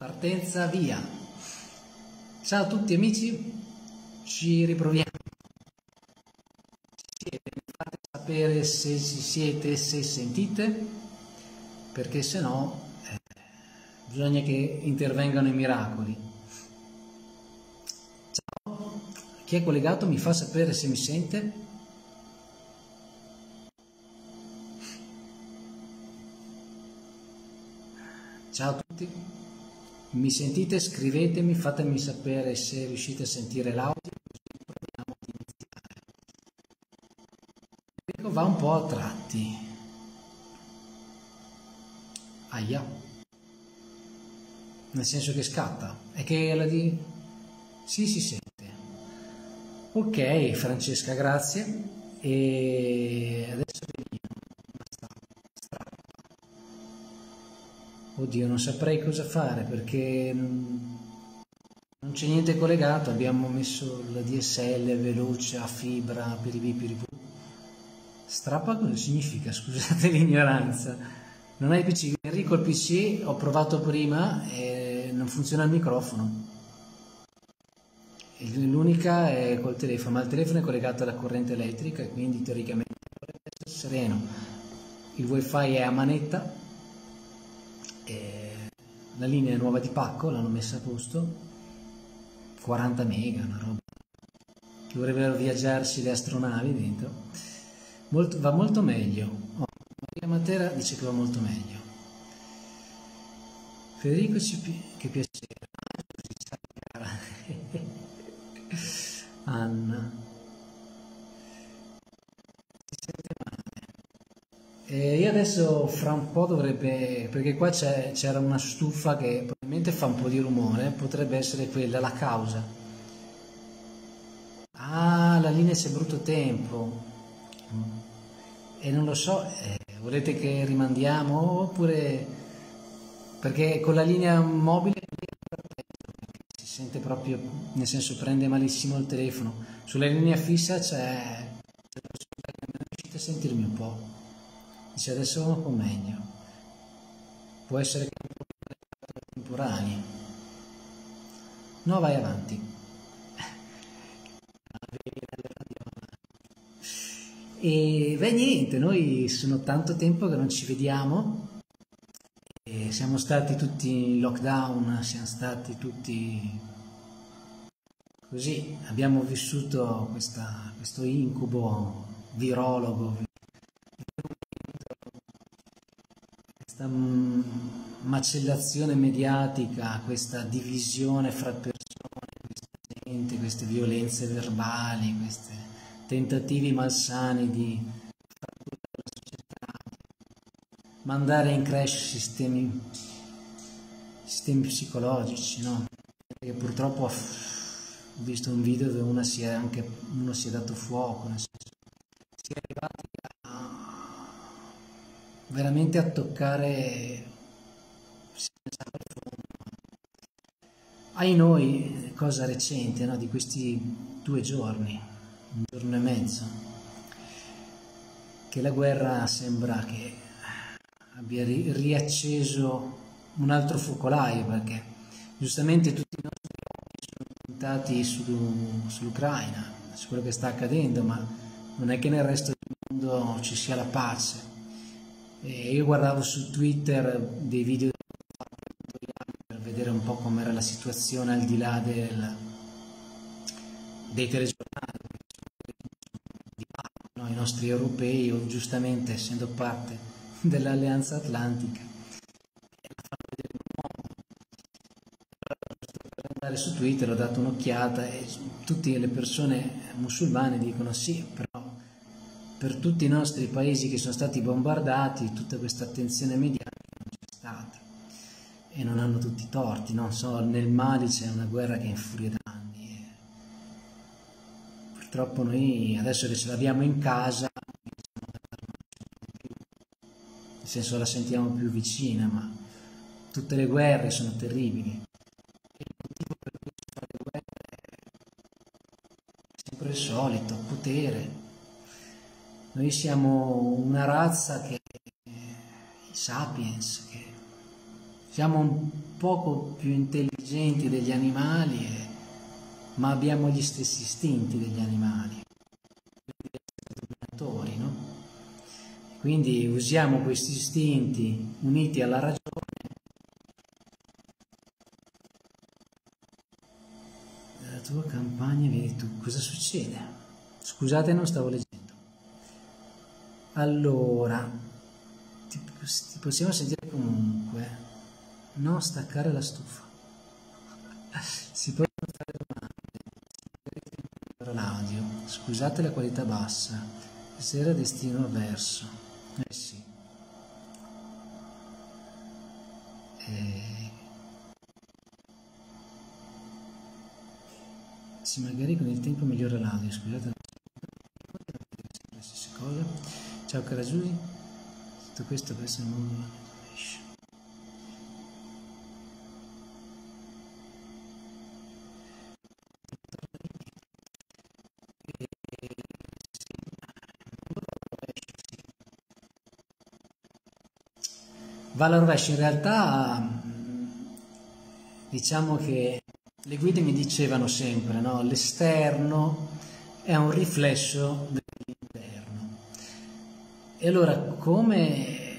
Partenza via. Ciao a tutti amici, ci riproviamo. Siete, fate sapere se ci siete, se sentite, perché se no eh, bisogna che intervengano i miracoli. Ciao, chi è collegato mi fa sapere se mi sente. Ciao a tutti, mi sentite? Scrivetemi, fatemi sapere se riuscite a sentire l'audio, così proviamo ad iniziare. Enrico va un po' a tratti. Aia. Nel senso che scatta. È che la di... Sì, si sente. Ok, Francesca, grazie. E adesso Oddio, non saprei cosa fare perché non c'è niente collegato, abbiamo messo la DSL veloce a fibra, piribì piribù. Strappa cosa significa? Scusate l'ignoranza. Non hai PC? Enrico il PC ho provato prima e non funziona il microfono. L'unica è col telefono, ma il telefono è collegato alla corrente elettrica e quindi teoricamente dovrebbe essere sereno. Il wifi è a manetta la linea nuova di pacco l'hanno messa a posto. 40 mega una roba. Dovrebbero viaggiarsi le astronavi dentro. Molto, va molto meglio. Oh, Maria Matera dice che va molto meglio. Federico CP che piacere adesso fra un po' dovrebbe, perché qua c'era una stufa che probabilmente fa un po' di rumore, potrebbe essere quella la causa. Ah, la linea c'è brutto tempo. E non lo so, eh, volete che rimandiamo oppure... Perché con la linea mobile si sente proprio, nel senso prende malissimo il telefono. Sulla linea fissa c'è... riuscite a sentirmi un po'. Dice adesso un po' meglio. Può essere che temporanei. No, vai avanti. E beh niente, noi sono tanto tempo che non ci vediamo. E siamo stati tutti in lockdown, siamo stati tutti così, abbiamo vissuto questa, questo incubo virologo, macellazione mediatica, questa divisione fra persone, questa gente, queste violenze verbali, questi tentativi malsani di frattura della società, mandare in crash sistemi, sistemi psicologici, no? Perché purtroppo ho visto un video dove uno si è, anche, uno si è dato fuoco, nel senso, si è arrivati veramente a toccare ai noi cosa recente no? di questi due giorni, un giorno e mezzo, che la guerra sembra che abbia ri- riacceso un altro focolaio perché giustamente tutti i nostri occhi sono puntati su, sull'Ucraina, su quello che sta accadendo, ma non è che nel resto del mondo ci sia la pace e io guardavo su Twitter dei video un po' com'era la situazione al di là del, dei telegiornali, no? i nostri europei, o giustamente essendo parte dell'Alleanza Atlantica, andare su Twitter ho dato un'occhiata e tutte le persone musulmane dicono sì, però per tutti i nostri paesi che sono stati bombardati tutta questa attenzione mediatica e non hanno tutti i torti, non so, nel Mali c'è una guerra che infuria da anni purtroppo noi adesso che ce l'abbiamo in casa nel senso la sentiamo più vicina ma tutte le guerre sono terribili. Il motivo per cui si fa le guerre è sempre il solito, potere. Noi siamo una razza che, i sapiens, che siamo poco più intelligenti degli animali, e, ma abbiamo gli stessi istinti degli animali, dominatori, no? Quindi usiamo questi istinti uniti alla ragione la tua campagna, vedi tu, cosa succede? Scusate, non stavo leggendo. Allora, ti, ti possiamo sentire. Non staccare la stufa. Si possono fare domande. L'audio. Scusate la qualità bassa. Sera destino avverso. Eh sì. Eh... Sì, magari con il tempo migliora l'audio. Scusate. La stessa cosa. Ciao cara Giulia. Tutto questo per essere un Va alla rovescia, in realtà diciamo che le guide mi dicevano sempre, no? l'esterno è un riflesso dell'interno. E allora come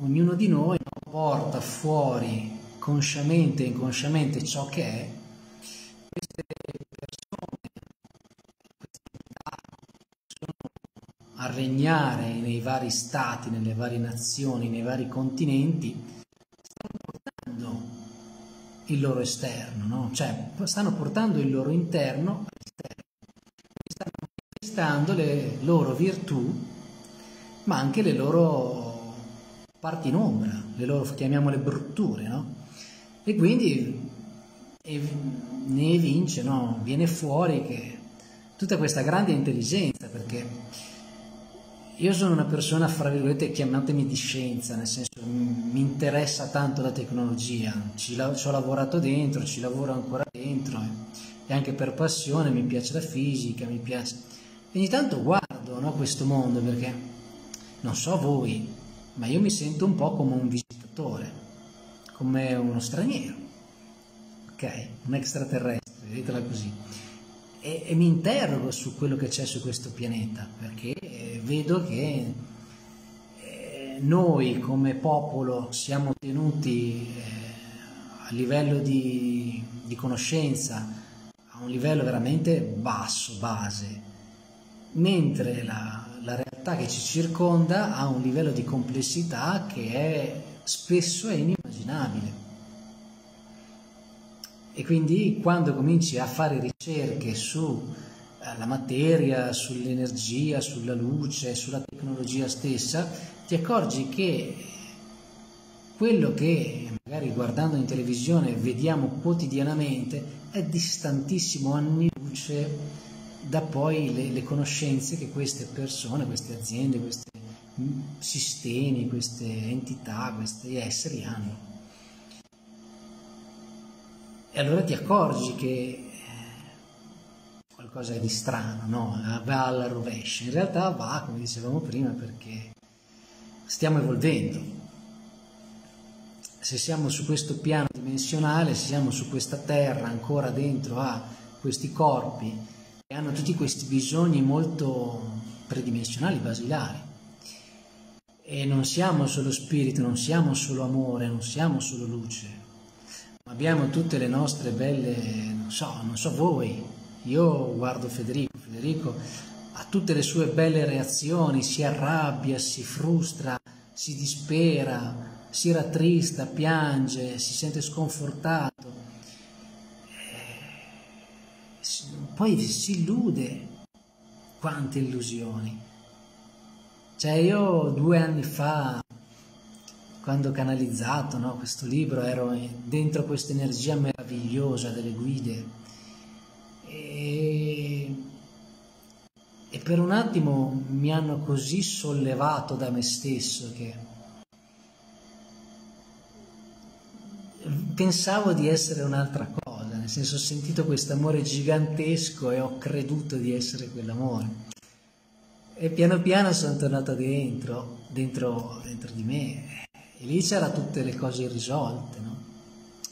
ognuno di noi no, porta fuori consciamente e inconsciamente ciò che è, queste a regnare nei vari stati, nelle varie nazioni, nei vari continenti, stanno portando il loro esterno, no? cioè stanno portando il loro interno all'esterno, stanno manifestando le loro virtù, ma anche le loro parti in ombra, le loro, chiamiamole brutture, no? E quindi ne evince, no? viene fuori che tutta questa grande intelligenza, perché io sono una persona, fra virgolette, chiamatemi di scienza, nel senso mi interessa tanto la tecnologia, ci, ci ho lavorato dentro, ci lavoro ancora dentro e, anche per passione mi piace la fisica, mi piace... Ogni tanto guardo no, questo mondo perché non so voi, ma io mi sento un po' come un visitatore, come uno straniero, ok? Un extraterrestre, vedetela così. E, e mi interrogo su quello che c'è su questo pianeta, perché vedo che eh, noi come popolo siamo tenuti eh, a livello di, di conoscenza a un livello veramente basso, base, mentre la, la realtà che ci circonda ha un livello di complessità che è spesso è inimmaginabile. E quindi quando cominci a fare ricerche sulla materia, sull'energia, sulla luce, sulla tecnologia stessa, ti accorgi che quello che magari guardando in televisione vediamo quotidianamente è distantissimo anni luce da poi le, le conoscenze che queste persone, queste aziende, questi sistemi, queste entità, questi esseri hanno. E allora ti accorgi che qualcosa di strano, no? va alla rovescia. In realtà va, come dicevamo prima, perché stiamo evolvendo. Se siamo su questo piano dimensionale, se siamo su questa terra ancora dentro a questi corpi che hanno tutti questi bisogni molto predimensionali, basilari, e non siamo solo spirito, non siamo solo amore, non siamo solo luce, abbiamo tutte le nostre belle, non so, non so voi, io guardo Federico, Federico ha tutte le sue belle reazioni, si arrabbia, si frustra, si dispera, si rattrista, piange, si sente sconfortato, eh, poi si illude, quante illusioni. Cioè io due anni fa quando ho canalizzato no, questo libro ero dentro questa energia meravigliosa delle guide e, per un attimo mi hanno così sollevato da me stesso che pensavo di essere un'altra cosa, nel senso ho sentito questo amore gigantesco e ho creduto di essere quell'amore. E piano piano sono tornato dentro, dentro, dentro di me e lì c'era tutte le cose irrisolte, no?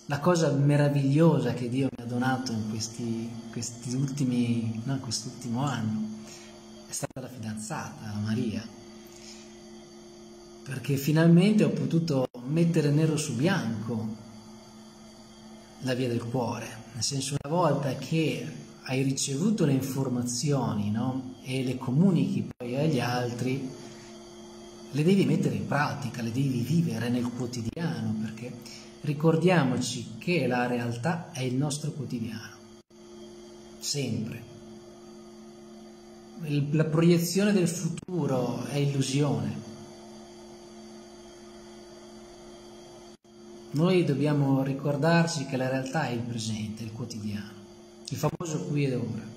la cosa meravigliosa che Dio mi donato in questi, questi ultimi, no, quest'ultimo anno. È stata la fidanzata, Maria, perché finalmente ho potuto mettere nero su bianco la via del cuore, nel senso una volta che hai ricevuto le informazioni no, e le comunichi poi agli altri, le devi mettere in pratica, le devi vivere nel quotidiano, perché ricordiamoci che la realtà è il nostro quotidiano, sempre. La proiezione del futuro è illusione. Noi dobbiamo ricordarci che la realtà è il presente, il quotidiano, il famoso qui ed ora.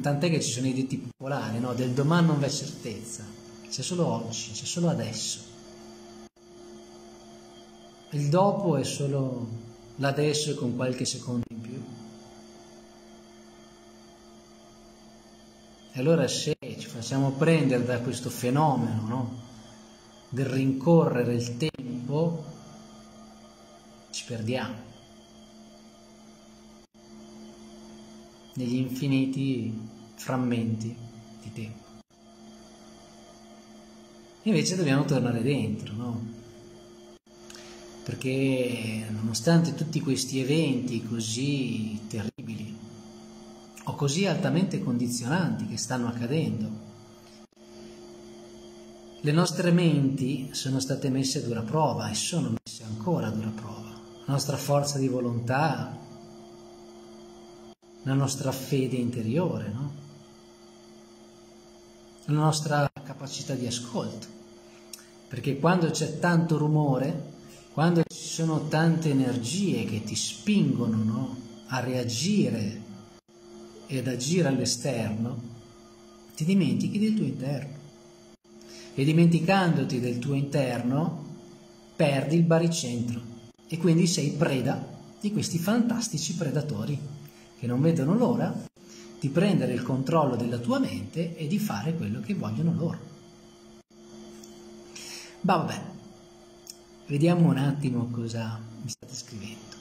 Tant'è che ci sono i detti popolari, no? del domani non v'è certezza, c'è solo oggi, c'è solo adesso. Il dopo è solo l'adesso con qualche secondo in più. E allora se ci facciamo prendere da questo fenomeno no? del rincorrere il tempo, ci perdiamo negli infiniti frammenti di tempo. Invece dobbiamo tornare dentro, no? Perché nonostante tutti questi eventi così terribili o così altamente condizionanti che stanno accadendo, le nostre menti sono state messe a dura prova e sono messe ancora a dura prova. La nostra forza di volontà, la nostra fede interiore, no? la nostra capacità di ascolto. Perché quando c'è tanto rumore, quando ci sono tante energie che ti spingono no, a reagire ed agire all'esterno, ti dimentichi del tuo interno. E dimenticandoti del tuo interno, perdi il baricentro e quindi sei preda di questi fantastici predatori che non vedono l'ora di prendere il controllo della tua mente e di fare quello che vogliono loro. Ma vabbè, Vediamo un attimo cosa mi state scrivendo.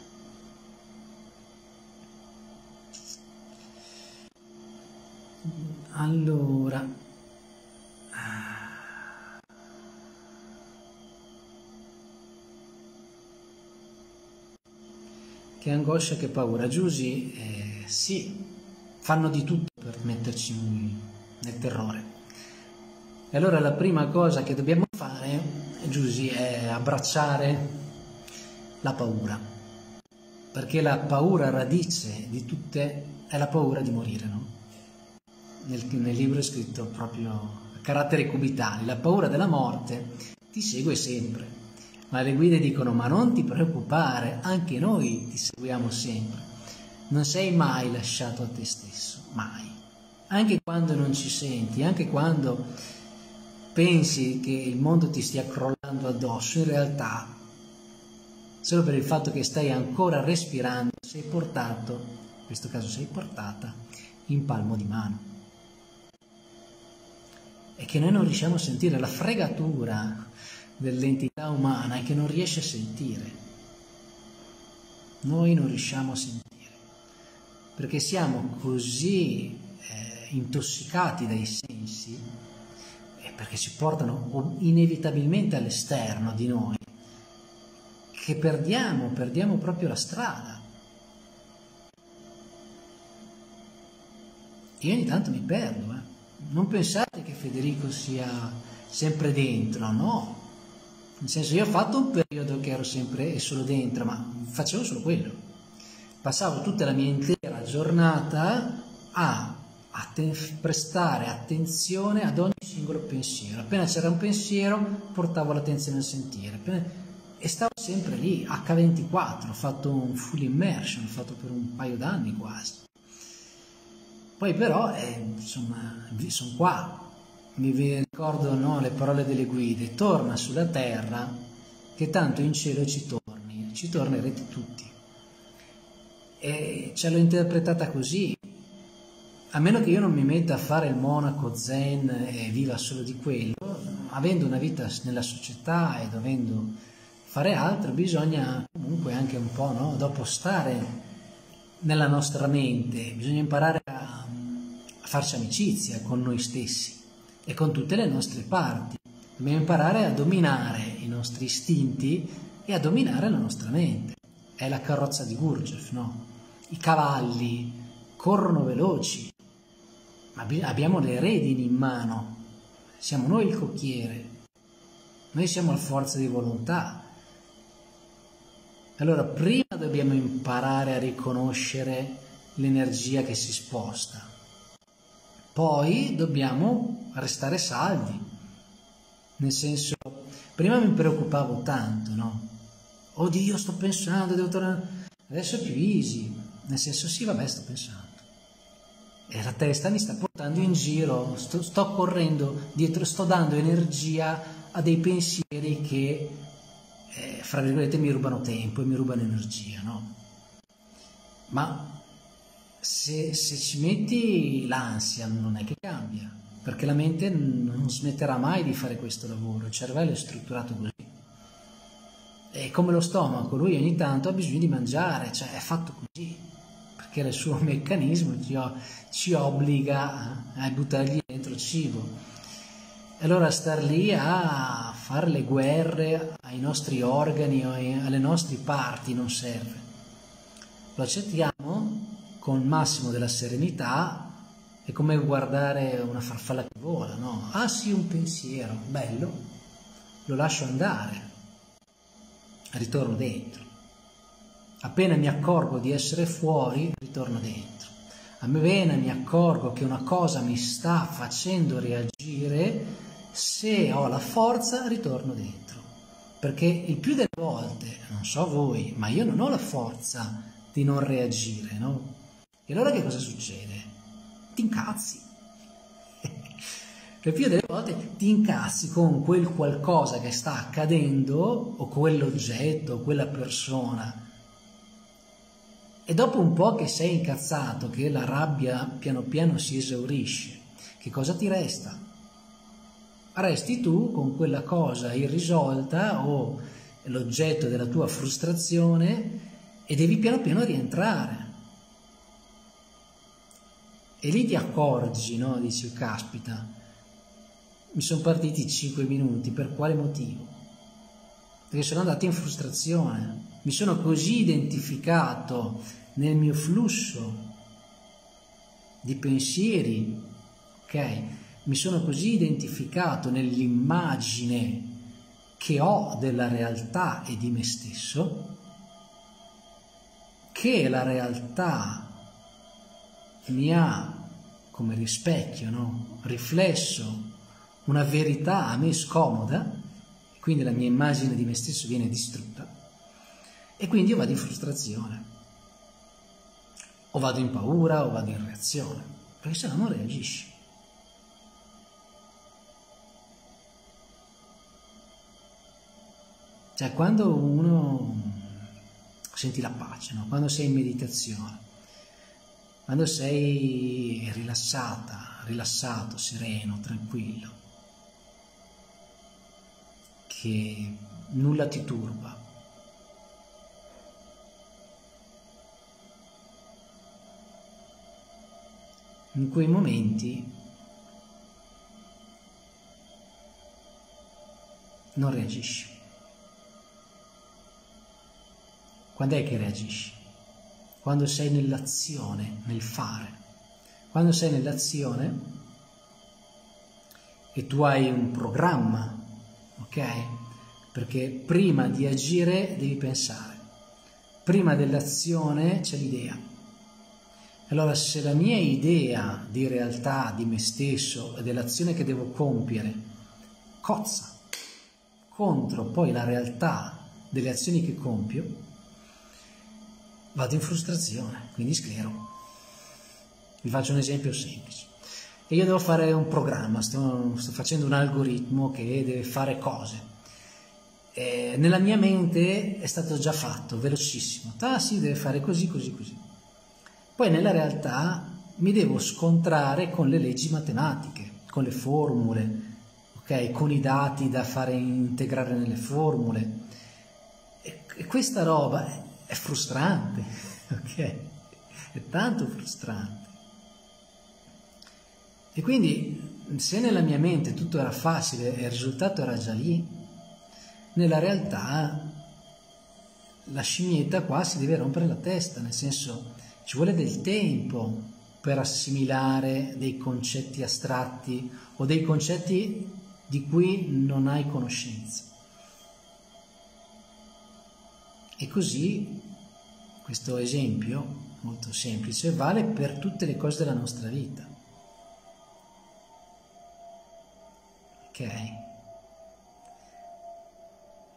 Allora, che angoscia, che paura. Giusy, eh, sì, fanno di tutto per metterci nel terrore. E allora la prima cosa che dobbiamo fare Giusy, è abbracciare la paura, perché la paura radice di tutte è la paura di morire, no? nel, nel libro è scritto proprio a carattere cubitale, la paura della morte ti segue sempre, ma le guide dicono ma non ti preoccupare, anche noi ti seguiamo sempre, non sei mai lasciato a te stesso, mai, anche quando non ci senti, anche quando pensi che il mondo ti stia crollando addosso, in realtà, solo per il fatto che stai ancora respirando, sei portato, in questo caso sei portata, in palmo di mano. E che noi non riusciamo a sentire la fregatura dell'entità umana è che non riesce a sentire. Noi non riusciamo a sentire, perché siamo così eh, intossicati dai sensi perché ci portano inevitabilmente all'esterno di noi, che perdiamo, perdiamo proprio la strada. Io ogni tanto mi perdo, eh. non pensate che Federico sia sempre dentro, no. Nel senso, io ho fatto un periodo che ero sempre e solo dentro, ma facevo solo quello. Passavo tutta la mia intera giornata a atten- prestare attenzione ad ogni singolo pensiero. Appena c'era un pensiero portavo l'attenzione a sentire. Appena... E stavo sempre lì, H24, ho fatto un full immersion, ho fatto per un paio d'anni quasi. Poi però, eh, insomma, sono qua, mi ricordo no, le parole delle guide, torna sulla terra che tanto in cielo ci torni, ci tornerete tutti. E ce l'ho interpretata così, a meno che io non mi metta a fare il monaco zen e viva solo di quello, avendo una vita nella società e dovendo fare altro, bisogna comunque anche un po', no? Dopo stare nella nostra mente, bisogna imparare a, a farci amicizia con noi stessi e con tutte le nostre parti. Dobbiamo imparare a dominare i nostri istinti e a dominare la nostra mente. È la carrozza di Gurdjieff, no? I cavalli corrono veloci, abbiamo le redini in mano, siamo noi il cocchiere, noi siamo la forza di volontà. Allora, prima dobbiamo imparare a riconoscere l'energia che si sposta, poi dobbiamo restare saldi, nel senso, prima mi preoccupavo tanto, no? Oddio, sto pensando, devo tornare... Adesso è più easy, nel senso, sì, vabbè, sto pensando. E la testa mi sta portando in giro, sto, sto correndo dietro, sto dando energia a dei pensieri che, eh, fra virgolette, mi rubano tempo e mi rubano energia, no? Ma se, se ci metti l'ansia non è che cambia, perché la mente non smetterà mai di fare questo lavoro, il cervello è strutturato così. È come lo stomaco, lui ogni tanto ha bisogno di mangiare, cioè è fatto così, perché il suo meccanismo ci, ci obbliga a, buttargli dentro cibo. E allora star lì a fare le guerre ai nostri organi o alle nostre parti non serve. Lo accettiamo con il massimo della serenità, è come guardare una farfalla che vola, no? Ah sì, un pensiero, bello, lo lascio andare ritorno dentro. Appena mi accorgo di essere fuori, ritorno dentro. Appena mi accorgo che una cosa mi sta facendo reagire, se ho la forza, ritorno dentro. Perché il più delle volte, non so voi, ma io non ho la forza di non reagire, no? E allora che cosa succede? Ti incazzi il più delle volte ti incassi con quel qualcosa che sta accadendo o quell'oggetto o quella persona e dopo un po' che sei incazzato, che la rabbia piano piano si esaurisce, che cosa ti resta? Resti tu con quella cosa irrisolta o l'oggetto della tua frustrazione e devi piano piano rientrare. E lì ti accorgi, no? Dici, caspita, mi sono partiti 5 minuti, per quale motivo? Perché sono andato in frustrazione, mi sono così identificato nel mio flusso di pensieri, ok? Mi sono così identificato nell'immagine che ho della realtà e di me stesso, che la realtà mi ha come rispecchio, no? riflesso una verità a me scomoda, quindi la mia immagine di me stesso viene distrutta, e quindi io vado in frustrazione, o vado in paura, o vado in reazione, perché se no non reagisci. Cioè quando uno senti la pace, no? quando sei in meditazione, quando sei rilassata, rilassato, sereno, tranquillo, che nulla ti turba. In quei momenti non reagisci. Quando è che reagisci? Quando sei nell'azione, nel fare. Quando sei nell'azione e tu hai un programma ok? Perché prima di agire devi pensare, prima dell'azione c'è l'idea. Allora se la mia idea di realtà, di me stesso e dell'azione che devo compiere cozza contro poi la realtà delle azioni che compio, vado in frustrazione, quindi sclero. Vi faccio un esempio semplice e io devo fare un programma, sto, sto facendo un algoritmo che deve fare cose. E nella mia mente è stato già fatto, velocissimo. Ah sì, deve fare così, così, così. Poi nella realtà mi devo scontrare con le leggi matematiche, con le formule, okay? con i dati da fare integrare nelle formule. E questa roba è, frustrante, ok? È tanto frustrante. E quindi se nella mia mente tutto era facile e il risultato era già lì, nella realtà la scimmietta qua si deve rompere la testa, nel senso ci vuole del tempo per assimilare dei concetti astratti o dei concetti di cui non hai conoscenza. E così questo esempio molto semplice vale per tutte le cose della nostra vita. Ok?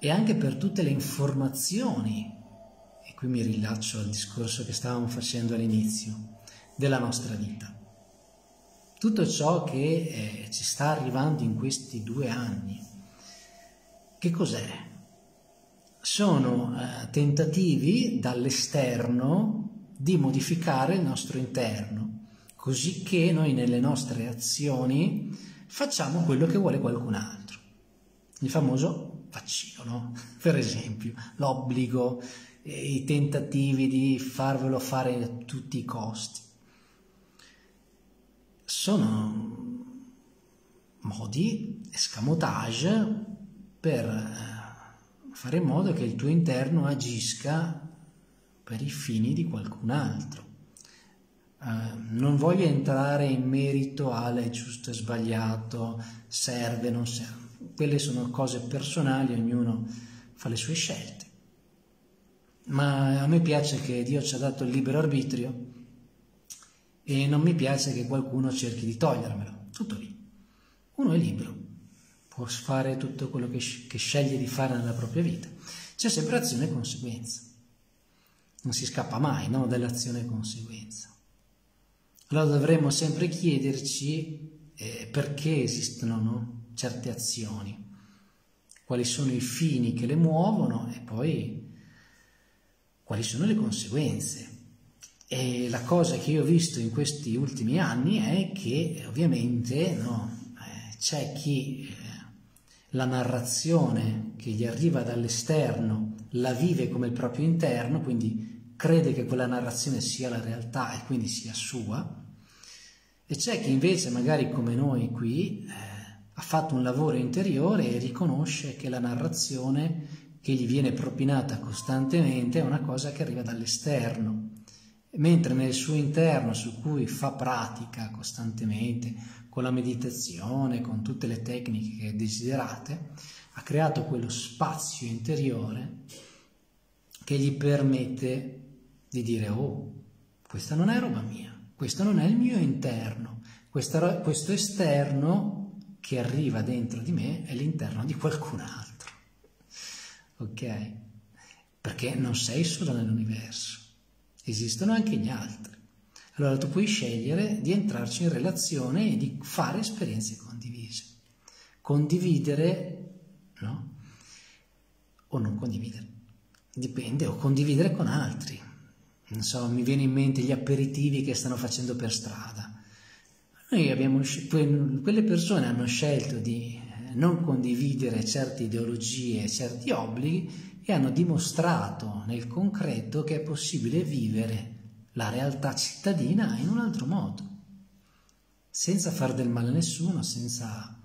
E anche per tutte le informazioni, qui mi rilaccio al discorso che stavamo facendo all'inizio, della nostra vita. Tutto ciò che eh, ci sta arrivando in questi due anni, che cos'è? Sono eh, tentativi dall'esterno di modificare il nostro interno, così che noi nelle nostre azioni facciamo quello che vuole qualcun altro. Il famoso vaccino, no? Per esempio, l'obbligo, i tentativi di farvelo fare a tutti i costi sono modi, escamotage per eh, fare in modo che il tuo interno agisca per i fini di qualcun altro. Uh, non voglio entrare in merito alle giusto e sbagliato, serve, non serve. Quelle sono cose personali, ognuno fa le sue scelte. Ma a me piace che Dio ci ha dato il libero arbitrio e non mi piace che qualcuno cerchi di togliermelo. Tutto lì. Uno è libero, può fare tutto quello che, che sceglie di fare nella propria vita. C'è sempre azione e conseguenza. Non si scappa mai no, dall'azione e conseguenza. Allora dovremmo sempre chiederci eh, perché esistono no, certe azioni, quali sono i fini che le muovono e poi quali sono le conseguenze. E la cosa che io ho visto in questi ultimi anni è che ovviamente no, eh, c'è chi eh, la narrazione che gli arriva dall'esterno la vive come il proprio interno, quindi crede che quella narrazione sia la realtà e quindi sia sua, e c'è chi invece magari come noi qui eh, ha fatto un lavoro interiore e riconosce che la narrazione che gli viene propinata costantemente è una cosa che arriva dall'esterno mentre nel suo interno su cui fa pratica costantemente con la meditazione, con tutte le tecniche che desiderate, ha creato quello spazio interiore che gli permette di dire oh, questa non è roba mia, questo non è il mio interno, questo esterno che arriva dentro di me è l'interno di qualcun altro. Ok? Perché non sei solo nell'universo esistono anche gli altri. Allora tu puoi scegliere di entrarci in relazione e di fare esperienze condivise. Condividere, no? O non condividere. Dipende, o condividere con altri. Non so, mi viene in mente gli aperitivi che stanno facendo per strada. Noi abbiamo, quelle persone hanno scelto di non condividere certe ideologie, certi obblighi e hanno dimostrato nel concreto che è possibile vivere la realtà cittadina in un altro modo, senza far del male a nessuno, senza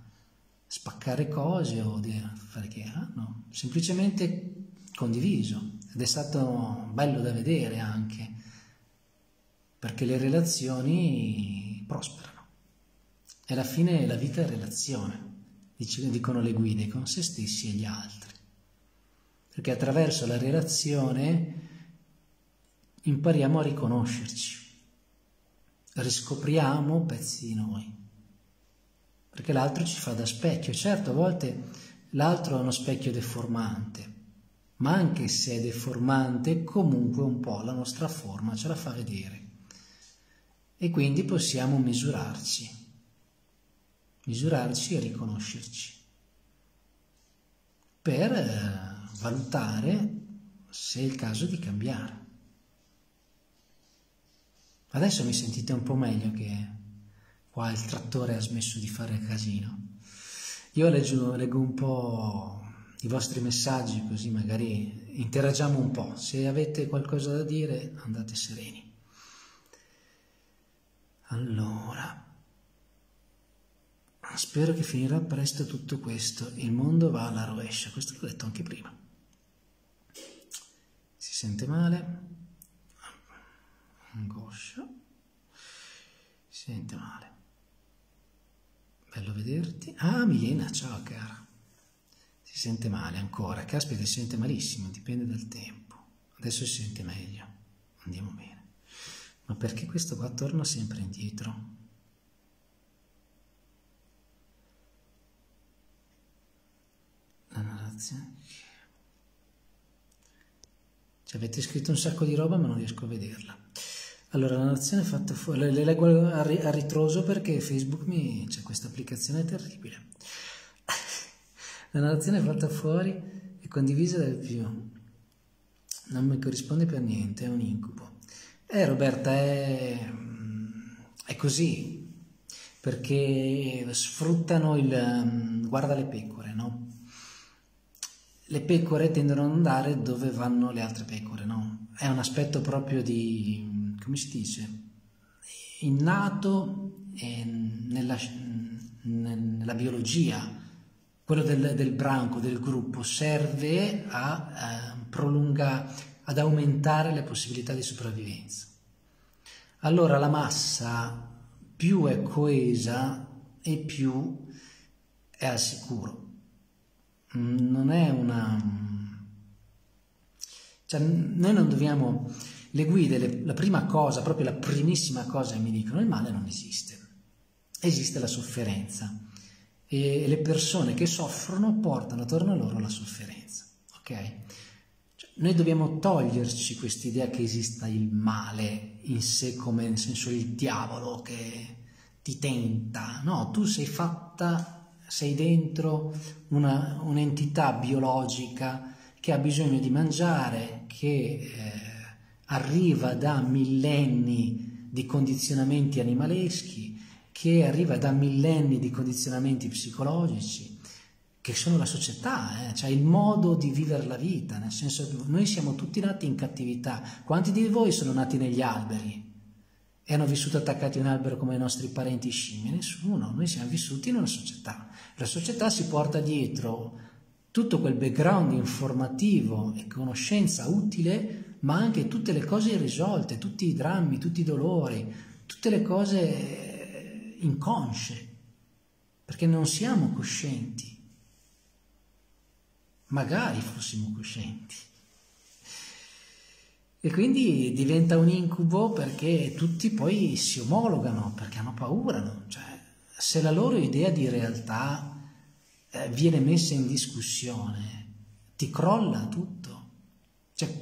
spaccare cose o fare che hanno, semplicemente condiviso. Ed è stato bello da vedere anche perché le relazioni prosperano. E alla fine la vita è relazione, dicono le guide con se stessi e gli altri perché attraverso la relazione impariamo a riconoscerci, riscopriamo pezzi di noi, perché l'altro ci fa da specchio. Certo, a volte l'altro è uno specchio deformante, ma anche se è deformante, comunque un po' la nostra forma ce la fa vedere. E quindi possiamo misurarci, misurarci e riconoscerci per eh, valutare se è il caso di cambiare. Adesso mi sentite un po' meglio che qua il trattore ha smesso di fare casino. Io leggo, leggo un po' i vostri messaggi così magari interagiamo un po'. Se avete qualcosa da dire andate sereni. Allora, spero che finirà presto tutto questo. Il mondo va alla rovescia, questo l'ho detto anche prima. Si sente male? Angoscia. Si sente male. Bello vederti. Ah, Milena, ciao cara. Si sente male ancora. Caspita, si sente malissimo, dipende dal tempo. Adesso si sente meglio. Andiamo bene. Ma perché questo qua torna sempre indietro? La narrazione. Ci avete scritto un sacco di roba ma non riesco a vederla. Allora, la narrazione è fatta fuori, le, le leggo a, a, ritroso perché Facebook mi... c'è questa applicazione terribile. La narrazione è fatta fuori e condivisa dal più. Non mi corrisponde per niente, è un incubo. Eh Roberta, è, è così, perché sfruttano il... guarda le pecore, no? Le pecore tendono ad andare dove vanno le altre pecore, no? È un aspetto proprio di, come si dice, innato nella, nella biologia, quello del, del, branco, del gruppo, serve a, a prolungare ad aumentare le possibilità di sopravvivenza. Allora la massa più è coesa e più è al sicuro. Non è una... Cioè, noi non dobbiamo... Le guide, le, la prima cosa, proprio la primissima cosa che mi dicono, il male non esiste. Esiste la sofferenza. E le persone che soffrono portano attorno a loro la sofferenza. Ok? Noi dobbiamo toglierci questa idea che esista il male in sé come nel senso il diavolo che ti tenta. No, tu sei fatta, sei dentro un'entità biologica che ha bisogno di mangiare, che eh, arriva da millenni di condizionamenti animaleschi, che arriva da millenni di condizionamenti psicologici che sono la società, eh? cioè il modo di vivere la vita, nel senso che noi siamo tutti nati in cattività. Quanti di voi sono nati negli alberi e hanno vissuto attaccati a un albero come i nostri parenti scimmie? Nessuno, noi siamo vissuti in una società. La società si porta dietro tutto quel background informativo e conoscenza utile, ma anche tutte le cose irrisolte, tutti i drammi, tutti i dolori, tutte le cose inconsce, perché non siamo coscienti magari fossimo coscienti. E quindi diventa un incubo perché tutti poi si omologano, perché hanno paura. No? Cioè, se la loro idea di realtà eh, viene messa in discussione, ti crolla tutto. Cioè,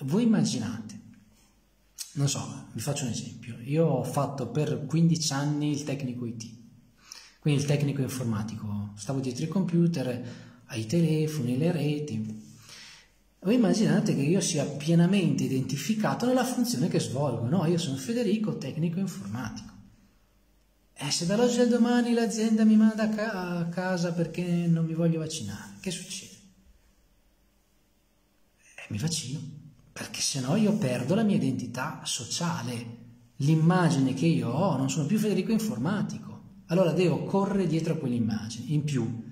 voi immaginate, non so, vi faccio un esempio, io ho fatto per 15 anni il tecnico IT, quindi il tecnico informatico, stavo dietro il computer, ai telefoni, alle reti. Voi immaginate che io sia pienamente identificato nella funzione che svolgo, no? Io sono Federico, tecnico informatico. E se dall'oggi al domani l'azienda mi manda a, ca- a casa perché non mi voglio vaccinare, che succede? Eh, mi vaccino, perché se no io perdo la mia identità sociale, l'immagine che io ho, non sono più Federico informatico. Allora devo correre dietro a quell'immagine. In più,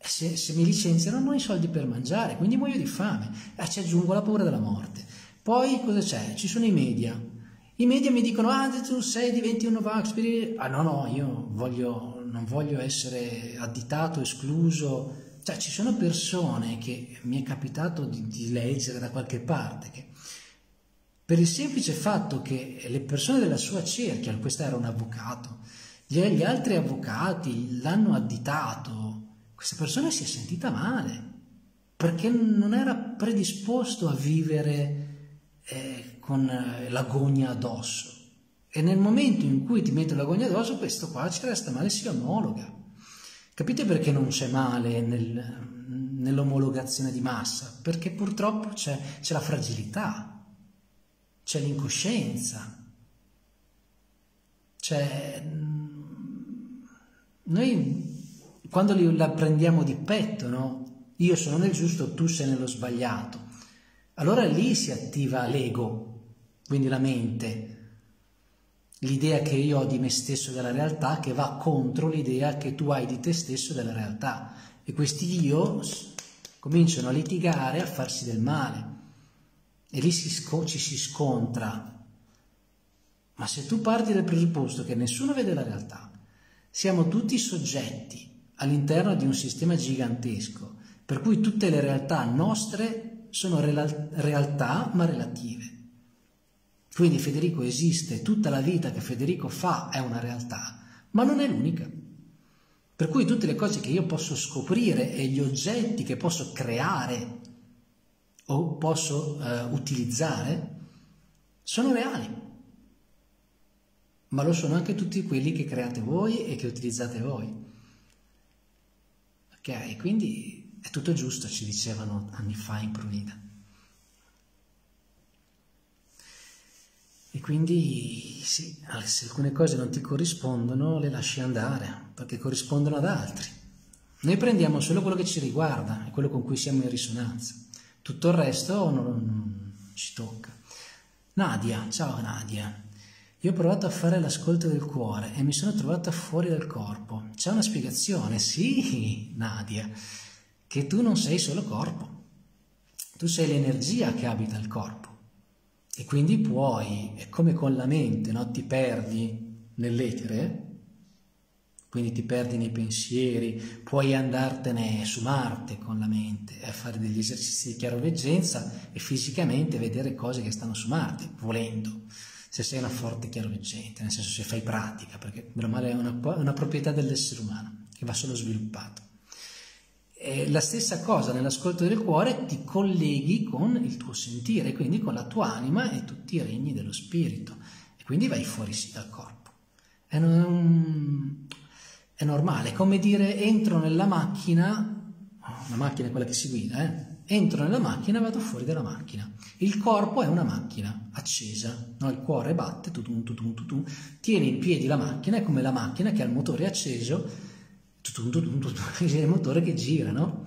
se, se, mi licenziano non ho i soldi per mangiare, quindi muoio di fame. E ci aggiungo la paura della morte. Poi cosa c'è? Ci sono i media. I media mi dicono, ah, tu sei, diventi un Novax. Ah no, no, io voglio, non voglio essere additato, escluso. Cioè, ci sono persone che mi è capitato di, di leggere da qualche parte che per il semplice fatto che le persone della sua cerchia, questo era un avvocato, gli altri avvocati l'hanno additato, questa persona si è sentita male perché non era predisposto a vivere eh, con eh, l'agonia addosso. E nel momento in cui ti mette l'agonia addosso, questo qua ci resta male, si omologa. Capite perché non c'è male nel, nell'omologazione di massa? Perché purtroppo c'è, c'è la fragilità, c'è l'incoscienza, c'è... Noi quando la prendiamo di petto, no? io sono nel giusto, tu sei nello sbagliato. Allora lì si attiva l'ego, quindi la mente, l'idea che io ho di me stesso della realtà che va contro l'idea che tu hai di te stesso della realtà. E questi io cominciano a litigare, a farsi del male. E lì si ci si scontra. Ma se tu parti dal presupposto che nessuno vede la realtà, siamo tutti soggetti all'interno di un sistema gigantesco, per cui tutte le realtà nostre sono realtà ma relative. Quindi Federico esiste, tutta la vita che Federico fa è una realtà, ma non è l'unica. Per cui tutte le cose che io posso scoprire e gli oggetti che posso creare o posso eh, utilizzare sono reali. Ma lo sono anche tutti quelli che create voi e che utilizzate voi. Ok, quindi è tutto giusto, ci dicevano anni fa in Prunida. E quindi sì, se alcune cose non ti corrispondono le lasci andare, perché corrispondono ad altri. Noi prendiamo solo quello che ci riguarda e quello con cui siamo in risonanza. Tutto il resto non, non ci tocca. Nadia, ciao Nadia. Io ho provato a fare l'ascolto del cuore e mi sono trovata fuori dal corpo. C'è una spiegazione? Sì, Nadia, che tu non sei solo corpo. Tu sei l'energia che abita il corpo. E quindi puoi, è come con la mente, no? ti perdi nell'etere, quindi ti perdi nei pensieri, puoi andartene su Marte con la mente e fare degli esercizi di chiaroveggenza e fisicamente vedere cose che stanno su Marte, volendo, se sei una forte chiaroveggente, nel senso se fai pratica, perché meno male è una, una proprietà dell'essere umano che va solo sviluppato. E la stessa cosa nell'ascolto del cuore ti colleghi con il tuo sentire, quindi con la tua anima e tutti i regni dello spirito, e quindi vai fuori sì dal corpo. È, un, è normale, come dire entro nella macchina, la macchina è quella che si guida, eh? entro nella macchina e vado fuori dalla macchina. Il corpo è una macchina accesa, no? il cuore batte, tutum, tutum, tutum, tieni in piedi la macchina, è come la macchina che ha il motore acceso il motore che gira, no?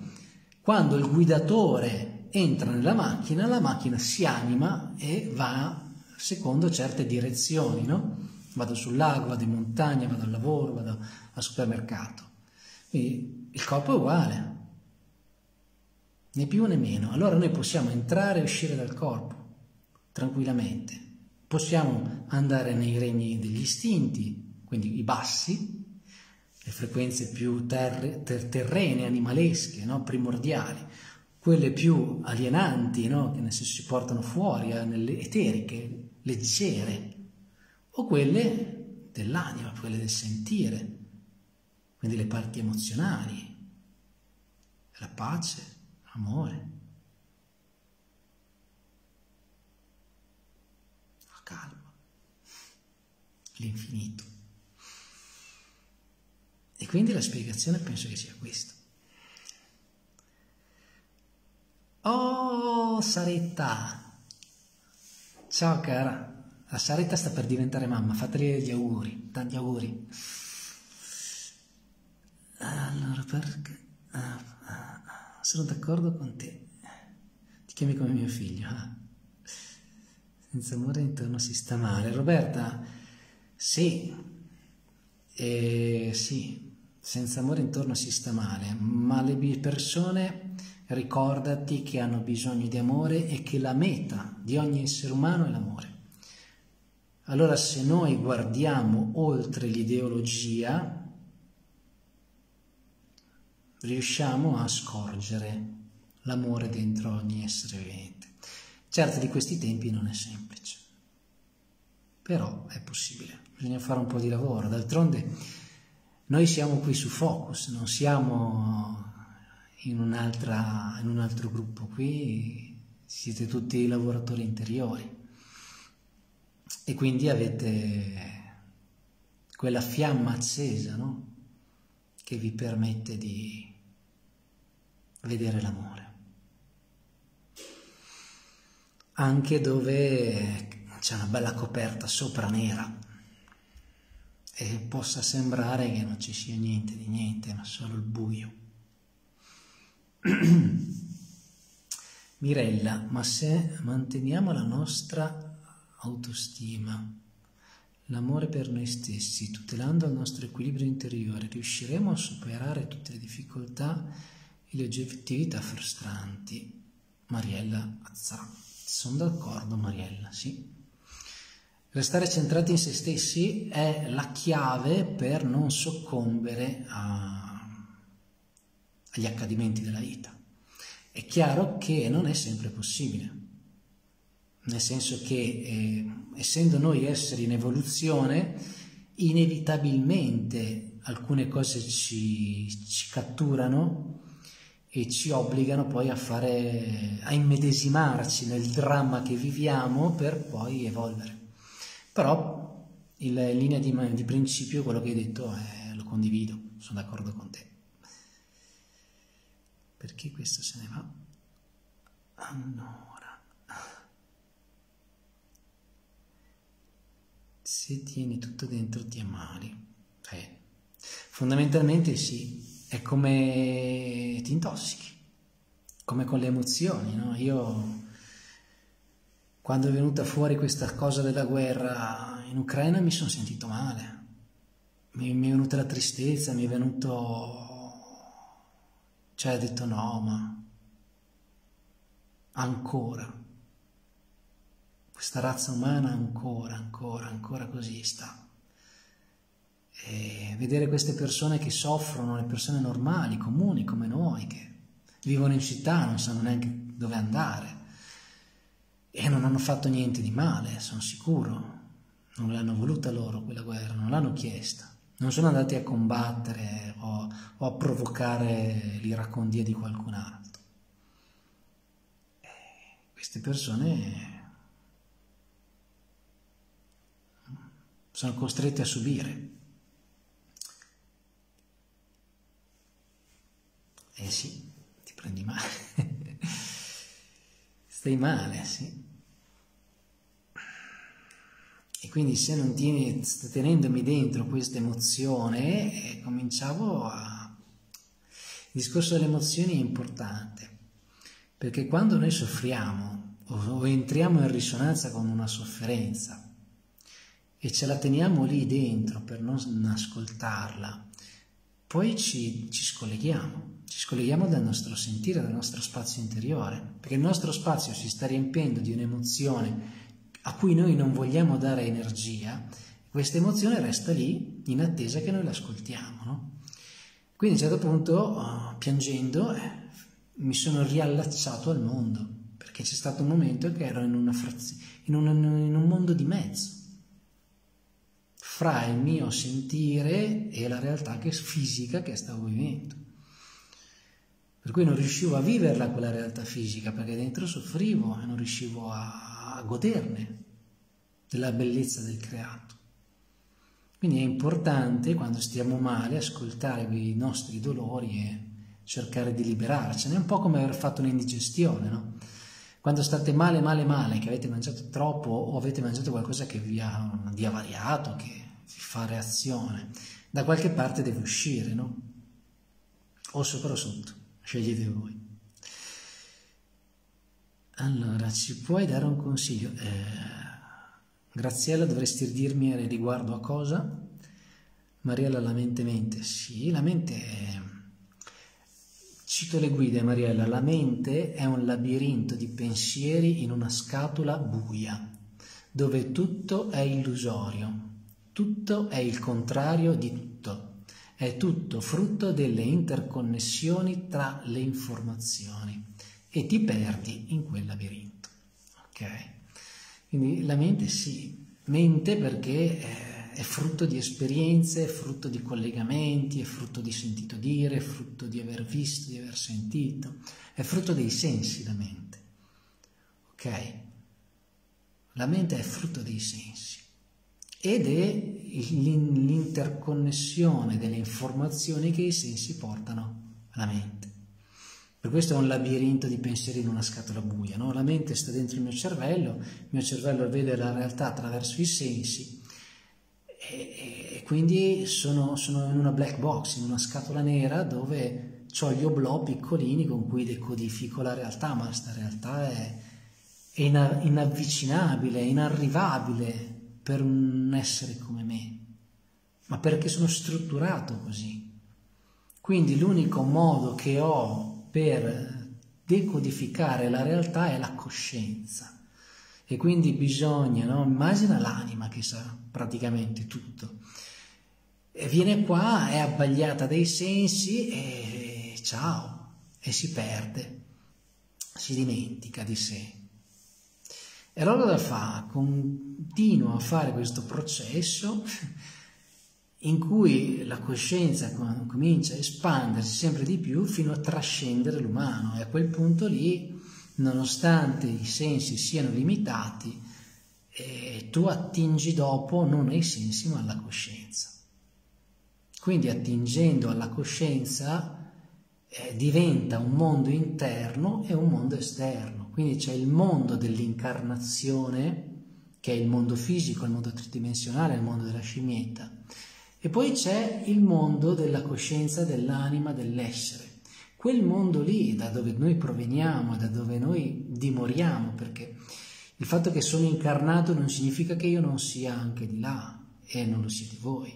Quando il guidatore entra nella macchina, la macchina si anima e va secondo certe direzioni, no? Vado sul lago, vado in montagna, vado al lavoro, vado al supermercato. Quindi il corpo è uguale, né più né meno. Allora noi possiamo entrare e uscire dal corpo tranquillamente. Possiamo andare nei regni degli istinti, quindi i bassi, le frequenze più terre, ter, terrene, animalesche, no? primordiali, quelle più alienanti, no? che nel senso si portano fuori, eh, nelle eteriche, leggere, o quelle dell'anima, quelle del sentire, quindi le parti emozionali, la pace, l'amore, la calma, l'infinito. E quindi la spiegazione penso che sia questa. Oh, Saretta! Ciao cara, la Saretta sta per diventare mamma, fatele gli auguri, tanti auguri. Allora, perché... Ah, sono d'accordo con te. Ti chiami come mio figlio. Ah. Senza amore intorno si sta male. Roberta, sì, eh, sì, senza amore intorno si sta male, ma le persone ricordati che hanno bisogno di amore e che la meta di ogni essere umano è l'amore. Allora se noi guardiamo oltre l'ideologia, riusciamo a scorgere l'amore dentro ogni essere vivente. Certo di questi tempi non è semplice, però è possibile, bisogna fare un po' di lavoro, d'altronde noi siamo qui su Focus, non siamo in, in un altro gruppo, qui siete tutti lavoratori interiori e quindi avete quella fiamma accesa no? che vi permette di vedere l'amore. Anche dove c'è una bella coperta sopra nera e possa sembrare che non ci sia niente di niente, ma solo il buio. Mirella, ma se manteniamo la nostra autostima, l'amore per noi stessi, tutelando il nostro equilibrio interiore, riusciremo a superare tutte le difficoltà e le oggettività frustranti. Mariella Azzà. Sono d'accordo, Mariella, sì. Restare centrati in se stessi è la chiave per non soccombere a, agli accadimenti della vita. È chiaro che non è sempre possibile, nel senso che eh, essendo noi esseri in evoluzione, inevitabilmente alcune cose ci, ci catturano e ci obbligano poi a fare, a immedesimarci nel dramma che viviamo per poi evolvere. Però in linea di, di principio quello che hai detto è, lo condivido, sono d'accordo con te. Perché questo se ne va? Allora, se tieni tutto dentro ti ammali. Eh, fondamentalmente sì, è come ti intossichi, come con le emozioni, no? Io quando è venuta fuori questa cosa della guerra in Ucraina mi sono sentito male, mi, mi è venuta la tristezza, mi è venuto... cioè ho detto no, ma ancora, questa razza umana ancora, ancora, ancora così sta. E vedere queste persone che soffrono, le persone normali, comuni come noi, che vivono in città, non sanno neanche dove andare e non hanno fatto niente di male, sono sicuro. Non l'hanno voluta loro quella guerra, non l'hanno chiesta. Non sono andati a combattere o, o a provocare l'iracondia di qualcun altro. E queste persone sono costrette a subire. Eh sì, ti prendi male. Stai male, sì. E quindi se non tieni, tenendomi dentro questa emozione, eh, cominciavo a... Il discorso delle emozioni è importante, perché quando noi soffriamo o, o entriamo in risonanza con una sofferenza e ce la teniamo lì dentro per non ascoltarla, poi ci, ci scolleghiamo, ci scolleghiamo dal nostro sentire, dal nostro spazio interiore, perché il nostro spazio si sta riempiendo di un'emozione a cui noi non vogliamo dare energia, questa emozione resta lì in attesa che noi l'ascoltiamo. No? Quindi a un certo punto, oh, piangendo, eh, mi sono riallacciato al mondo, perché c'è stato un momento che ero in, fraz... in, un, in un mondo di mezzo, fra il mio sentire e la realtà che, fisica che stavo vivendo. Per cui non riuscivo a viverla quella realtà fisica, perché dentro soffrivo e non riuscivo a goderne della bellezza del creato. Quindi è importante quando stiamo male ascoltare i nostri dolori e cercare di liberarcene, è un po' come aver fatto un'indigestione, no? Quando state male, male, male, che avete mangiato troppo o avete mangiato qualcosa che vi ha diavariato, che vi fa reazione, da qualche parte deve uscire, no? O sopra o sotto, scegliete voi. Allora, ci puoi dare un consiglio? Eh, Graziella, dovresti dirmi riguardo a cosa? Mariella, la mente mente. Sì, la mente è... Cito le guide, Mariella. La mente è un labirinto di pensieri in una scatola buia, dove tutto è illusorio. Tutto è il contrario di. È tutto frutto delle interconnessioni tra le informazioni e ti perdi in quel labirinto. Ok? Quindi la mente sì, mente perché è frutto di esperienze, è frutto di collegamenti, è frutto di sentito dire, è frutto di aver visto, di aver sentito, è frutto dei sensi la mente. Ok? La mente è frutto dei sensi ed è l'interconnessione delle informazioni che i sensi portano alla mente. Per questo è un labirinto di pensieri in una scatola buia. No? La mente sta dentro il mio cervello, il mio cervello vede la realtà attraverso i sensi e, e quindi sono, sono, in una black box, in una scatola nera dove ho gli oblò piccolini con cui decodifico la realtà, ma questa realtà è, è inavvicinabile, inarrivabile per un essere come me, ma perché sono strutturato così. Quindi l'unico modo che ho per decodificare la realtà è la coscienza. E quindi bisogna, no? immagina l'anima che sa praticamente tutto. E viene qua, è abbagliata dai sensi e ciao, e si perde, si dimentica di sé. E allora cosa fa? Continua a fare questo processo in cui la coscienza comincia a espandersi sempre di più fino a trascendere l'umano e a quel punto lì, nonostante i sensi siano limitati, eh, tu attingi dopo non ai sensi ma alla coscienza. Quindi attingendo alla coscienza eh, diventa un mondo interno e un mondo esterno. Quindi c'è il mondo dell'incarnazione, che è il mondo fisico, il mondo tridimensionale, il mondo della scimmietta e poi c'è il mondo della coscienza, dell'anima, dell'essere. Quel mondo lì, da dove noi proveniamo, da dove noi dimoriamo, perché il fatto che sono incarnato non significa che io non sia anche di là e non lo siete voi.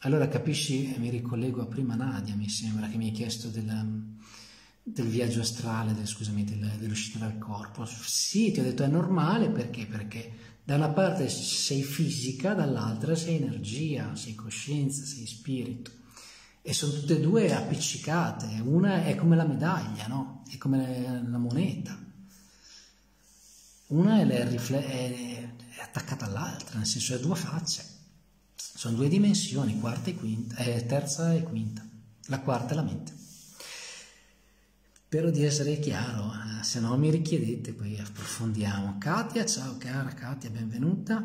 Allora capisci, mi ricollego a prima Nadia, mi sembra, che mi hai chiesto della, del viaggio astrale, del, scusami, del, dell'uscita dal corpo. Sì, ti ho detto è normale perché? Perché da una parte sei fisica, dall'altra sei energia, sei coscienza, sei spirito. E sono tutte e due appiccicate. Una è come la medaglia, no? È come la moneta. Una è, è, è attaccata all'altra, nel senso è due facce. Sono due dimensioni, quarta e quinta, eh, terza e quinta. La quarta è la mente. Spero di essere chiaro, eh, se no mi richiedete, poi approfondiamo. Katia, ciao cara Katia, benvenuta.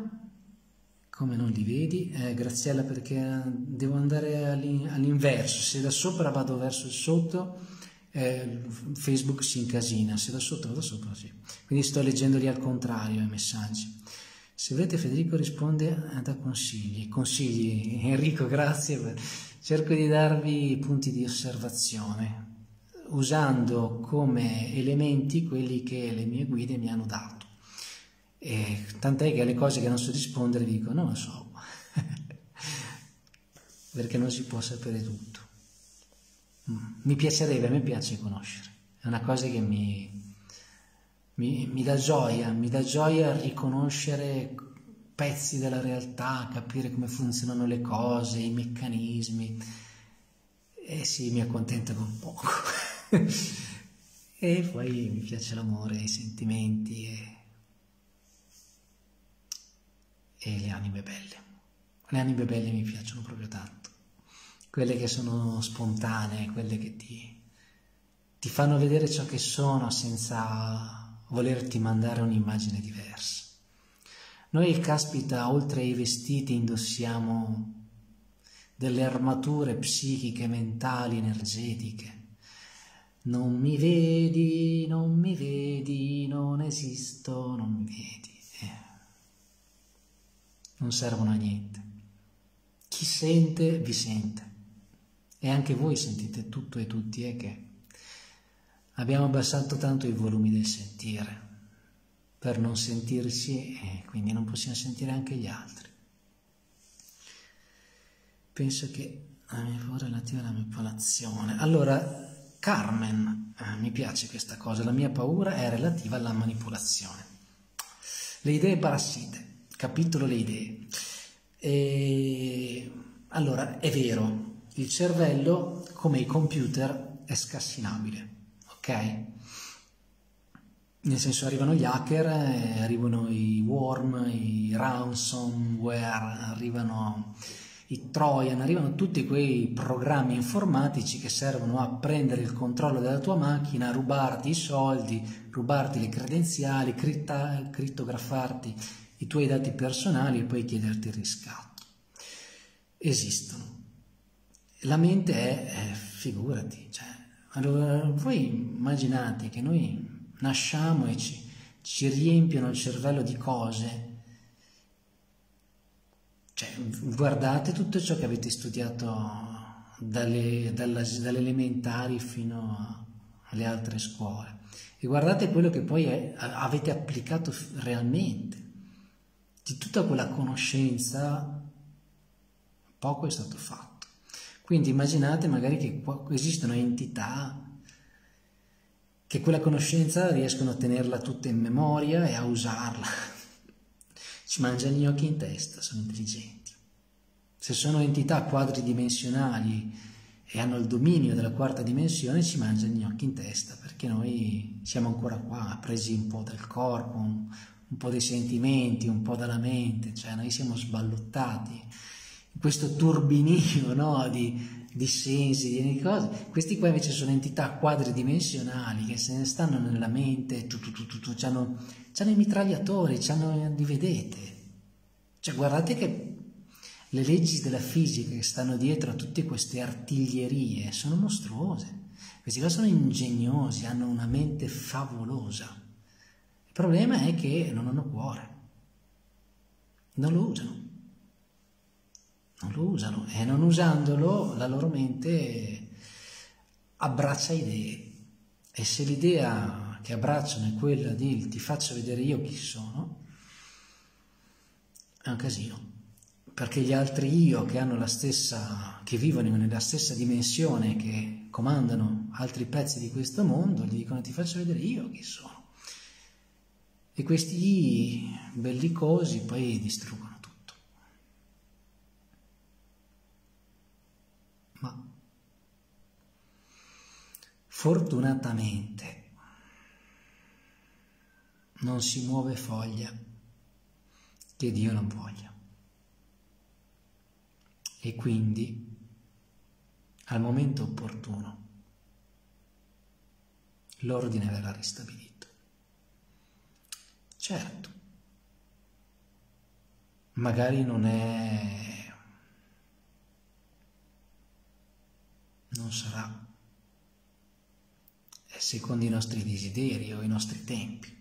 Come non li vedi? Eh, Graziella perché devo andare all'inverso, se da sopra vado verso il sotto eh, Facebook si incasina, se da sotto vado sopra sì. Quindi sto leggendoli al contrario i messaggi. Se volete Federico risponde da consigli. Consigli, Enrico, grazie. Cerco di darvi punti di osservazione usando come elementi quelli che le mie guide mi hanno dato. E tant'è che alle cose che non so rispondere dico non lo so, perché non si può sapere tutto. Mm. Mi piacerebbe, a me piace conoscere, è una cosa che mi, mi, mi dà gioia, mi dà gioia riconoscere pezzi della realtà, capire come funzionano le cose, i meccanismi. E sì, mi accontenta con poco. e poi mi piace l'amore, i sentimenti e, e le anime belle. Le anime belle mi piacciono proprio tanto, quelle che sono spontanee, quelle che ti, ti fanno vedere ciò che sono senza volerti mandare un'immagine diversa. Noi, caspita, oltre ai vestiti indossiamo delle armature psichiche, mentali, energetiche non mi vedi, non mi vedi, non esisto, non mi vedi. Eh. Non servono a niente. Chi sente, vi sente. E anche voi sentite tutto e tutti, è che abbiamo abbassato tanto i volumi del sentire per non sentirsi e quindi non possiamo sentire anche gli altri. Penso che la mia relativa alla mia popolazione. Allora, Carmen, eh, mi piace questa cosa, la mia paura è relativa alla manipolazione. Le idee parassite, capitolo le idee. E, allora, è vero, il cervello, come i computer, è scassinabile, ok? Nel senso arrivano gli hacker, eh, arrivano i worm, i ransomware, arrivano i Trojan, arrivano tutti quei programmi informatici che servono a prendere il controllo della tua macchina, rubarti i soldi, rubarti le credenziali, critta, crittografarti i tuoi dati personali e poi chiederti il riscatto. Esistono. La mente è, è figurati, cioè, allora, voi immaginate che noi nasciamo e ci, ci riempiono il cervello di cose cioè, guardate tutto ciò che avete studiato dalle, dalle, dalle elementari fino alle altre scuole. E guardate quello che poi è, avete applicato realmente. Di tutta quella conoscenza poco è stato fatto. Quindi immaginate magari che esistono entità che quella conoscenza riescono a tenerla tutta in memoria e a usarla. Ci mangiano gli occhi in testa, sono intelligenti. Se sono entità quadridimensionali e hanno il dominio della quarta dimensione, ci mangiano gli occhi in testa, perché noi siamo ancora qua, presi un po' dal corpo, un, un po' dei sentimenti, un po' dalla mente, cioè noi siamo sballottati in questo turbinio no, di, di sensi, di cose. Questi qua invece sono entità quadridimensionali che se ne stanno nella mente, tu, tu, tu, tu, tu, hanno, hanno i mitragliatori, hanno, li vedete. Cioè guardate che le leggi della fisica che stanno dietro a tutte queste artiglierie sono mostruose. Questi qua sono ingegnosi, hanno una mente favolosa. Il problema è che non hanno cuore, non lo usano. Non lo usano e non usandolo la loro mente abbraccia idee. E se l'idea che abbracciano è quella di ti faccio vedere io chi sono, è un casino perché gli altri io che hanno la stessa, che vivono nella stessa dimensione, che comandano altri pezzi di questo mondo, gli dicono ti faccio vedere io chi sono. E questi bellicosi poi distruggono tutto. Ma fortunatamente non si muove foglia che Dio non voglia e quindi al momento opportuno l'ordine verrà ristabilito. Certo, magari non è, non sarà, secondo i nostri desideri o i nostri tempi,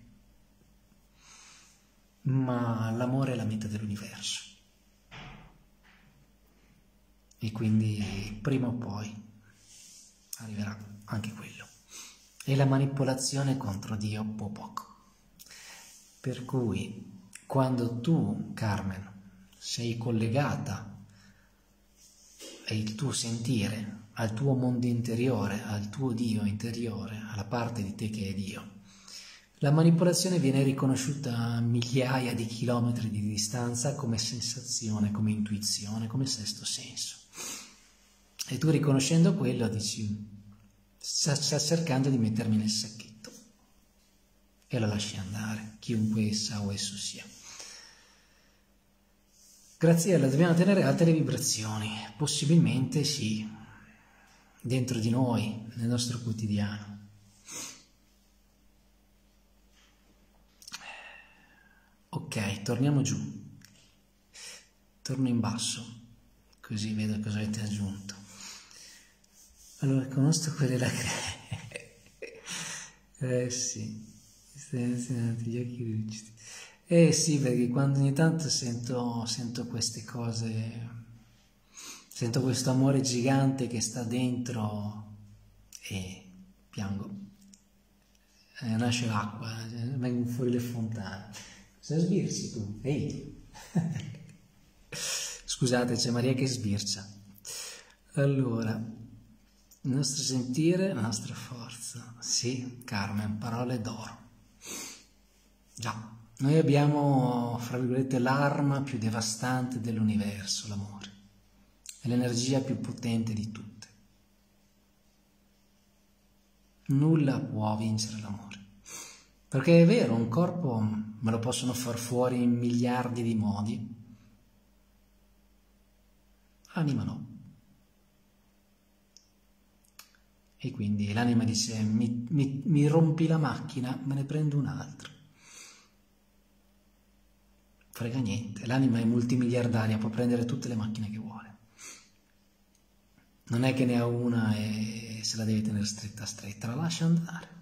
ma l'amore è la meta dell'universo e quindi prima o poi arriverà anche quello. E la manipolazione contro Dio può poco. Per cui quando tu, Carmen, sei collegata e il tuo sentire al tuo mondo interiore, al tuo Dio interiore, alla parte di te che è Dio, la manipolazione viene riconosciuta a migliaia di chilometri di distanza come sensazione, come intuizione, come sesto senso. E tu riconoscendo quello dici, sta, sta cercando di mettermi nel sacchetto. E lo lasci andare, chiunque essa o esso sia. Graziella, dobbiamo tenere alte le vibrazioni, possibilmente sì, dentro di noi, nel nostro quotidiano. Ok, torniamo giù, torno in basso, così vedo cosa avete aggiunto. Allora, conosco quelle lacrime. eh sì, gli occhi lucidi. Eh sì, perché quando ogni tanto sento, sento queste cose, sento questo amore gigante che sta dentro e piango. Eh, nasce l'acqua, eh, vengono fuori le fontane. Cosa sbirsi tu? Ehi! Scusate, c'è Maria che sbircia. Allora, il nostro sentire, la nostra forza. Sì, Carmen, parole d'oro. Già, noi abbiamo, fra virgolette, l'arma più devastante dell'universo, l'amore. È l'energia più potente di tutte. Nulla può vincere l'amore. Perché è vero, un corpo me lo possono far fuori in miliardi di modi. Anima no. E quindi l'anima dice, mi, mi, mi rompi la macchina, me ne prendo un'altra. Frega niente, l'anima è multimiliardaria, può prendere tutte le macchine che vuole. Non è che ne ha una e se la deve tenere stretta stretta, la lascia andare.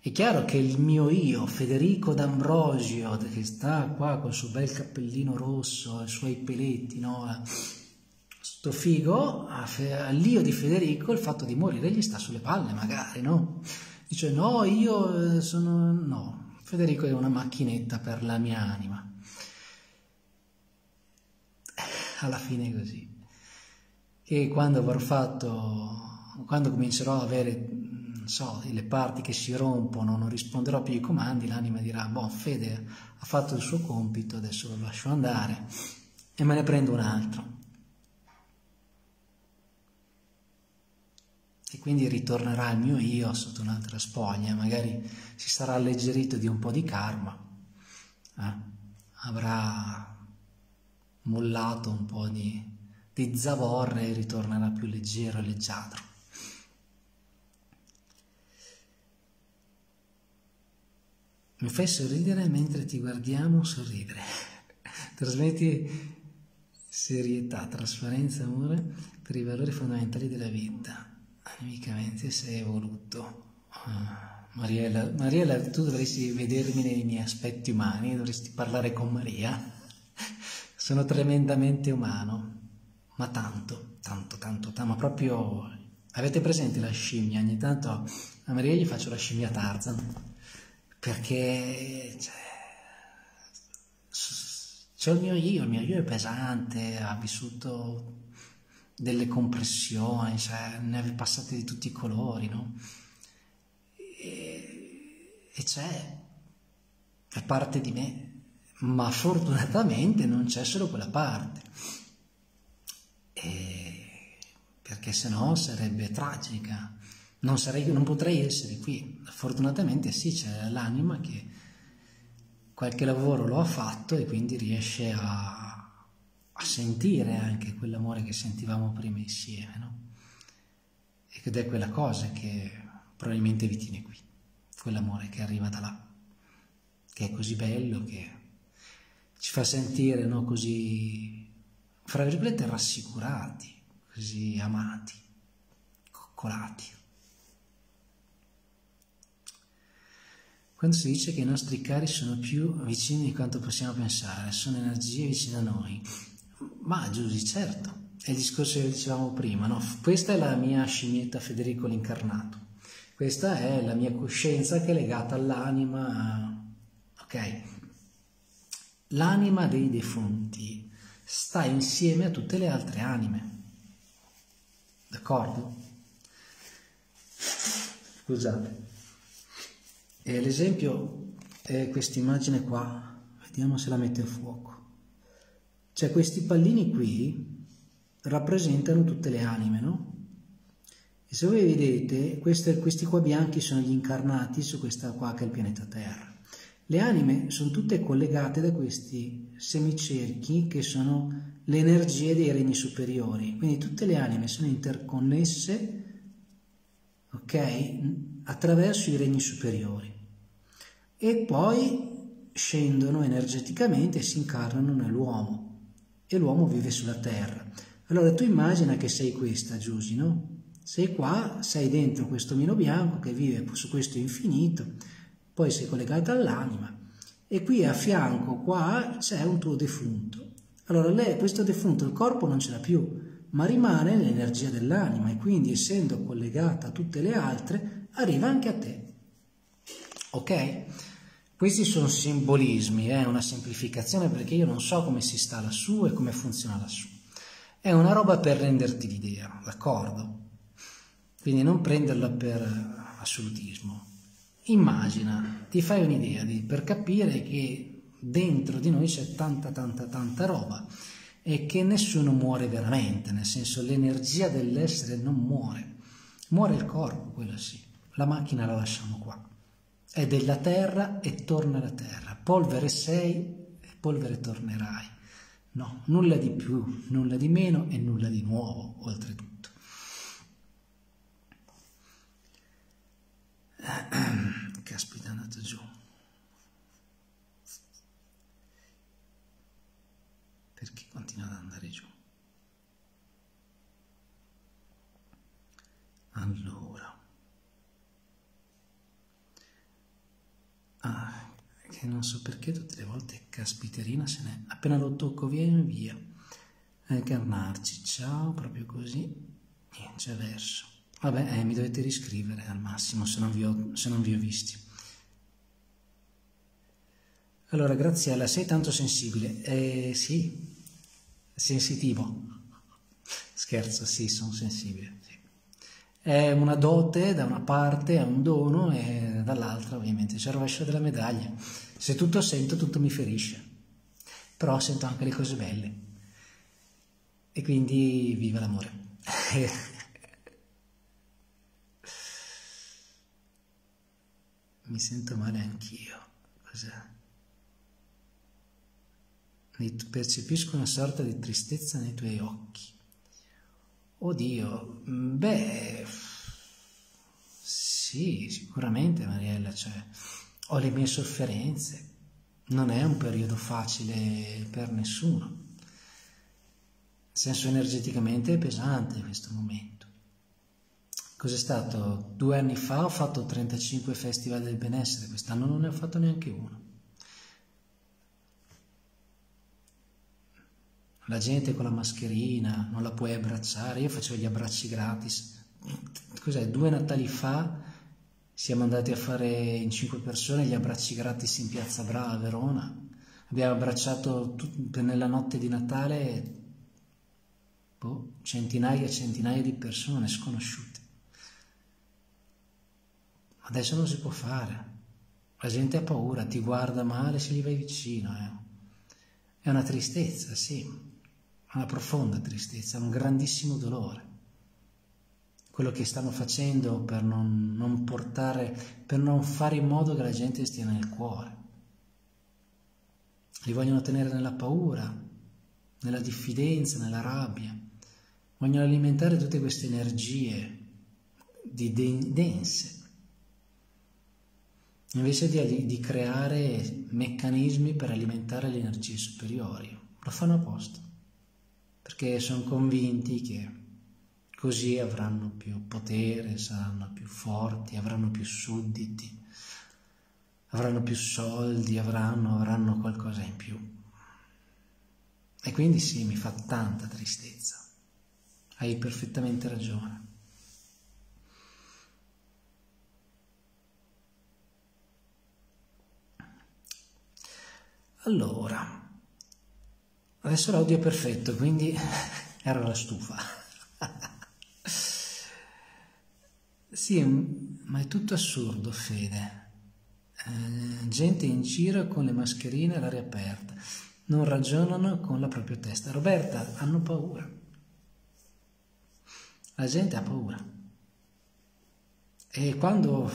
È chiaro che il mio io, Federico D'Ambrosio, che sta qua col suo bel cappellino rosso, i suoi peletti, no? sto figo, all'io di Federico il fatto di morire gli sta sulle palle magari, no? Dice no, io eh, sono... no, Federico è una macchinetta per la mia anima. Alla fine è così. Che quando avrò fatto, quando comincerò ad avere, so, le parti che si rompono, non risponderò più ai comandi, l'anima dirà, boh, Fede ha fatto il suo compito, adesso lo lascio andare e me ne prendo un altro. e quindi ritornerà il mio io sotto un'altra spoglia, magari si sarà alleggerito di un po' di karma, eh? avrà mollato un po' di, di zavorre e ritornerà più leggero e leggiadro. Mi fai sorridere mentre ti guardiamo sorridere. Trasmetti serietà, trasparenza, amore per i valori fondamentali della vita animicamente sei evoluto. Uh, Mariella, Mariella, tu dovresti vedermi nei miei aspetti umani, dovresti parlare con Maria. Sono tremendamente umano, ma tanto, tanto, tanto, tanto, ma proprio... Avete presente la scimmia? Ogni tanto a Maria gli faccio la scimmia Tarzan, perché... Cioè, c'è il mio io, il mio io è pesante, ha vissuto delle compressioni, cioè ne avevi passate di tutti i colori, no? E, e c'è, è parte di me, ma fortunatamente non c'è solo quella parte, e, perché sennò sarebbe tragica, non, sarei, non potrei essere qui. Fortunatamente sì, c'è l'anima che qualche lavoro lo ha fatto e quindi riesce a a sentire anche quell'amore che sentivamo prima insieme, no? Ed è quella cosa che probabilmente vi tiene qui, quell'amore che arriva da là, che è così bello, che ci fa sentire no, così, fra virgolette, rassicurati, così amati, coccolati. Quando si dice che i nostri cari sono più vicini di quanto possiamo pensare, sono energie vicine a noi, ma Giusy, certo, è il discorso che dicevamo prima, no? Questa è la mia scimmietta Federico l'incarnato, questa è la mia coscienza che è legata all'anima, ok? L'anima dei defunti sta insieme a tutte le altre anime, d'accordo? Scusate. E l'esempio è questa immagine qua, vediamo se la mette a fuoco. Cioè questi pallini qui rappresentano tutte le anime, no? E se voi vedete, queste, questi qua bianchi sono gli incarnati su questa qua che è il pianeta Terra. Le anime sono tutte collegate da questi semicerchi che sono le energie dei regni superiori. Quindi tutte le anime sono interconnesse, ok, attraverso i regni superiori. E poi scendono energeticamente e si incarnano nell'uomo e l'uomo vive sulla terra. Allora tu immagina che sei questa, Giusy, no? Sei qua, sei dentro questo mino bianco che vive su questo infinito, poi sei collegata all'anima e qui a fianco qua c'è un tuo defunto. Allora lei, questo defunto, il corpo non ce l'ha più, ma rimane l'energia dell'anima e quindi essendo collegata a tutte le altre, arriva anche a te. Ok? Questi sono simbolismi, è eh? una semplificazione perché io non so come si sta lassù e come funziona lassù. È una roba per renderti l'idea, d'accordo? Quindi non prenderla per assolutismo. Immagina, ti fai un'idea di, per capire che dentro di noi c'è tanta tanta tanta roba e che nessuno muore veramente, nel senso l'energia dell'essere non muore. Muore il corpo, quello sì. La macchina la lasciamo qua è della terra e torna alla terra. Polvere sei e polvere tornerai. No, nulla di più, nulla di meno e nulla di nuovo, oltretutto. Caspita, è andato giù. Perché continua ad andare giù? Allora. Ah, che non so perché tutte le volte caspiterina se ne... appena lo tocco viene via. incarnarci. Ciao, proprio così. Niente, verso. Vabbè, eh, mi dovete riscrivere al massimo se non vi ho, non vi ho visti. Allora, Graziella, sei tanto sensibile? Eh, sì, sensitivo. Scherzo, sì, sono sensibile. Sì. È una dote da una parte, è un dono e dall'altra ovviamente c'è il rovescio della medaglia. Se tutto sento, tutto mi ferisce. Però sento anche le cose belle. E quindi viva l'amore. mi sento male anch'io. Cos'è? Percepisco una sorta di tristezza nei tuoi occhi. Oddio, beh, sì, sicuramente Mariella, cioè, ho le mie sofferenze. Non è un periodo facile per nessuno. Nel senso energeticamente è pesante questo momento. Cos'è stato? Due anni fa ho fatto 35 festival del benessere, quest'anno non ne ho fatto neanche uno. La gente con la mascherina non la puoi abbracciare, io facevo gli abbracci gratis. Cos'è? Due Natali fa siamo andati a fare in cinque persone gli abbracci gratis in Piazza Bra a Verona. Abbiamo abbracciato nella notte di Natale boh, centinaia e centinaia di persone sconosciute. Adesso non si può fare. La gente ha paura, ti guarda male se gli vai vicino. Eh. È una tristezza, sì, una profonda tristezza, un grandissimo dolore. Quello che stanno facendo per non, non portare, per non fare in modo che la gente stia nel cuore. Li vogliono tenere nella paura, nella diffidenza, nella rabbia. Vogliono alimentare tutte queste energie di dense invece di, di creare meccanismi per alimentare le energie superiori. Lo fanno apposta, perché sono convinti che così avranno più potere, saranno più forti, avranno più sudditi, avranno più soldi, avranno, avranno qualcosa in più. E quindi sì, mi fa tanta tristezza. Hai perfettamente ragione. Allora, adesso l'audio è perfetto, quindi era la stufa. sì, ma è tutto assurdo, Fede. Eh, gente in giro con le mascherine all'aria aperta, non ragionano con la propria testa. Roberta, hanno paura. La gente ha paura. E quando,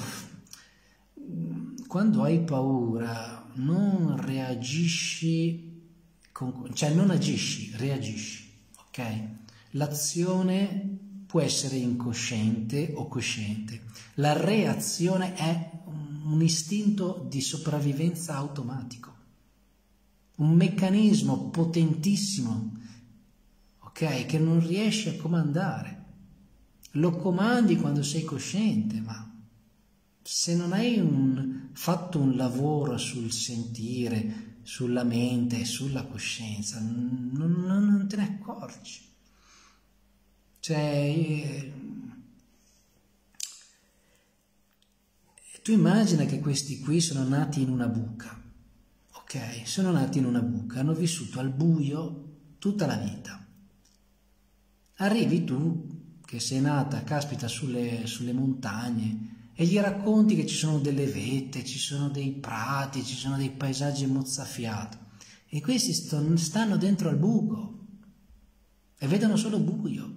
quando hai paura non reagisci, con, cioè non agisci, reagisci, ok? L'azione può essere incosciente o cosciente. La reazione è un istinto di sopravvivenza automatico, un meccanismo potentissimo, ok? Che non riesci a comandare. Lo comandi quando sei cosciente, ma se non hai un, fatto un lavoro sul sentire, sulla mente e sulla coscienza, non, non, non, te ne accorgi. Cioè, eh, tu immagina che questi qui sono nati in una buca, ok? Sono nati in una buca, hanno vissuto al buio tutta la vita. Arrivi tu, che sei nata, caspita, sulle, sulle montagne, e gli racconti che ci sono delle vette, ci sono dei prati, ci sono dei paesaggi mozzafiato e questi stanno dentro al buco e vedono solo buio.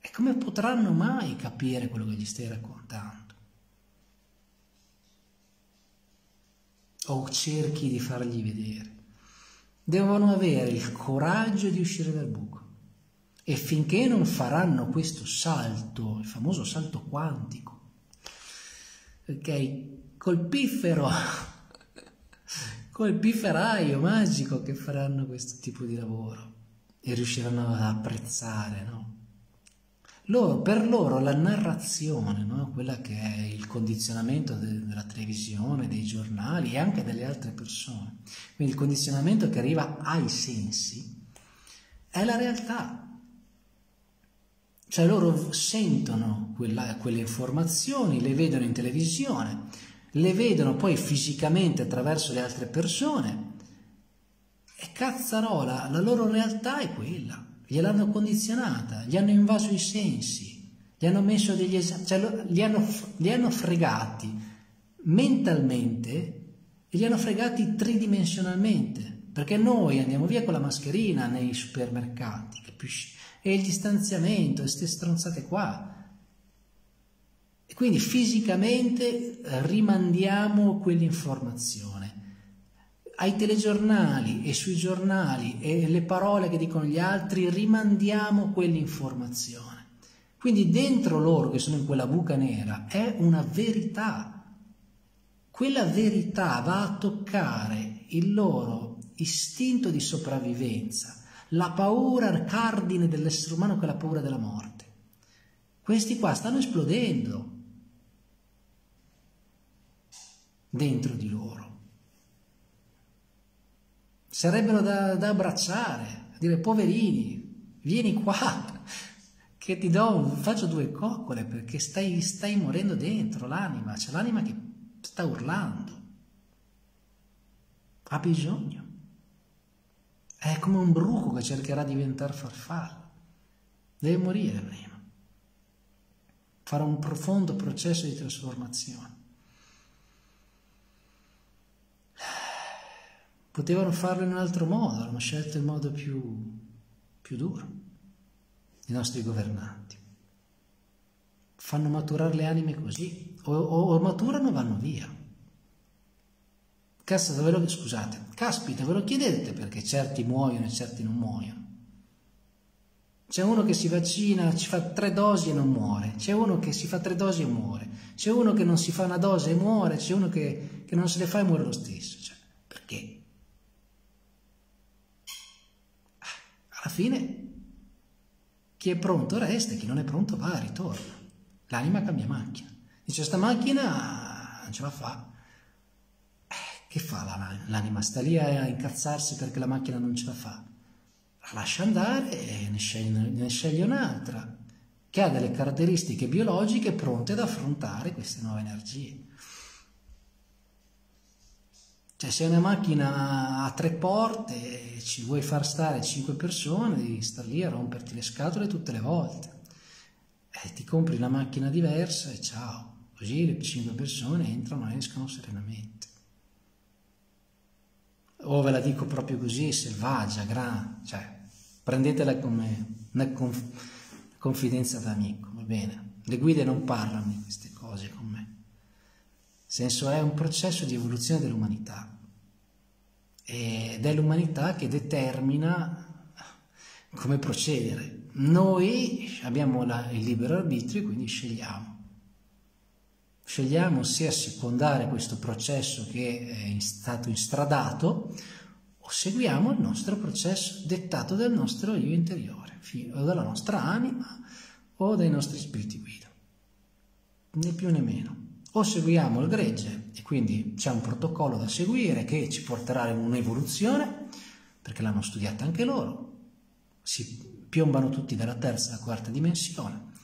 E come potranno mai capire quello che gli stai raccontando? O cerchi di fargli vedere. Devono avere il coraggio di uscire dal buco. E finché non faranno questo salto, il famoso salto quantico, ok, colpifero, colpiferaio magico che faranno questo tipo di lavoro e riusciranno ad apprezzare, no? Loro, per loro la narrazione, no? quella che è il condizionamento de- della televisione, dei giornali e anche delle altre persone, quindi il condizionamento che arriva ai sensi, è la realtà. Cioè loro sentono quella, quelle informazioni, le vedono in televisione, le vedono poi fisicamente attraverso le altre persone e cazzarola, la loro realtà è quella, gliel'hanno condizionata, gli hanno invaso i sensi, gli hanno messo degli esami, cioè li hanno, li hanno fregati mentalmente e li hanno fregati tridimensionalmente, perché noi andiamo via con la mascherina nei supermercati, capisci? E il distanziamento, queste stronzate qua. E quindi fisicamente rimandiamo quell'informazione ai telegiornali e sui giornali e le parole che dicono gli altri rimandiamo quell'informazione. Quindi dentro loro che sono in quella buca nera è una verità. Quella verità va a toccare il loro istinto di sopravvivenza, la paura cardine dell'essere umano che è la paura della morte. Questi qua stanno esplodendo dentro di loro sarebbero da, da abbracciare, dire poverini, vieni qua, che ti do, faccio due coccole perché stai, stai morendo dentro l'anima, c'è l'anima che sta urlando, ha bisogno, è come un bruco che cercherà di diventare farfalla, deve morire prima, fare un profondo processo di trasformazione. Potevano farlo in un altro modo, hanno scelto il modo più, più duro, i nostri governanti. Fanno maturare le anime così, o, o, o maturano o vanno via. Cazzo, ve lo, scusate, caspita, ve lo chiedete perché certi muoiono e certi non muoiono. C'è uno che si vaccina, ci fa tre dosi e non muore, c'è uno che si fa tre dosi e muore, c'è uno che non si fa una dose e muore, c'è uno che, che non se le fa e muore lo stesso. Cioè, perché? alla fine chi è pronto resta chi non è pronto va, ritorna. L'anima cambia macchina. Dice, sta macchina non ce la fa. Che fa l'anima? Sta lì a incazzarsi perché la macchina non ce la fa. La lascia andare e ne sceglie, ne sceglie un'altra che ha delle caratteristiche biologiche pronte ad affrontare queste nuove energie. Cioè se una macchina a tre porte e ci vuoi far stare cinque persone, devi stare lì a romperti le scatole tutte le volte. E ti compri una macchina diversa e ciao. Così le cinque persone entrano e escono serenamente. O ve la dico proprio così, selvaggia, grande, cioè prendetela come una conf- confidenza d'amico, va bene? Le guide non parlano di queste cose con me senso è un processo di evoluzione dell'umanità ed è l'umanità che determina come procedere. Noi abbiamo la, il libero arbitrio e quindi scegliamo. Scegliamo se assecondare questo processo che è stato instradato o seguiamo il nostro processo dettato dal nostro io interiore, o dalla nostra anima o dai nostri spiriti guida. Né più né meno o seguiamo il gregge e quindi c'è un protocollo da seguire che ci porterà in un'evoluzione, perché l'hanno studiata anche loro, si piombano tutti dalla terza alla quarta dimensione.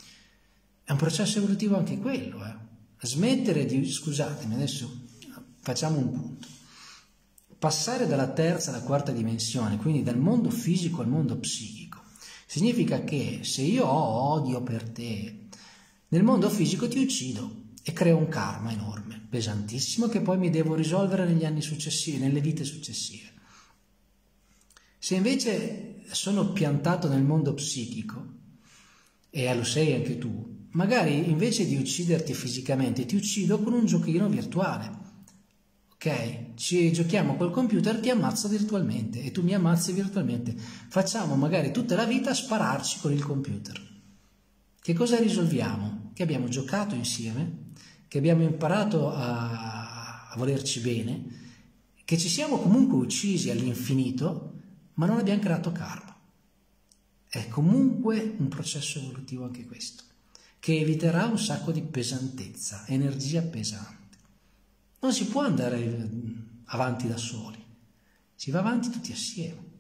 È un processo evolutivo anche quello, eh. Smettere di, scusatemi, adesso facciamo un punto. Passare dalla terza alla quarta dimensione, quindi dal mondo fisico al mondo psichico, significa che se io ho odio per te, nel mondo fisico ti uccido, e creo un karma enorme, pesantissimo, che poi mi devo risolvere negli anni successivi, nelle vite successive. Se invece sono piantato nel mondo psichico, e lo sei anche tu, magari invece di ucciderti fisicamente ti uccido con un giochino virtuale. Ok? Ci giochiamo col computer, ti ammazzo virtualmente e tu mi ammazzi virtualmente. Facciamo magari tutta la vita a spararci con il computer. Che cosa risolviamo? Che abbiamo giocato insieme, che abbiamo imparato a, a volerci bene, che ci siamo comunque uccisi all'infinito, ma non abbiamo creato karma. È comunque un processo evolutivo anche questo, che eviterà un sacco di pesantezza, energia pesante. Non si può andare avanti da soli, si va avanti tutti assieme.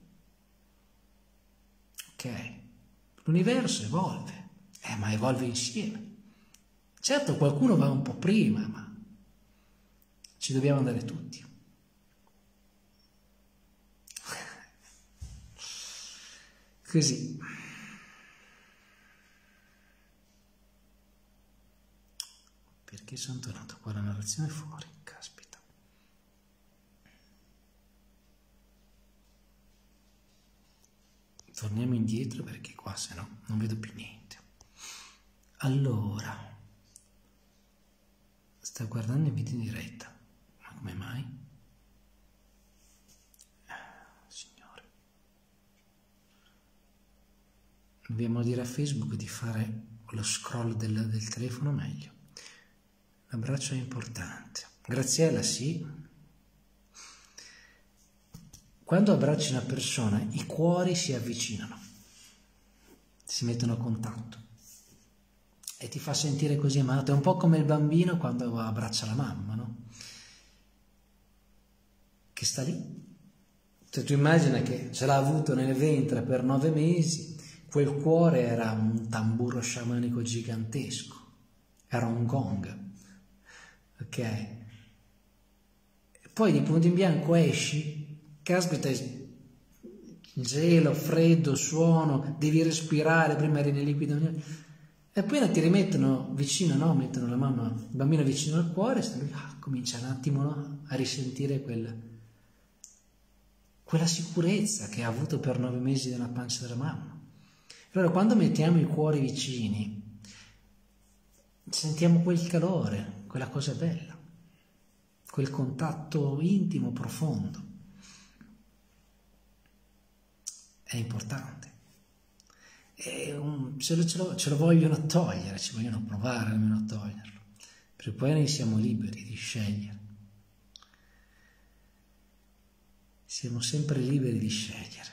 Ok? L'universo evolve, eh, ma evolve insieme. Certo, qualcuno va un po' prima, ma ci dobbiamo andare tutti. Così. Perché sono tornato qua la narrazione fuori? Caspita. Torniamo indietro perché qua se no non vedo più niente. Allora, sta guardando il video in diretta, ma come mai? Signore. Dobbiamo dire a Facebook di fare lo scroll del, del telefono meglio. L'abbraccio è importante. Graziella, sì. Quando abbracci una persona, i cuori si avvicinano, si mettono a contatto e ti fa sentire così amato. È un po' come il bambino quando abbraccia la mamma, no? Che sta lì. Cioè, tu immagina che ce l'ha avuto nel ventre per nove mesi, quel cuore era un tamburo sciamanico gigantesco, era un gong ok? Poi di punto in bianco esci, caspita, gelo, freddo, suono, devi respirare, prima eri nel liquido. E appena ti rimettono vicino, no? Mettono la mamma, il bambino vicino al cuore, lui ah, comincia un attimo no? a risentire quella, quella sicurezza che ha avuto per nove mesi nella pancia della mamma. Allora quando mettiamo i cuori vicini, sentiamo quel calore, quella cosa bella, quel contatto intimo, profondo. È importante. Un, ce, lo, ce, lo, ce, lo, vogliono togliere, ci vogliono provare almeno a toglierlo, perché poi noi siamo liberi di scegliere. Siamo sempre liberi di scegliere.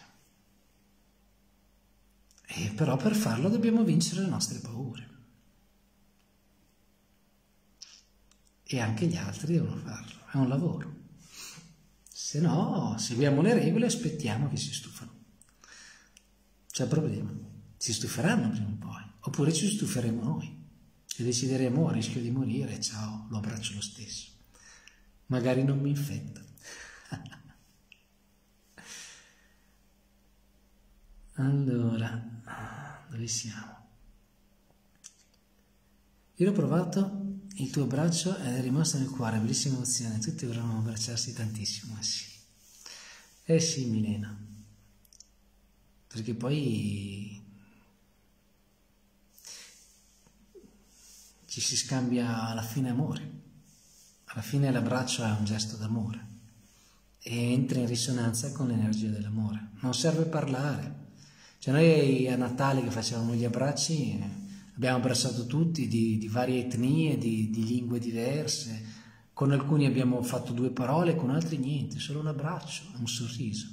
E però per farlo dobbiamo vincere le nostre paure. E anche gli altri devono farlo, è un lavoro. Se no, seguiamo le regole e aspettiamo che si stufano. C'è problema. Si stuferanno prima o poi, oppure ci stuferemo noi e decideremo a rischio di morire, ciao, lo abbraccio lo stesso. Magari non mi infetta. allora, dove siamo? Io l'ho provato il tuo abbraccio è rimasto nel cuore, bellissima emozione, tutti vorranno abbracciarsi tantissimo, eh sì. Eh sì, Milena, perché poi ci si scambia alla fine amore, alla fine l'abbraccio è un gesto d'amore e entra in risonanza con l'energia dell'amore, non serve parlare, cioè noi a Natale che facevamo gli abbracci Abbiamo abbracciato tutti di, di varie etnie, di, di, lingue diverse, con alcuni abbiamo fatto due parole, con altri niente, solo un abbraccio, un sorriso.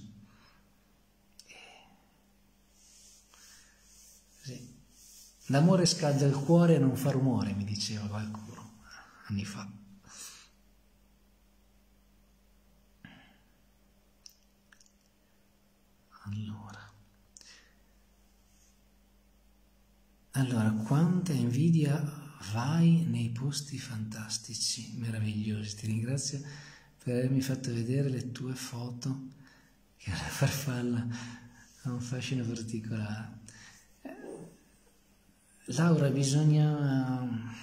Sì. L'amore scalda il cuore e non fa rumore, mi diceva qualcuno anni fa. Allora. Allora, quanta invidia vai nei posti fantastici, meravigliosi. Ti ringrazio per avermi fatto vedere le tue foto, che la farfalla ha un fascino particolare. Laura, bisogna...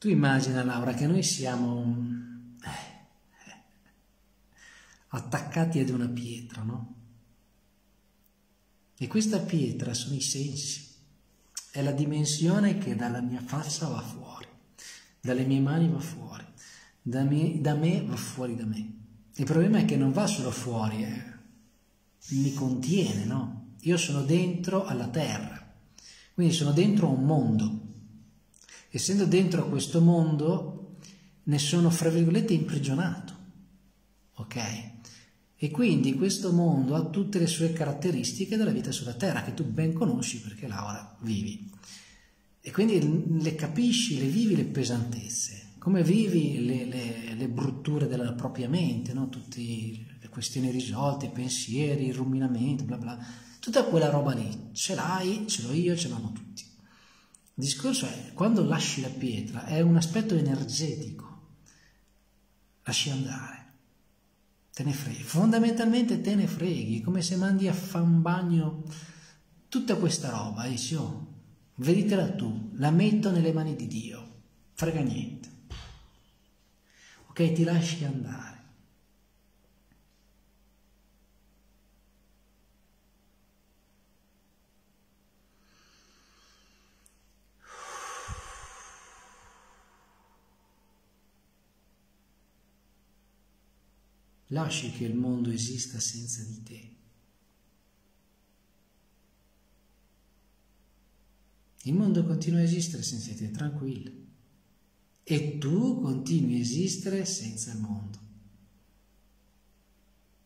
Tu immagina, Laura, che noi siamo eh, attaccati ad una pietra, no? E questa pietra sono i sensi, è la dimensione che dalla mia faccia va fuori, dalle mie mani va fuori, da me, da me va fuori da me. Il problema è che non va solo fuori, eh, mi contiene, no? Io sono dentro alla terra, quindi sono dentro un mondo. Essendo dentro questo mondo, ne sono, fra virgolette, imprigionato, ok? E quindi questo mondo ha tutte le sue caratteristiche della vita sulla Terra, che tu ben conosci perché là ora vivi. E quindi le capisci, le vivi le pesantezze. come vivi le, le, le brutture della propria mente, no? tutte le questioni risolte, i pensieri, il ruminamento, bla bla, tutta quella roba lì, ce l'hai, ce l'ho io, ce l'hanno tutti. Il discorso è, quando lasci la pietra, è un aspetto energetico, lasci andare te ne freghi, fondamentalmente te ne freghi, come se mandi a fare un bagno tutta questa roba dici, oh, veditela tu, la metto nelle mani di Dio, frega niente. Ok, ti lasci andare. Lasci che il mondo esista senza di te. Il mondo continua a esistere senza te, tranquillo. E tu continui a esistere senza il mondo.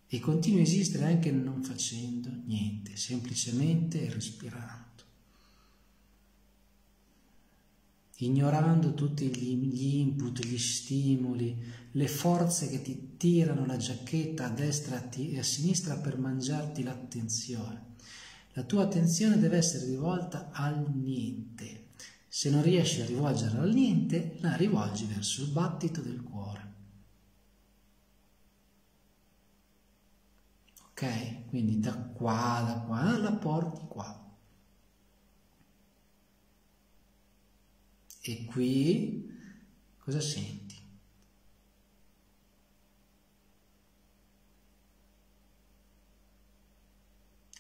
E continui a esistere anche non facendo niente, semplicemente respirando. Ignorando tutti gli, gli, input, gli stimoli, le forze che ti tirano la giacchetta a destra e a sinistra per mangiarti l'attenzione. La tua attenzione deve essere rivolta al niente. Se non riesci a rivolgerla al niente, la rivolgi verso il battito del cuore. Ok? Quindi da qua, da qua, la porti qua. E qui cosa senti?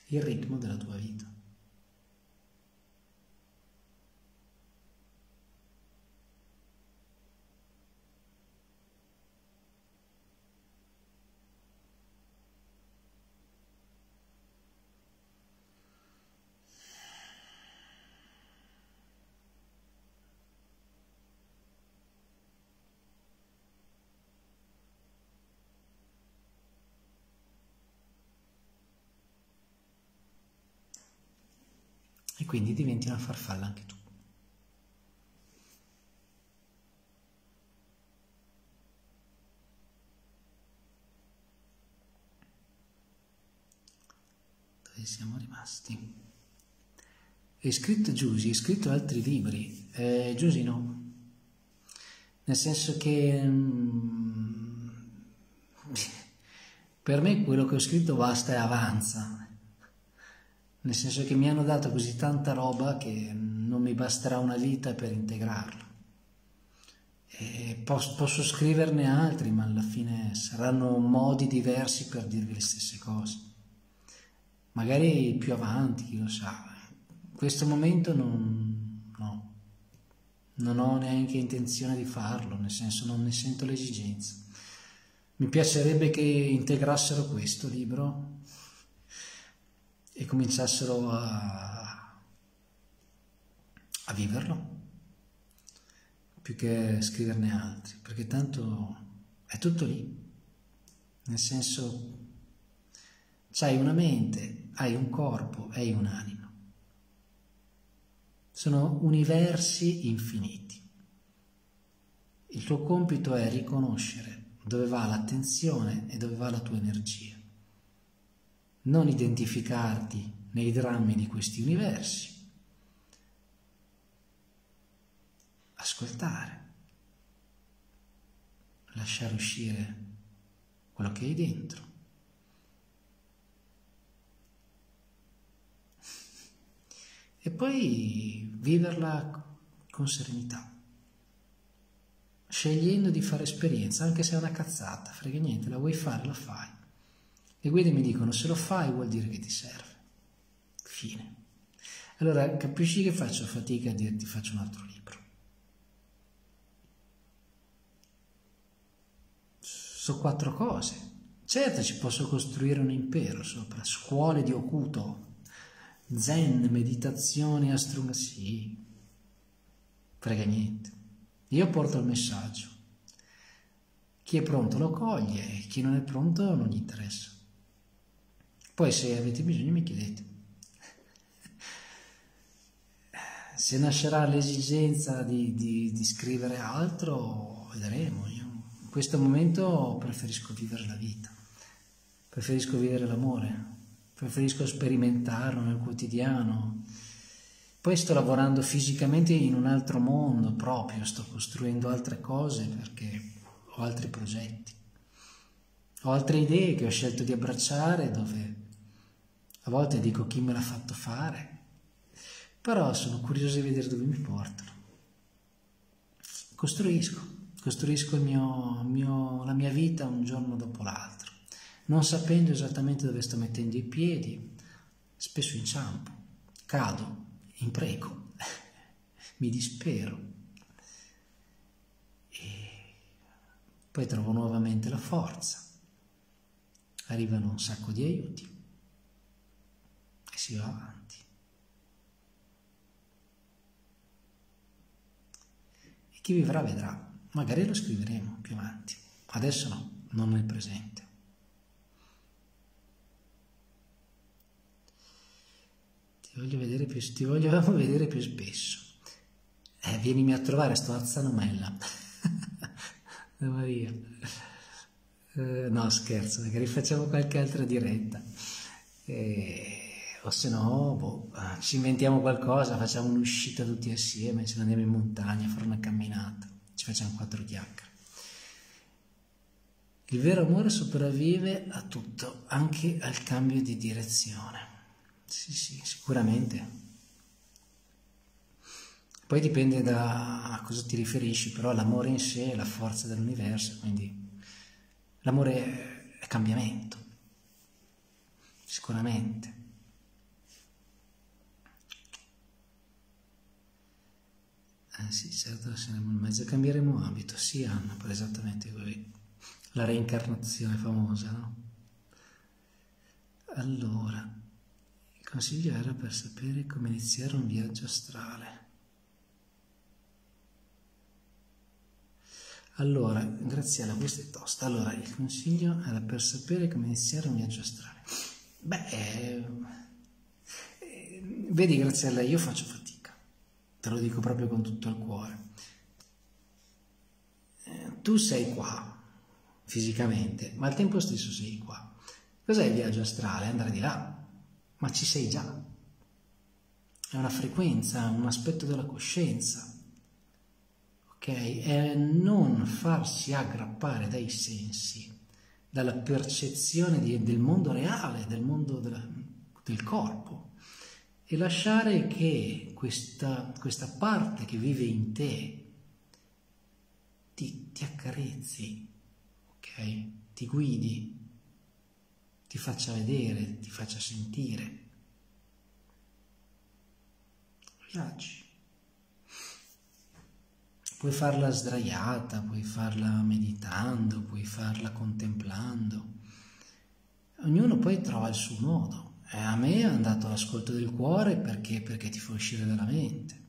Il ritmo della tua vita. Quindi diventi una farfalla anche tu. Dove siamo rimasti? Hai scritto Giusy, hai scritto altri libri. Eh, Giusy no. Nel senso che mm, per me quello che ho scritto basta e avanza nel senso che mi hanno dato così tanta roba che non mi basterà una vita per integrarla. E posso, posso scriverne altri, ma alla fine saranno modi diversi per dirvi le stesse cose. Magari più avanti, chi lo sa. In questo momento non, no, non ho neanche intenzione di farlo, nel senso non ne sento l'esigenza. Mi piacerebbe che integrassero questo libro e cominciassero a, a viverlo più che scriverne altri, perché tanto è tutto lì, nel senso c'hai una mente, hai un corpo, hai un'anima. Sono universi infiniti. Il tuo compito è riconoscere dove va l'attenzione e dove va la tua energia non identificarti nei drammi di questi universi, ascoltare, lasciare uscire quello che hai dentro. E poi viverla con serenità, scegliendo di fare esperienza, anche se è una cazzata, frega niente, la vuoi fare, la fai. Le guide mi dicono se lo fai vuol dire che ti serve. Fine. Allora capisci che faccio fatica a dirti faccio un altro libro. Sono quattro cose. Certo ci posso costruire un impero sopra, scuole di Okuto, zen, meditazione, astronomia, sì, frega niente. Io porto il messaggio. Chi è pronto lo coglie, chi non è pronto non gli interessa. Poi se avete bisogno mi chiedete. Se nascerà l'esigenza di, di, di scrivere altro, vedremo. Io in questo momento preferisco vivere la vita, preferisco vivere l'amore, preferisco sperimentarlo nel quotidiano. Poi sto lavorando fisicamente in un altro mondo proprio, sto costruendo altre cose perché ho altri progetti. Ho altre idee che ho scelto di abbracciare dove a volte dico chi me l'ha fatto fare, però sono curioso di vedere dove mi portano. Costruisco, costruisco mio, mio, la mia vita un giorno dopo l'altro, non sapendo esattamente dove sto mettendo i piedi, spesso inciampo, cado, impreco, mi dispero poi trovo nuovamente la forza, arrivano un sacco di aiuti e si va avanti. Chi vivrà vedrà, magari lo scriveremo più avanti, adesso no, non nel presente. Ti voglio vedere più, ti voglio vedere più spesso. Eh, vienimi a trovare, sto a Zanomella. Maria. Eh, no, scherzo, magari facciamo qualche altra diretta. Eh, o se no, boh, ci inventiamo qualcosa, facciamo un'uscita tutti assieme, ce ne andiamo in montagna a fare una camminata, ci facciamo quattro chiacchiere. Il vero amore sopravvive a tutto, anche al cambio di direzione. Sì, sì, sicuramente. Poi dipende da a cosa ti riferisci, però l'amore in sé è la forza dell'universo, quindi l'amore è cambiamento, sicuramente. Eh sì, certo, saremo in mezzo, cambieremo abito, sì Anna, per esattamente così. La reincarnazione famosa, no? Allora, il consiglio era per sapere come iniziare un viaggio astrale. Allora, Graziella, questa è tosta. Allora, il consiglio era per sapere come iniziare un viaggio astrale. Beh, eh, vedi Graziella, io faccio fatica te lo dico proprio con tutto il cuore. Eh, tu sei qua, fisicamente, ma al tempo stesso sei qua. Cos'è il viaggio astrale? Andare di là, ma ci sei già. È una frequenza, un aspetto della coscienza. Ok? È non farsi aggrappare dai sensi, dalla percezione di, del mondo reale, del mondo della, del corpo e lasciare che questa, questa parte che vive in te ti, ti accarezzi, ok? Ti guidi, ti faccia vedere, ti faccia sentire. Viaggi. Puoi farla sdraiata, puoi farla meditando, puoi farla contemplando. Ognuno poi trova il suo modo. Eh, a me è andato l'ascolto del cuore perché, perché ti fa uscire dalla mente.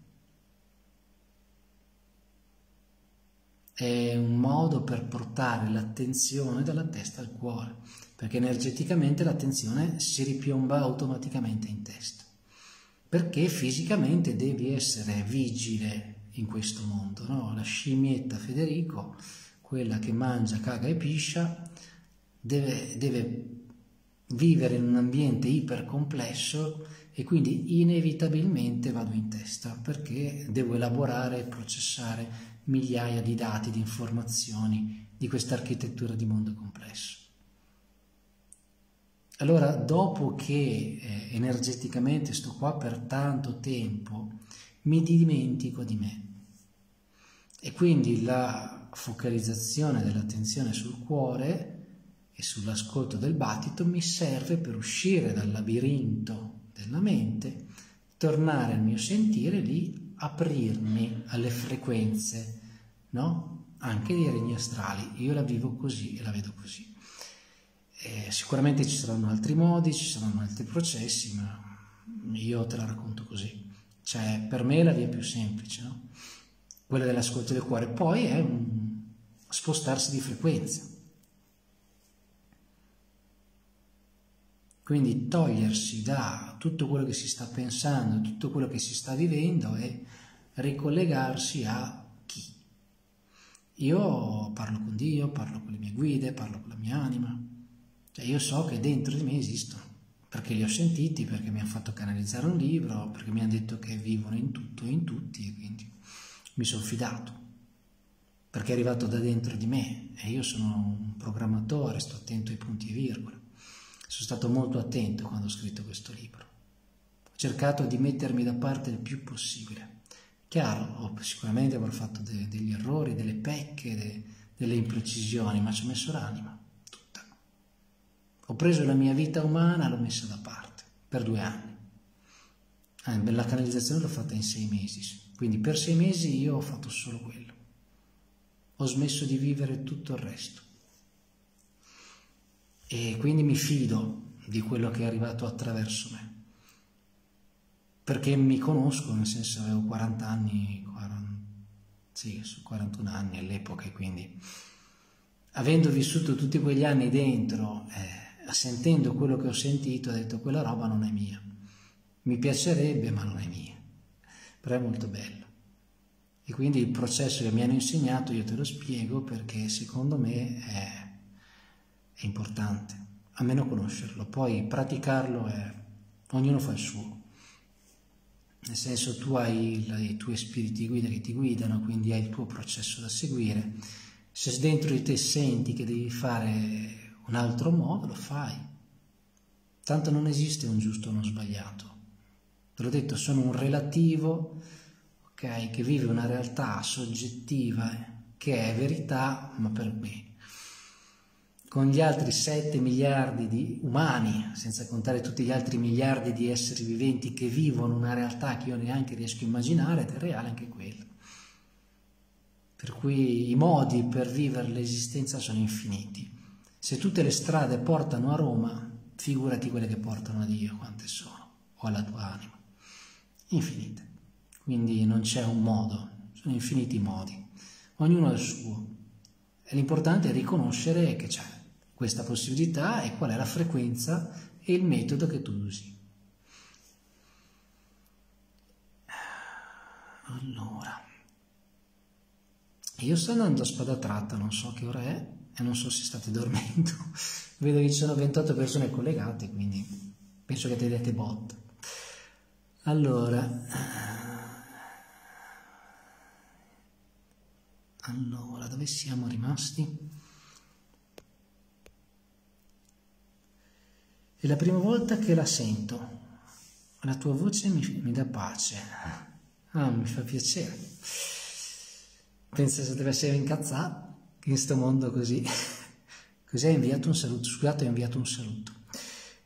È un modo per portare l'attenzione dalla testa al cuore, perché energeticamente l'attenzione si ripiomba automaticamente in testa. Perché fisicamente devi essere vigile in questo mondo, no? La scimmietta Federico, quella che mangia, caga e piscia, deve, deve vivere in un ambiente ipercomplesso e quindi inevitabilmente vado in testa perché devo elaborare e processare migliaia di dati, di informazioni di questa architettura di mondo complesso. Allora, dopo che eh, energeticamente sto qua per tanto tempo, mi dimentico di me. E quindi la focalizzazione dell'attenzione sul cuore e sull'ascolto del battito mi serve per uscire dal labirinto della mente, tornare al mio sentire lì, aprirmi alle frequenze, no? Anche dei regni astrali. Io la vivo così e la vedo così. Eh, sicuramente ci saranno altri modi, ci saranno altri processi, ma io te la racconto così. Cioè, per me è la via più semplice, no? Quella dell'ascolto del cuore. Poi è un spostarsi di frequenza Quindi togliersi da tutto quello che si sta pensando, tutto quello che si sta vivendo e ricollegarsi a chi? io parlo con Dio, parlo con le mie guide, parlo con la mia anima. Cioè io so che dentro di me esistono, perché li ho sentiti, perché mi hanno fatto canalizzare un libro, perché mi hanno detto che vivono in tutto e in tutti e quindi mi sono fidato, perché è arrivato da dentro di me e io sono un programmatore, sto attento ai punti e virgole. Sono stato molto attento quando ho scritto questo libro. Ho cercato di mettermi da parte il più possibile Chiaro, sicuramente avrò fatto de degli errori, delle pecche, de delle imprecisioni, ma ci ho messo l'anima, tutta. Ho preso la mia vita umana e l'ho messa da parte, per due anni. Eh, la canalizzazione l'ho fatta in sei mesi, quindi per sei mesi io ho fatto solo quello. Ho smesso di vivere tutto il resto. E quindi mi fido di quello che è arrivato attraverso me perché mi conosco, nel senso avevo 40 anni, 40, sì, 41 anni all'epoca, e quindi avendo vissuto tutti quegli anni dentro, eh, sentendo quello che ho sentito, ho detto quella roba non è mia. Mi piacerebbe, ma non è mia. Però è molto bello. E quindi il processo che mi hanno insegnato io te lo spiego perché secondo me è, è importante, almeno conoscerlo, poi praticarlo è, ognuno fa il suo nel senso tu hai i tuoi spiriti guida che ti guidano, quindi hai il tuo processo da seguire. Se dentro di te senti che devi fare un altro modo, lo fai. Tanto non esiste un giusto o uno sbagliato. Te l'ho detto, sono un relativo okay, che vive una realtà soggettiva che è verità, ma per me con gli altri 7 miliardi di umani, senza contare tutti gli altri miliardi di esseri viventi che vivono una realtà che io neanche riesco a immaginare, è reale anche quello. Per cui i modi per vivere l'esistenza sono infiniti. Se tutte le strade portano a Roma, figurati quelle che portano a Dio, quante sono, o alla tua anima. Infinite. Quindi non c'è un modo, sono infiniti i modi. Ognuno ha il suo. E l'importante è riconoscere che c'è questa possibilità e qual è la frequenza e il metodo che tu usi. Allora, io sto andando a spada tratta, non so che ora è e non so se state dormendo. Vedo che ci sono 28 persone collegate, quindi penso che tenete bot. Allora, allora, dove siamo rimasti? È la prima volta che la sento. La tua voce mi, mi dà pace. Ah, mi fa piacere. Pensa se deve essere incazzato in questo mondo così. Così hai inviato un saluto. Scusate, ho inviato un saluto.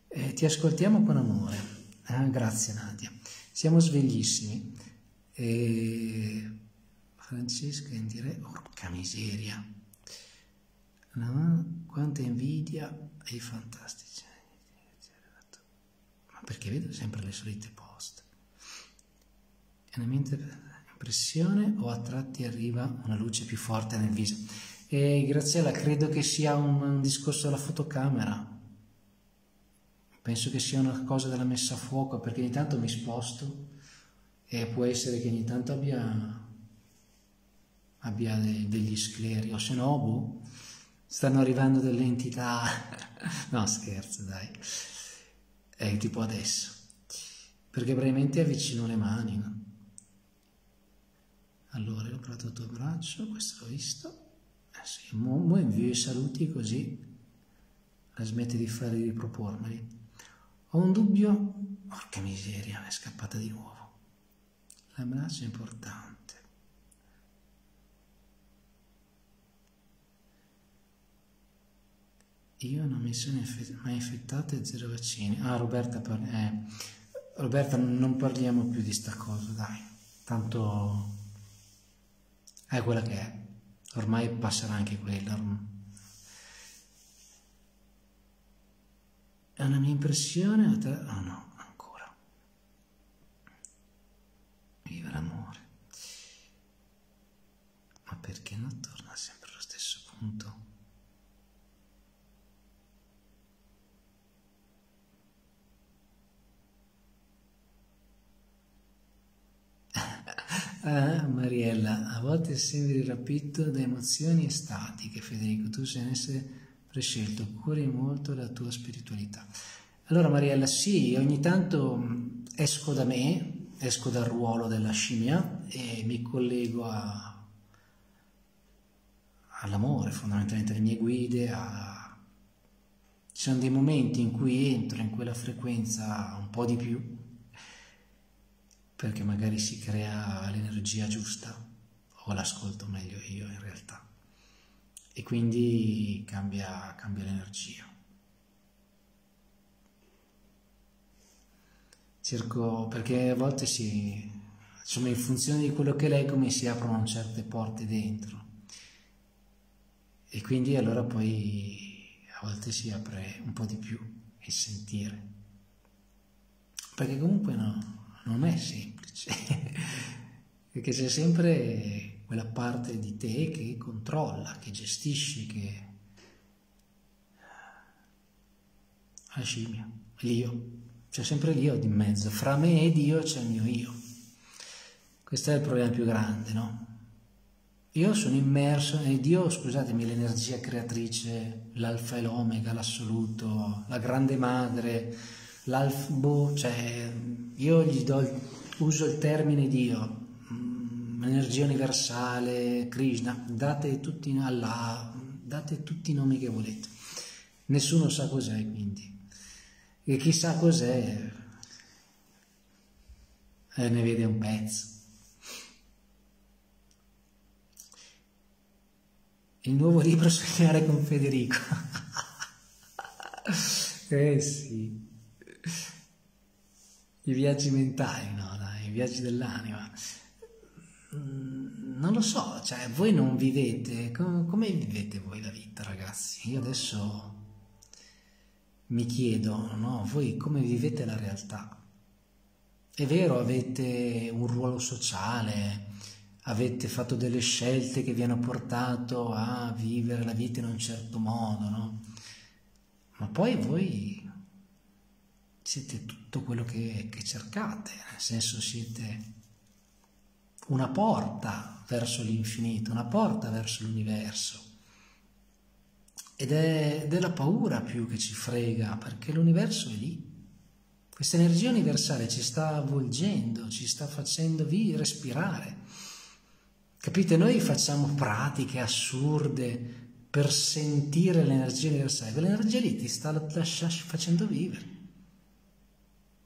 Eh, ti ascoltiamo con amore. Ah, grazie Nadia. Siamo sveglissimi. E... Francesca in diretta. Porca miseria. No, quanta invidia ai fantastici perché vedo sempre le solite post. È una mia impressione o a tratti arriva una luce più forte nel viso? E Graziella, credo che sia un, un discorso della fotocamera. Penso che sia una cosa della messa a fuoco perché ogni tanto mi sposto e può essere che ogni tanto abbia, abbia de, degli scleri o se no, boh, stanno arrivando delle entità. no, scherzo, dai è tipo adesso, perché brevemente avvicino le mani. No? Allora, ho provato il tuo braccio, questo l'ho visto, eh sì, mo, mo invio i saluti così la smette di fare di ripropormeli. Ho un dubbio, porca miseria, è scappata di nuovo. L'abbraccio è importante. Io non mi sono mai infettato e zero vaccini. Ah, Roberta, eh, Roberta, non parliamo più di sta cosa, dai. Tanto è quella che è. Ormai passerà anche quella. È una mia impressione te... Oh no, ancora. Viva l'amore. Ma perché non torna sempre allo stesso punto? Ah, Mariella, a volte sembri rapito da emozioni estatiche, Federico, tu sei un essere prescelto, curi molto la tua spiritualità. Allora Mariella, sì, ogni tanto mm, esco da me, esco dal ruolo della scimmia e mi collego a, all'amore, fondamentalmente alle mie guide, a... ci sono dei momenti in cui entro in quella frequenza un po' di più perché magari si crea l'energia giusta o l'ascolto meglio io in realtà. E quindi cambia, cambia l'energia. Cerco perché a volte si, insomma, in funzione di quello che leggo mi si aprono certe porte dentro. E quindi allora poi a volte si apre un po' di più il sentire. Perché comunque no, non è semplice, perché c'è sempre quella parte di te che controlla, che gestisce, che... La scimmia, l'io, c'è sempre l'io di mezzo, fra me e Dio c'è il mio io. Questo è il problema più grande, no? Io sono immerso e Dio, scusatemi, l'energia creatrice, l'alfa e l'omega, l'assoluto, la grande madre, l'albo, cioè io gli do, uso il termine Dio, mm, energia universale, Krishna, date tutti, Allah, date tutti i nomi che volete. Nessuno sa cos'è quindi. E chi sa cos'è eh, ne vede un pezzo. Il nuovo libro Sognare con Federico. eh sì i viaggi mentali, no? i viaggi dell'anima. Mm, non lo so, cioè voi non vivete, come vivete voi la vita ragazzi? Io adesso mi chiedo, no? Voi come vivete la realtà? È vero, avete un ruolo sociale, avete fatto delle scelte che vi hanno portato a vivere la vita in un certo modo, no? Ma poi voi siete tutto quello che, che cercate, nel senso siete una porta verso l'infinito, una porta verso l'universo. Ed è della paura più che ci frega, perché l'universo è lì. Questa energia universale ci sta avvolgendo, ci sta facendo respirare. Capite? Noi facciamo pratiche assurde per sentire l'energia universale, quell'energia lì ti sta facendo vivere.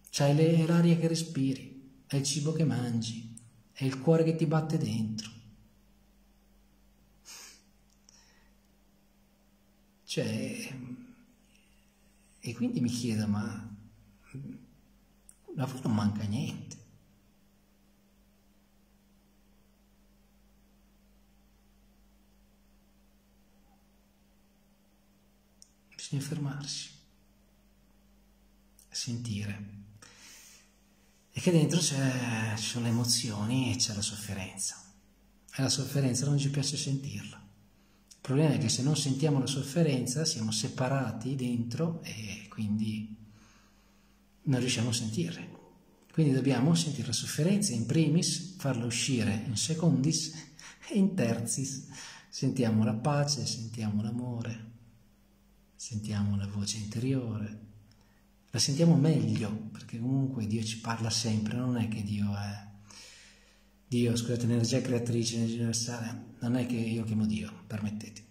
C'hai l'aria che respiri, è il cibo che mangi, è il cuore che ti batte dentro. Cioè, e quindi mi chiedo, ma a voi non manca niente. Bisogna fermarsi, sentire e che dentro ci sono le emozioni e c'è la sofferenza. E la sofferenza non ci piace sentirla. Il problema è che se non sentiamo la sofferenza siamo separati dentro e quindi non riusciamo a sentirla. Quindi dobbiamo sentire la sofferenza in primis, farla uscire in secondis e in terzis. Sentiamo la pace, sentiamo l'amore, sentiamo la voce interiore, la sentiamo meglio, perché comunque Dio ci parla sempre, non è che Dio è... Dio, scusate, energia creatrice, energia universale, non è che io chiamo Dio, permettete.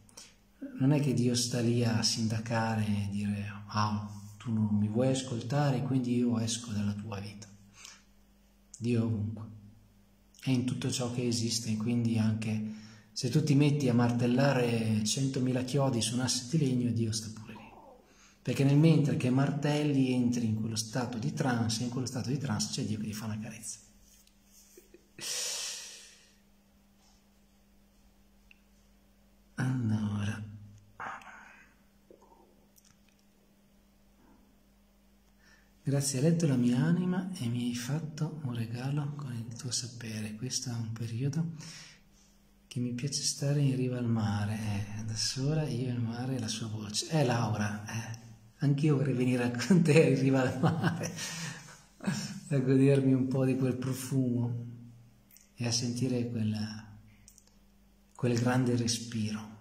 Non è che Dio sta lì a sindacare e dire, ah, tu non mi vuoi ascoltare, quindi io esco dalla tua vita. Dio ovunque. È in tutto ciò che esiste, quindi anche se tu ti metti a martellare centomila chiodi su un asse di legno, Dio sta pure perché nel mentre che martelli entri in quello stato di trance, in quello stato di trance c'è Dio che ti fa una carezza. Allora. Grazie, hai letto la mia anima e mi hai fatto un regalo con il tuo sapere. Questo è un periodo che mi piace stare in riva al mare, eh, da sola io il mare e la sua voce. Eh Laura, eh. Anch'io vorrei venire con te in riva al mare a godermi un po' di quel profumo. e a sentire quel, quel grande respiro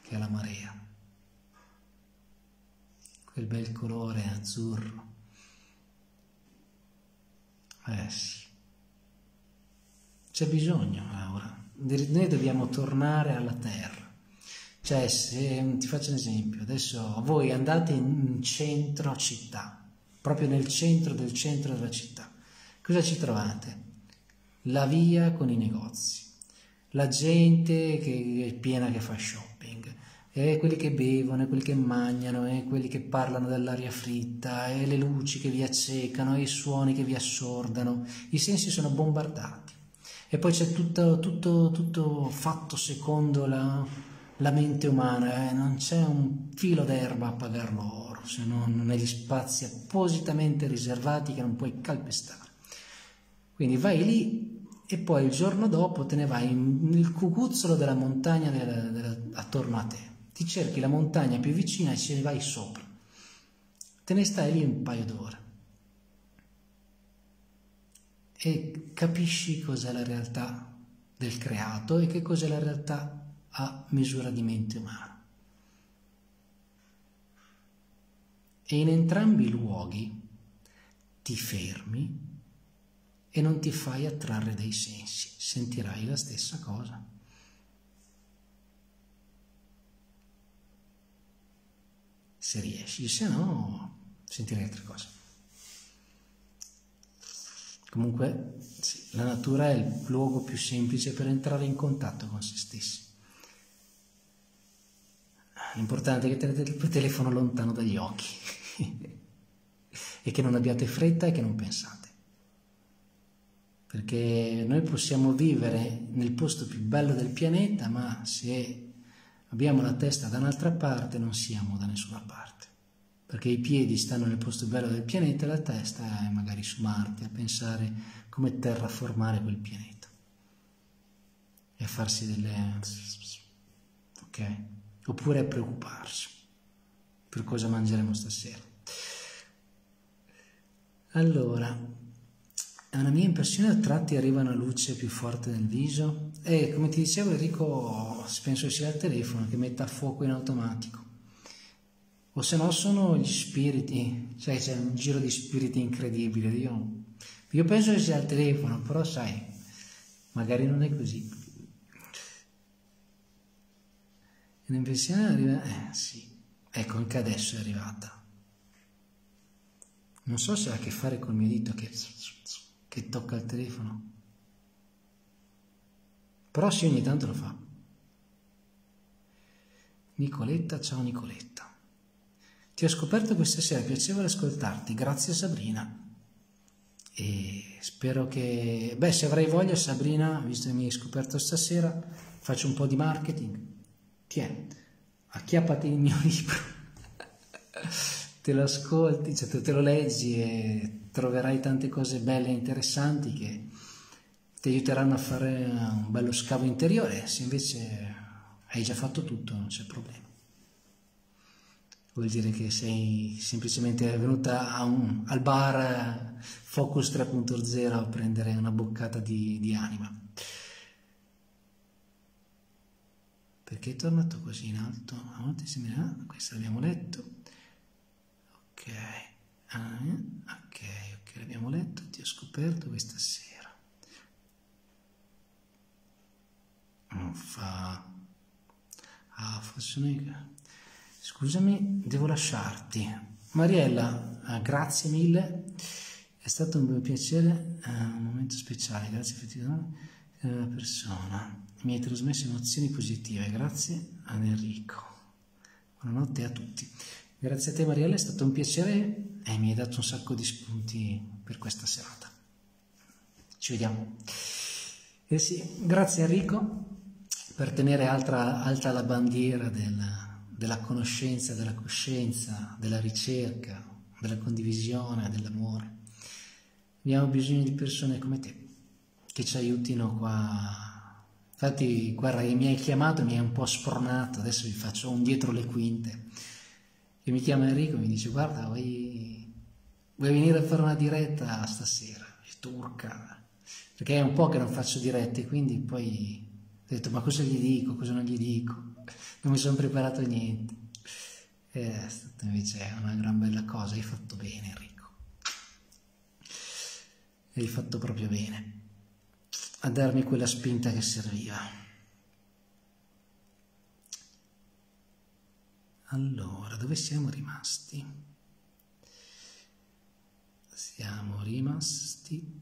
che è la marea, quel bel colore azzurro. Eh sì, c'è bisogno Laura, noi dobbiamo tornare alla terra. Cioè, se ti faccio un esempio, adesso voi andate in centro città, proprio nel centro del centro della città, cosa ci trovate? La via con i negozi, la gente che è piena che fa shopping, e quelli che bevono, e quelli che mangiano, e quelli che parlano dell'aria fritta, e le luci che vi accecano, e i suoni che vi assordano, i sensi sono bombardati. E poi c'è tutto, tutto, tutto fatto secondo la, la mente umana, eh, non c'è un filo d'erba a pagarlo oro, se non negli spazi appositamente riservati che non puoi calpestare. Quindi vai lì e poi il giorno dopo te ne vai nel cucuzzolo della montagna della, della, attorno a te. Ti cerchi la montagna più vicina e ce ne vai sopra. Te ne stai lì un paio d'ore. E capisci cos'è la realtà del creato e che cos'è la realtà a misura di mente umana. E in entrambi i luoghi ti fermi e non ti fai attrarre dai sensi, sentirai la stessa cosa. Se riesci, se no sentirai altre cose. Comunque sì, la natura è il luogo più semplice per entrare in contatto con se stessi. L'importante è che tenete il telefono lontano dagli occhi e che non abbiate fretta e che non pensate. Perché noi possiamo vivere nel posto più bello del pianeta, ma se abbiamo la testa da un'altra parte non siamo da nessuna parte. Perché i piedi stanno nel posto bello del pianeta e la testa è magari su Marte a pensare come terraformare quel pianeta e a farsi delle... ok? Oppure preoccuparsi per cosa mangeremo stasera. Allora, è una mia impressione, a tratti arriva una luce più forte nel viso e come ti dicevo Enrico, penso sia il telefono che mette a fuoco in automatico. O se no sono gli spiriti, cioè c'è un giro di spiriti incredibile. Io, io penso che sia il telefono, però sai, magari non è così. L'inversione arriva... Eh sì, ecco anche adesso è arrivata. Non so se ha a che fare col mio dito che, che tocca il telefono. Però sì, ogni tanto lo fa. Nicoletta, ciao Nicoletta. Ti ho scoperto questa sera, piacevole ascoltarti, grazie Sabrina. E spero che, beh, se avrai voglia Sabrina, visto che mi hai scoperto stasera, faccio un po' di marketing tieni, acchiappati il mio libro, te lo ascolti, cioè te lo leggi e troverai tante cose belle e interessanti che ti aiuteranno a fare un bello scavo interiore, se invece hai già fatto tutto non c'è problema. Vuol dire che sei semplicemente venuta un, al bar Focus 3.0 a prendere una boccata di, di anima. Perché è tornato così in alto? A volte sembra, ah, questo l'abbiamo letto. Ok, ah, ok, ok, l'abbiamo letto, ti ho scoperto questa sera. Non fa... Ah, forse noi... Scusami, devo lasciarti. Mariella, ah, grazie mille. È stato un piacere, uh, un momento speciale, grazie effettivamente alla persona mi hai trasmesso emozioni positive, grazie ad Enrico. Buonanotte a tutti. Grazie a te Mariella, è stato un piacere e mi hai dato un sacco di spunti per questa serata. Ci vediamo. Eh sì, grazie Enrico per tenere alta, alta la bandiera della, della conoscenza, della coscienza, della ricerca, della condivisione, dell'amore. Abbiamo bisogno di persone come te che ci aiutino qua Infatti, guarda, mi hai chiamato, mi hai un po' spronato, adesso vi faccio un dietro le quinte. E mi chiama Enrico e mi dice, guarda, vuoi, vuoi venire a fare una diretta stasera? È turca. perché è un po' che non faccio dirette, quindi poi ho detto ma cosa gli dico, cosa non gli dico, non mi sono preparato niente. E è stata invece una gran bella cosa, hai fatto bene Enrico, hai fatto proprio bene a darmi quella spinta che serviva. Allora, dove siamo rimasti? Siamo rimasti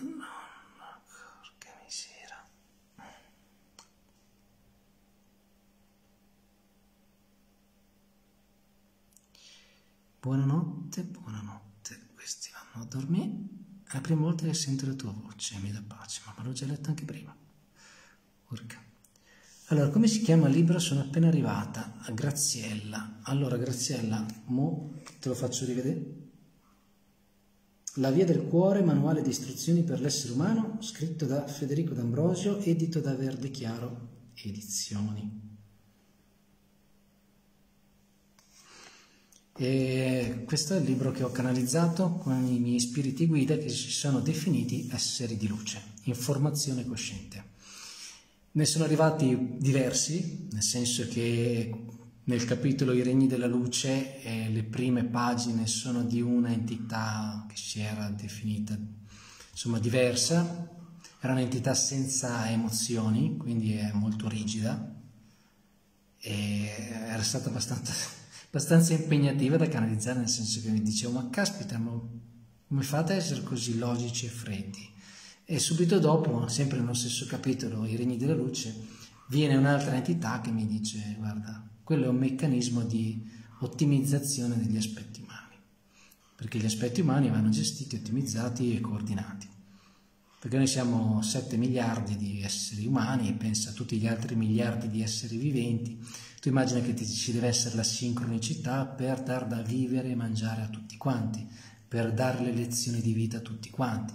No, porca misera. Buonanotte, buonanotte. Questi vanno a dormire. È la prima volta che sento la tua voce, mi dà pace, ma l'ho già letta anche prima. Porca. Allora, come si chiama il libro? Sono appena arrivata a Graziella. Allora, Graziella, mo te lo faccio rivedere. La via del cuore, manuale di istruzioni per l'essere umano, scritto da Federico D'Ambrosio, edito da Verde Chiaro Edizioni. E questo è il libro che ho canalizzato con i miei spiriti guida che si sono definiti esseri di luce, informazione cosciente. Ne sono arrivati diversi, nel senso che nel capitolo I regni della luce eh, le prime pagine sono di una entità che si era definita insomma diversa, era un'entità senza emozioni, quindi è molto rigida e era stata abbastanza, abbastanza impegnativa da canalizzare nel senso che mi dicevo ma caspita ma come fate ad essere così logici e freddi? E subito dopo, sempre nello stesso capitolo, I regni della luce, viene un'altra entità che mi dice guarda quello è un meccanismo di ottimizzazione degli aspetti umani, perché gli aspetti umani vanno gestiti, ottimizzati e coordinati. Perché noi siamo 7 miliardi di esseri umani e pensa a tutti gli altri miliardi di esseri viventi. Tu immagina che ci deve essere la sincronicità per dar da vivere e mangiare a tutti quanti, per dare le lezioni di vita a tutti quanti.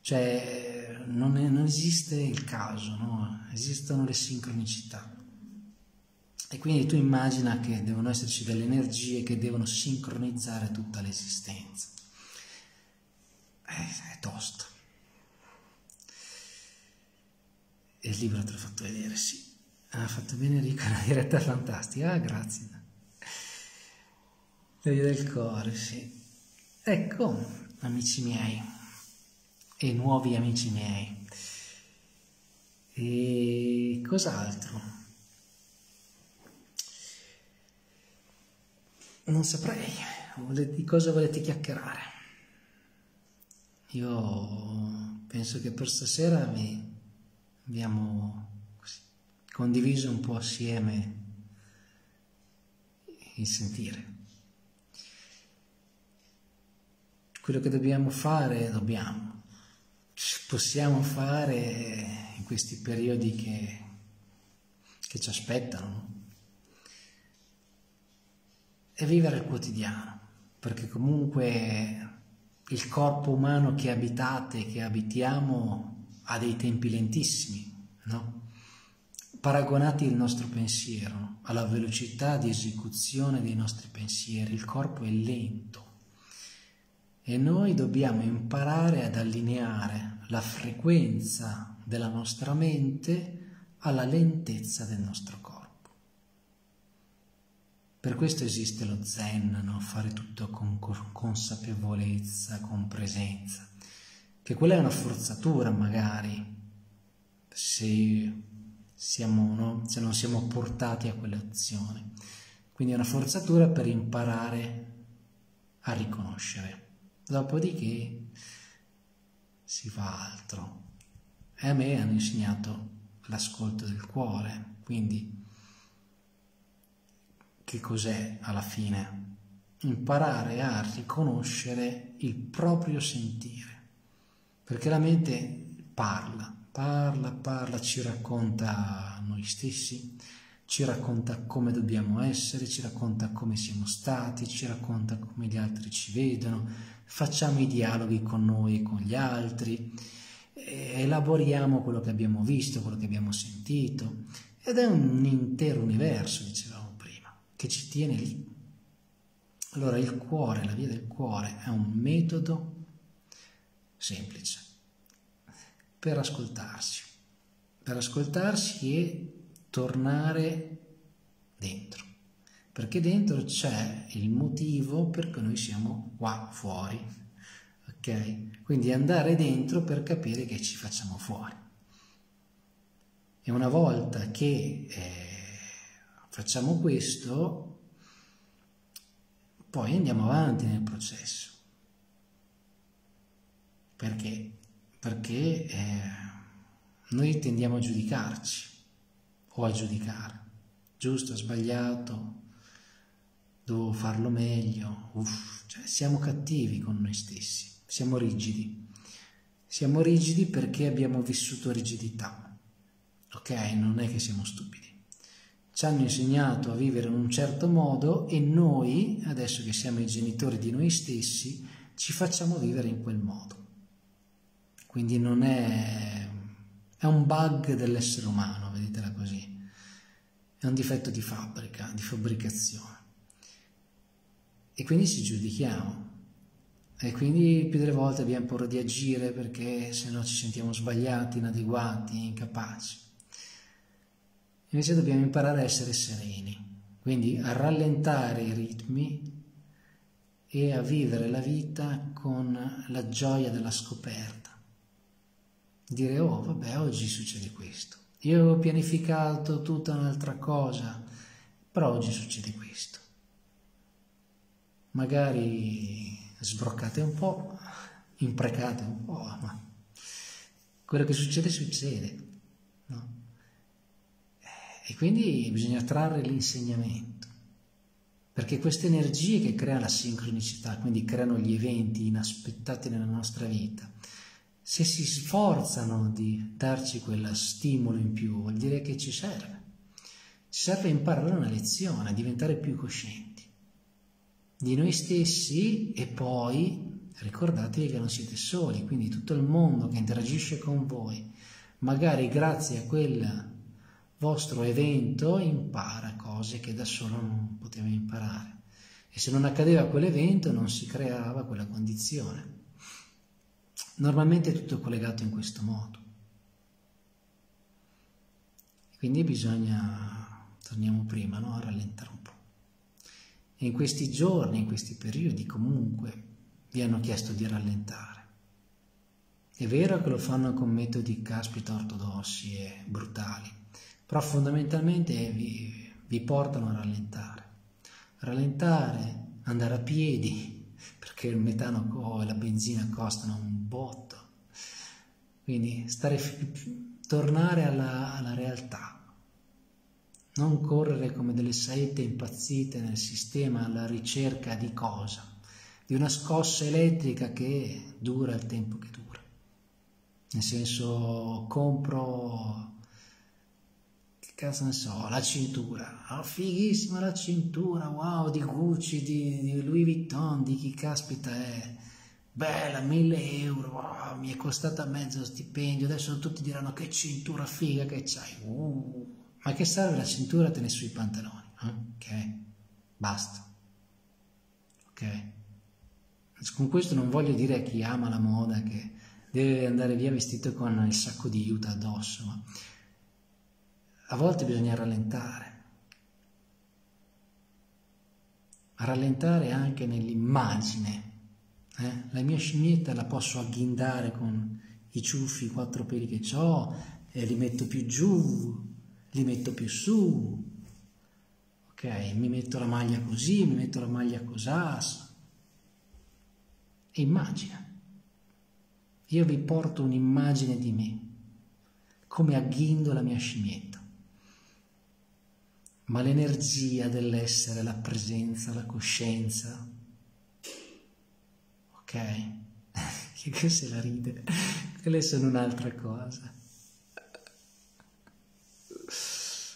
Cioè non, è, non esiste il caso, no? esistono le sincronicità. E quindi tu immagina che devono esserci delle energie che devono sincronizzare tutta l'esistenza. Eh, è tosto. E il libro te l'ho fatto vedere, sì. Ha fatto bene Enrico, una diretta fantastica. Ah, grazie. Via del cuore, sì. Ecco, amici miei e nuovi amici miei. E cos'altro? non saprei di cosa volete chiacchierare. Io penso che per stasera vi abbiamo condiviso un po' assieme il sentire. Quello che dobbiamo fare, dobbiamo, possiamo fare in questi periodi che, che ci aspettano è vivere il quotidiano, perché comunque il corpo umano che abitate, che abitiamo, ha dei tempi lentissimi, no? Paragonati il nostro pensiero alla velocità di esecuzione dei nostri pensieri, il corpo è lento e noi dobbiamo imparare ad allineare la frequenza della nostra mente alla lentezza del nostro corpo. Per questo esiste lo zen, no? fare tutto con consapevolezza, con presenza, che quella è una forzatura magari se, siamo, no? se non siamo portati a quell'azione. Quindi è una forzatura per imparare a riconoscere. Dopodiché si fa altro. E a me hanno insegnato l'ascolto del cuore, quindi che cos'è alla fine? Imparare a riconoscere il proprio sentire, perché la mente parla, parla, parla, ci racconta noi stessi, ci racconta come dobbiamo essere, ci racconta come siamo stati, ci racconta come gli altri ci vedono, facciamo i dialoghi con noi e con gli altri, elaboriamo quello che abbiamo visto, quello che abbiamo sentito. Ed è un intero universo, dicevamo che ci tiene lì. Allora il cuore, la via del cuore è un metodo semplice per ascoltarsi, per ascoltarsi e tornare dentro, perché dentro c'è il motivo per cui noi siamo qua fuori, ok? Quindi andare dentro per capire che ci facciamo fuori. E una volta che eh, facciamo questo, poi andiamo avanti nel processo. Perché? Perché eh, noi tendiamo a giudicarci o a giudicare, giusto, sbagliato, devo farlo meglio, uff, cioè siamo cattivi con noi stessi, siamo rigidi. Siamo rigidi perché abbiamo vissuto rigidità, ok? Non è che siamo stupidi ci hanno insegnato a vivere in un certo modo e noi, adesso che siamo i genitori di noi stessi, ci facciamo vivere in quel modo. Quindi non è, è un bug dell'essere umano, vedetela così, è un difetto di fabbrica, di fabbricazione. E quindi ci giudichiamo. E quindi più delle volte abbiamo paura di agire perché se no ci sentiamo sbagliati, inadeguati, incapaci. Invece dobbiamo imparare a essere sereni, quindi a rallentare i ritmi e a vivere la vita con la gioia della scoperta. Dire, oh vabbè, oggi succede questo. Io avevo pianificato tutta un'altra cosa, però oggi succede questo. Magari sbroccate un po', imprecate un po', ma quello che succede succede. No? E quindi bisogna trarre l'insegnamento, perché queste energie che creano la sincronicità, quindi creano gli eventi inaspettati nella nostra vita, se si sforzano di darci quel stimolo in più, vuol dire che ci serve. Ci serve imparare una lezione, diventare più coscienti di noi stessi e poi ricordatevi che non siete soli, quindi tutto il mondo che interagisce con voi, magari grazie a quella vostro evento impara cose che da solo non poteva imparare. E se non accadeva quell'evento non si creava quella condizione. Normalmente è tutto collegato in questo modo. Quindi bisogna, torniamo prima, no? a rallentare un po'. E in questi giorni, in questi periodi comunque vi hanno chiesto di rallentare. È vero che lo fanno con metodi caspita ortodossi e brutali, però fondamentalmente vi, vi portano a rallentare. Rallentare, andare a piedi, perché il metano e la benzina costano un botto. Quindi stare, tornare alla, alla realtà, non correre come delle saette impazzite nel sistema alla ricerca di cosa, di una scossa elettrica che dura il tempo che dura. Nel senso, compro cazzo ne so, la cintura, oh, fighissima la cintura, wow, di Gucci, di, di, Louis Vuitton, di chi caspita è, bella, mille euro, wow, mi è costata mezzo stipendio, adesso tutti diranno che cintura figa che c'hai, uh, ma che serve la cintura, te ne sui pantaloni, eh? ok, basta, ok, con questo non voglio dire a chi ama la moda che deve andare via vestito con il sacco di aiuto addosso, ma a volte bisogna rallentare. Rallentare anche nell'immagine. Eh? La mia scimmietta la posso agghindare con i ciuffi, i quattro peli che ho e li metto più giù, li metto più su. Ok, mi metto la maglia così, mi metto la maglia cosà. Immagina. Io vi porto un'immagine di me, come agghindo la mia scimmietta ma l'energia dell'essere, la presenza, la coscienza. Ok? che se la ride? Quelle sono un'altra cosa.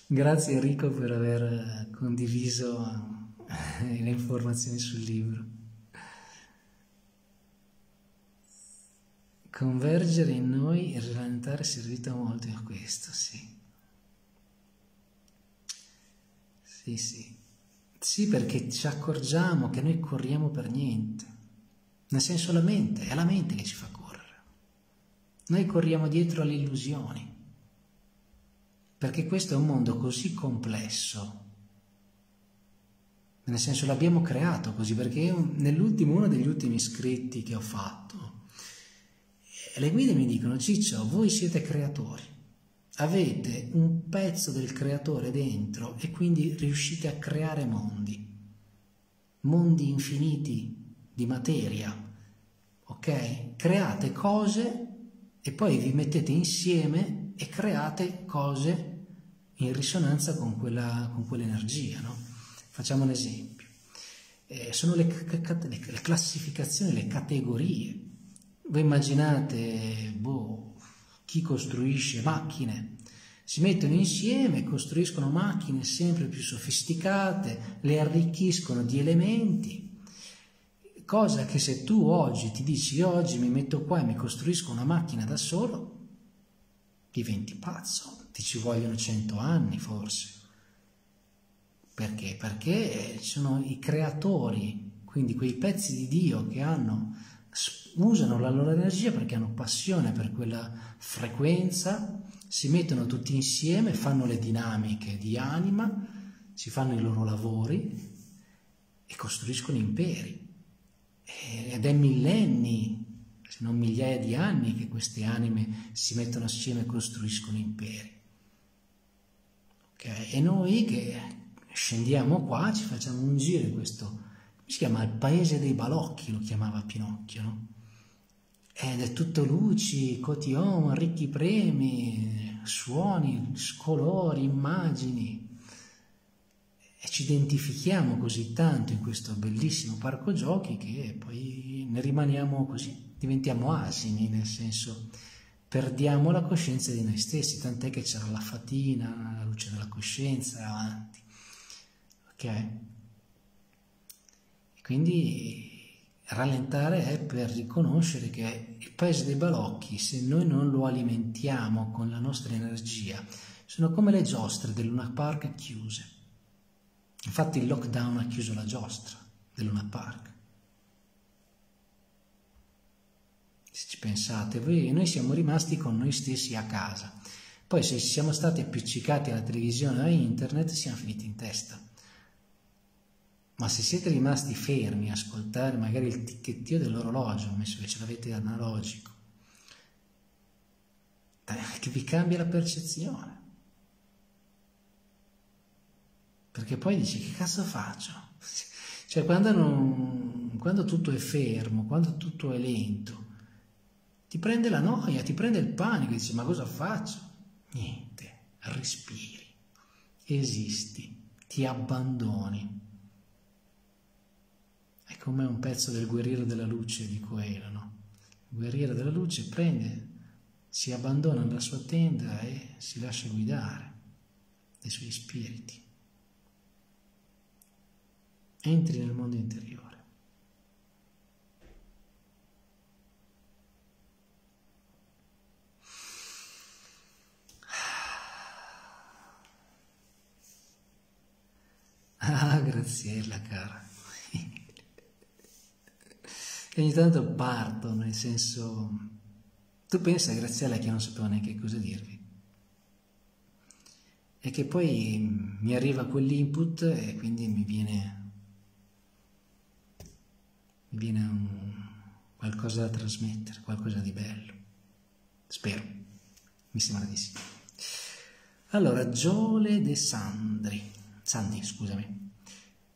Grazie Enrico per aver condiviso le informazioni sul libro. Convergere in noi e rallentare è servito molto in questo, sì. Sì, sì, Sì, perché ci accorgiamo che noi corriamo per niente. Nel senso la mente, è la mente che ci fa correre. Noi corriamo dietro alle illusioni. Perché questo è un mondo così complesso. Nel senso l'abbiamo creato così, perché nell'ultimo, uno degli ultimi scritti che ho fatto, le guide mi dicono, Ciccio, voi siete creatori avete un pezzo del creatore dentro e quindi riuscite a creare mondi, mondi infiniti di materia, ok? Create cose e poi vi mettete insieme e create cose in risonanza con, quella, con quell'energia, no? Facciamo un esempio. Eh, sono le, le, classificazioni, le categorie. Voi immaginate, boh, chi costruisce macchine. Si mettono insieme, costruiscono macchine sempre più sofisticate, le arricchiscono di elementi, cosa che se tu oggi ti dici io oggi mi metto qua e mi costruisco una macchina da solo, diventi pazzo, ti ci vogliono cento anni forse. Perché? Perché sono i creatori, quindi quei pezzi di Dio che hanno usano la loro energia perché hanno passione per quella frequenza, si mettono tutti insieme, fanno le dinamiche di anima, si fanno i loro lavori e costruiscono imperi. Ed è millenni, se non migliaia di anni, che queste anime si mettono assieme e costruiscono imperi. Okay? E noi che scendiamo qua, ci facciamo un giro in questo, si chiama? Il paese dei balocchi, lo chiamava Pinocchio, no? ed è tutto luci, cotillon, ricchi premi, suoni, colori, immagini. E ci identifichiamo così tanto in questo bellissimo parco giochi che poi ne rimaniamo così, diventiamo asini, nel senso perdiamo la coscienza di noi stessi, tant'è che c'era la fatina, la luce della coscienza avanti. Ok? Quindi Rallentare è per riconoscere che il paese dei balocchi, se noi non lo alimentiamo con la nostra energia, sono come le giostre del Luna Park chiuse. Infatti il lockdown ha chiuso la giostra del Luna Park. Se ci pensate, noi siamo rimasti con noi stessi a casa. Poi se siamo stati appiccicati alla televisione o a internet siamo finiti in testa. Ma se siete rimasti fermi a ascoltare magari il ticchettio dell'orologio, ammesso che ce l'avete analogico, che vi cambia la percezione. Perché poi dici che cazzo faccio? Cioè quando, non, quando tutto è fermo, quando tutto è lento, ti prende la noia, ti prende il panico, dici ma cosa faccio? Niente, respiri, esisti, ti abbandoni come un pezzo del guerriero della luce di Coelho, no? Il guerriero della luce prende, si abbandona nella sua tenda e si lascia guidare dai suoi spiriti. Entri nel mondo interiore. Ah, Graziella cara. E ogni tanto parto, nel senso... Tu pensa, Graziella, che non sapevo neanche cosa dirvi. E che poi mi arriva quell'input e quindi mi viene... Mi viene un, qualcosa da trasmettere, qualcosa di bello. Spero. Mi sembra di sì. Allora, Giole De Sandri. Sandi, scusami.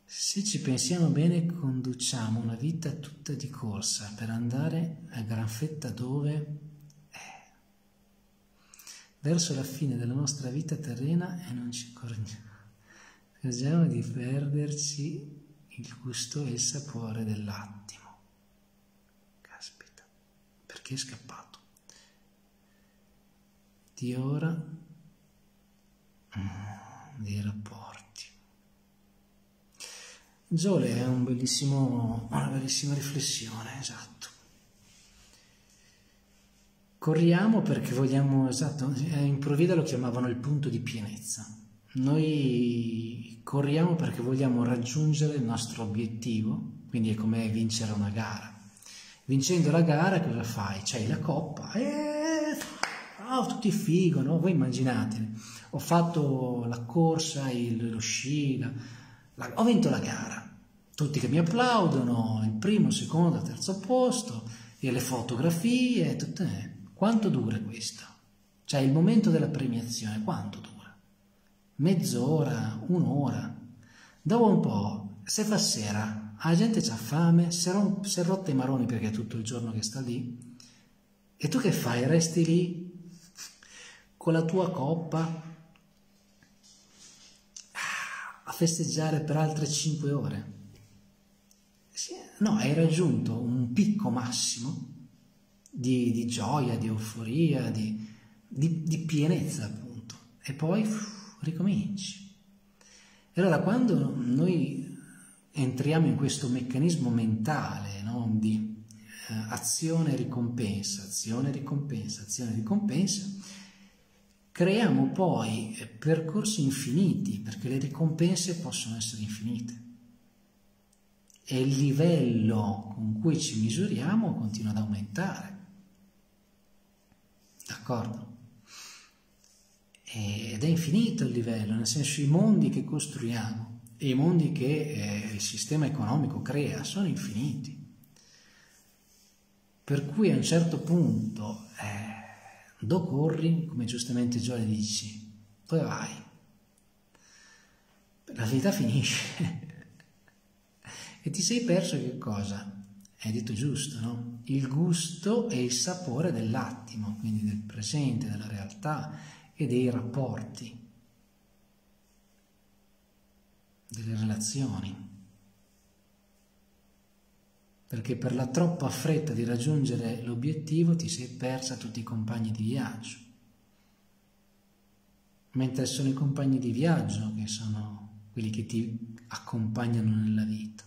Se ci pensiamo bene, conduciamo una vita tutta di corsa per andare a gran fretta dove è. Verso la fine della nostra vita terrena e non ci accorgiamo di perderci il gusto e il sapore dell'attimo. Caspita, perché è scappato? Di ora, mm, dei. Zole è un una bellissima riflessione, esatto. Corriamo perché vogliamo, esatto, in Provida lo chiamavano il punto di pienezza. noi corriamo perché vogliamo raggiungere il nostro obiettivo, quindi è come vincere una gara. Vincendo la gara cosa fai? C'hai la coppa e oh, tutti figo, no? Voi immaginate, ho fatto la corsa, il, lo sci, la, ho vinto la gara, tutti che mi applaudono, il primo, secondo, terzo posto, e le fotografie, tutte. Quanto dura questo? Cioè il momento della premiazione, quanto dura? mezz'ora, un'ora. Dopo un po', se fa sera, la gente ha fame, si è rotta i maroni perché è tutto il giorno che sta lì. E tu che fai? Resti lì con la tua coppa a festeggiare per altre cinque ore. No, hai raggiunto un picco massimo di, di gioia, di euforia, di, di, di pienezza appunto. E poi ricominci. E allora quando noi entriamo in questo meccanismo mentale no, di eh, azione e ricompensa, azione e ricompensa, azione e ricompensa, creiamo poi percorsi infiniti, perché le ricompense possono essere infinite. E il livello con cui ci misuriamo continua ad aumentare. D'accordo? ed è infinito il livello, nel senso i mondi che costruiamo e i mondi che eh, il sistema economico crea sono infiniti. Per cui a un certo punto, eh, do corri, come giustamente Giole dici, dove vai? La vita finisce e ti sei perso che cosa? Hai detto giusto, no? Il gusto e il sapore dell'attimo, quindi del presente, della realtà e dei rapporti, delle relazioni. Perché per la troppa fretta di raggiungere l'obiettivo ti sei persa tutti i compagni di viaggio. Mentre sono i compagni di viaggio che sono quelli che ti accompagnano nella vita.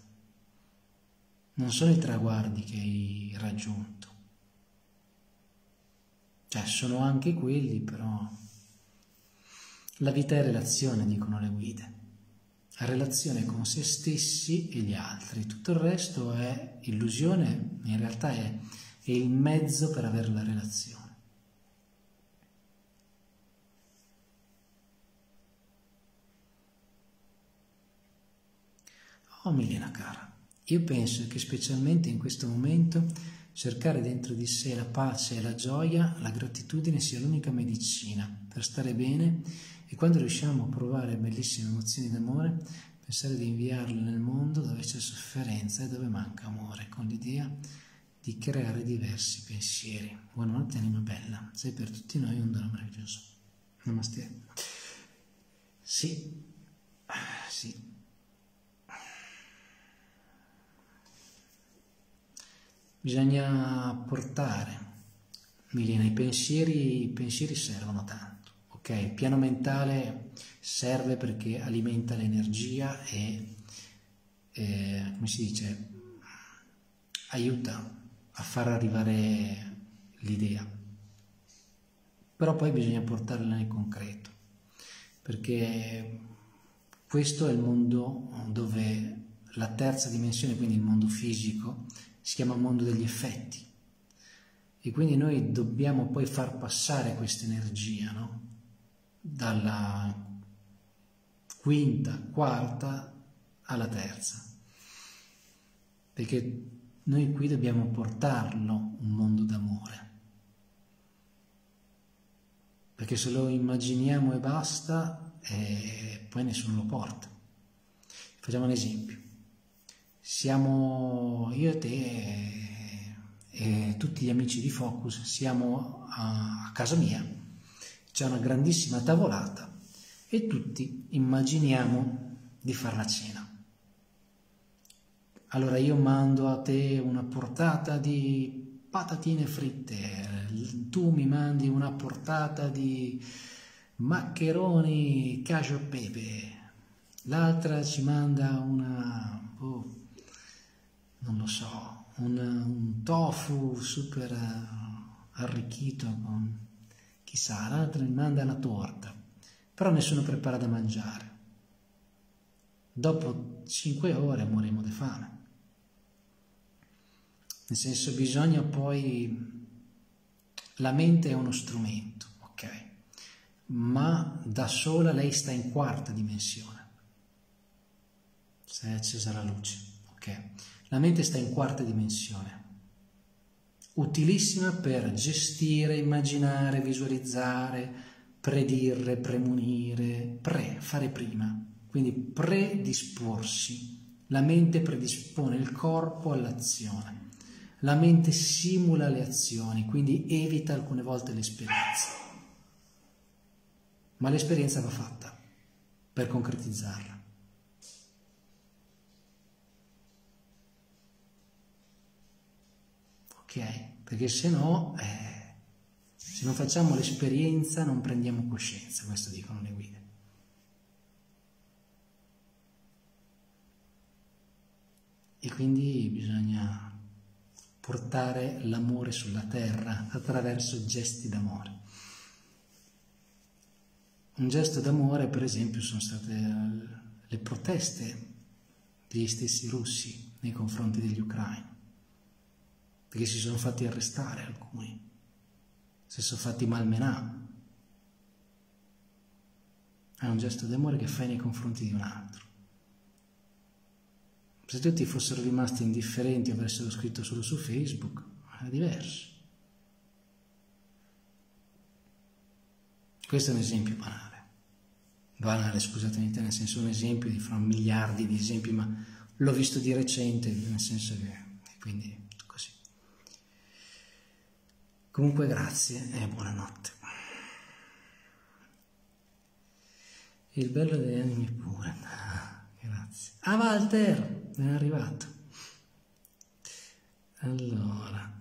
Non sono i traguardi che hai raggiunto. Cioè, sono anche quelli, però la vita è relazione, dicono le guide. La relazione con se stessi e gli altri. Tutto il resto è illusione, in realtà è, è il mezzo per avere la relazione. Oh Milena cara, io penso che specialmente in questo momento cercare dentro di sé la pace e la gioia, la gratitudine sia l'unica medicina per stare bene e quando riusciamo a provare bellissime emozioni d'amore, pensare di inviarle nel mondo dove c'è sofferenza e dove manca amore, con l'idea di creare diversi pensieri. Buonanotte anima bella, sei per tutti noi un dono meraviglioso. Namaste. Sì, sì. Bisogna portare, Milena, i pensieri, i pensieri servono tanto. Okay? Piano mentale serve perché alimenta l'energia e, eh, come si dice, aiuta a far arrivare l'idea. Però poi bisogna portarla nel concreto, perché questo è il mondo dove la terza dimensione, quindi il mondo fisico, si chiama mondo degli effetti. E quindi noi dobbiamo poi far passare questa energia, no? Dalla quinta, quarta alla terza, perché noi qui dobbiamo portarlo un mondo d'amore, perché se lo immaginiamo e basta, eh, poi nessuno lo porta. Facciamo un esempio, siamo io e te e, e tutti gli amici di Focus, siamo a, a casa mia, c'è una grandissima tavolata e tutti immaginiamo di fare la cena. Allora io mando a te una portata di patatine fritte, tu mi mandi una portata di maccheroni cacio e pepe, l'altra ci manda una, oh, non lo so, un, un tofu super arricchito con chissà, l'altra mi manda la torta, però nessuno prepara da mangiare. Dopo cinque ore moriremo di fame. Nel senso bisogna poi... La mente è uno strumento, ok? Ma da sola lei sta in quarta dimensione. Se è accesa la luce, ok? La mente sta in quarta dimensione utilissima per gestire, immaginare, visualizzare, predire, premunire, pre, fare prima, quindi predisporsi. La mente predispone il corpo all'azione. La mente simula le azioni, quindi evita alcune volte l'esperienza. Ma l'esperienza va fatta per concretizzarla. Ok? Perché se no, eh, se non facciamo l'esperienza non prendiamo coscienza, questo dicono le guide. E quindi bisogna portare l'amore sulla terra attraverso gesti d'amore. Un gesto d'amore, per esempio, sono state le proteste degli stessi russi nei confronti degli ucraini perché si sono fatti arrestare alcuni, si sono fatti malmenare. È un gesto d'amore che fai nei confronti di un altro. Se tutti fossero rimasti indifferenti o avessero scritto solo su Facebook, era diverso. Questo è un esempio banale. Banale, scusatemi, nel senso un esempio di fra miliardi di esempi, ma l'ho visto di recente, nel senso che quindi Comunque grazie e buonanotte. Il bello degli animi pure. Grazie. Ah, Walter, è arrivato. Allora.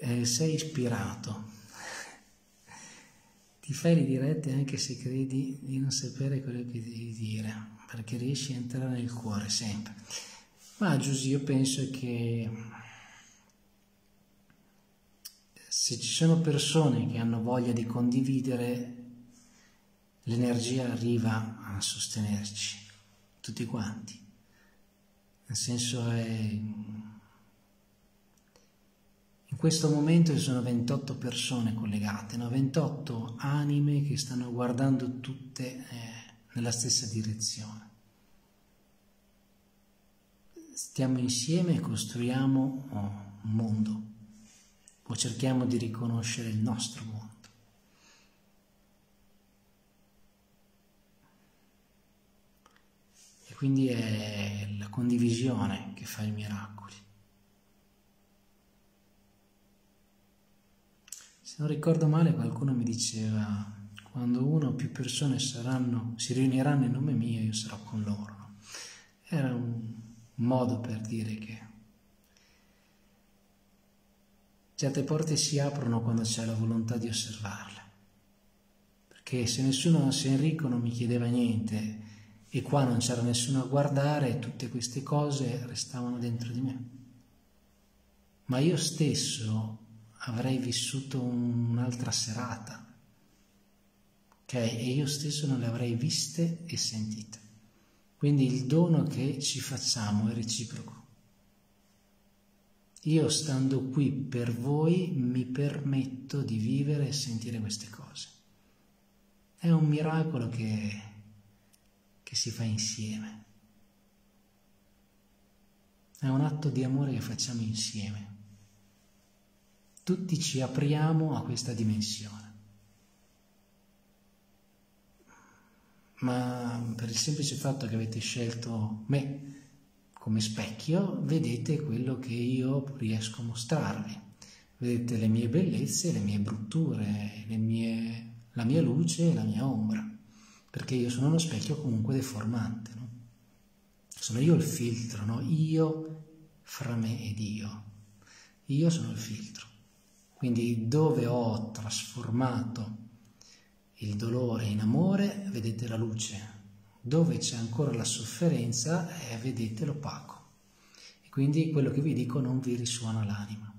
Eh, sei ispirato. Ti fai le dirette anche se credi di non sapere quello che devi dire, perché riesci a entrare nel cuore sempre. Ma Giusy, io penso che se ci sono persone che hanno voglia di condividere, l'energia arriva a sostenerci, tutti quanti. Nel senso è... In questo momento ci sono 28 persone collegate, no? 28 anime che stanno guardando tutte eh, nella stessa direzione stiamo insieme e costruiamo un mondo o cerchiamo di riconoscere il nostro mondo. E quindi è la condivisione che fa i miracoli. Se non ricordo male qualcuno mi diceva quando uno o più persone saranno, si riuniranno in nome mio io sarò con loro. Era un modo per dire che certe porte si aprono quando c'è la volontà di osservarle. Perché se nessuno, se Enrico non mi chiedeva niente e qua non c'era nessuno a guardare, tutte queste cose restavano dentro di me. Ma io stesso avrei vissuto un'altra serata, ok? E io stesso non le avrei viste e sentite. Quindi il dono che ci facciamo è reciproco. Io stando qui per voi mi permetto di vivere e sentire queste cose. È un miracolo che, che si fa insieme. È un atto di amore che facciamo insieme. Tutti ci apriamo a questa dimensione. Ma per il semplice fatto che avete scelto me come specchio, vedete quello che io riesco a mostrarvi. Vedete le mie bellezze, le mie brutture, le mie, la mia luce e la mia ombra, perché io sono uno specchio comunque deformante. No? Sono io il filtro, no? io fra me ed io. Io sono il filtro. Quindi dove ho trasformato il dolore in amore, vedete la luce. Dove c'è ancora la sofferenza, eh, vedete l'opaco. E quindi quello che vi dico non vi risuona l'anima.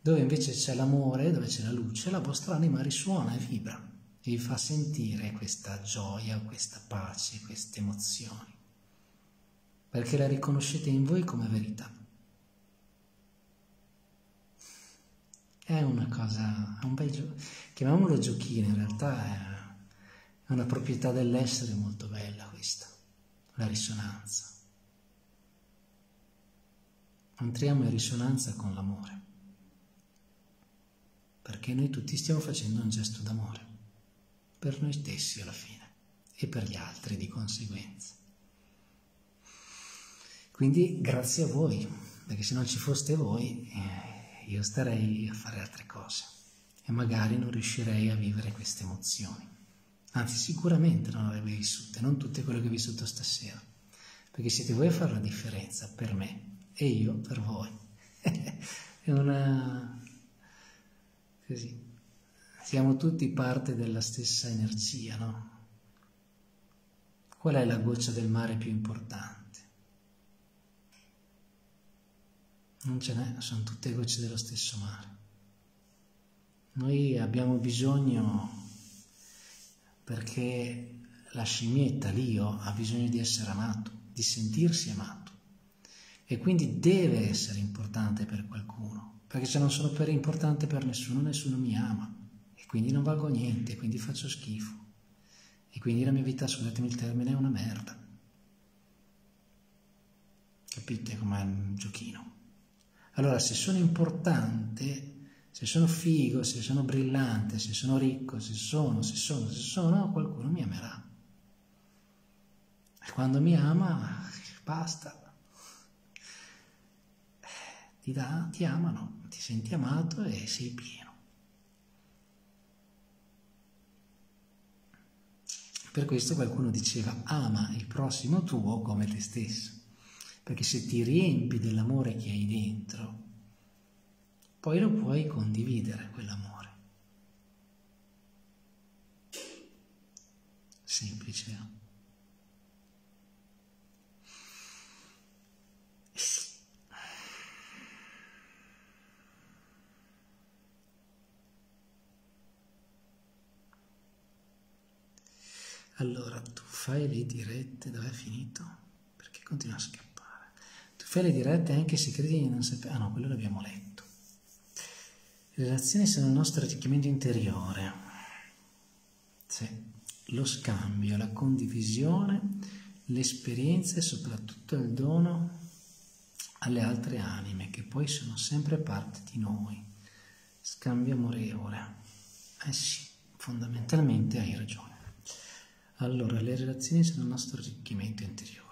Dove invece c'è l'amore, dove c'è la luce, la vostra anima risuona e vibra e vi fa sentire questa gioia, questa pace, queste emozioni, perché la riconoscete in voi come verità. È una cosa, è un bel gioco, chiamiamolo giochino, in realtà è una proprietà dell'essere molto bella questa, la risonanza. Entriamo in risonanza con l'amore, perché noi tutti stiamo facendo un gesto d'amore, per noi stessi alla fine e per gli altri di conseguenza. Quindi grazie a voi, perché se non ci foste voi... Eh, io starei a fare altre cose e magari non riuscirei a vivere queste emozioni. Anzi, sicuramente non avrei vissute, non tutte quelle che ho vissuto stasera, perché siete voi a fare la differenza per me e io per voi. È una... così. Siamo tutti parte della stessa energia, no? Qual è la goccia del mare più importante? Non ce n'è, sono tutte gocce dello stesso mare. Noi abbiamo bisogno, perché la scimmietta, l'io, ha bisogno di essere amato, di sentirsi amato. E quindi deve essere importante per qualcuno, perché se non sono per importante per nessuno, nessuno mi ama. E quindi non valgo niente, quindi faccio schifo. E quindi la mia vita, scusatemi il termine, è una merda. Capite com'è un giochino? Allora, se sono importante, se sono figo, se sono brillante, se sono ricco, se sono, se sono, se sono, qualcuno mi amerà. E quando mi ama, basta. Ti, dà, ti amano, ti senti amato e sei pieno. Per questo qualcuno diceva ama il prossimo tuo come te stesso perché se ti riempi dell'amore che hai dentro, poi lo puoi condividere quell'amore. Semplice. Eh? Allora, tu fai le dirette, dove è finito? Perché continua a scappare? Fai le dirette anche se credi di non sapere. Ah no, quello l'abbiamo letto. Le relazioni sono il nostro arricchimento interiore. Sì. Lo scambio, la condivisione, l'esperienza e soprattutto il dono alle altre anime che poi sono sempre parte di noi. Scambio amorevole. Eh sì, fondamentalmente hai ragione. Allora, le relazioni sono il nostro arricchimento interiore.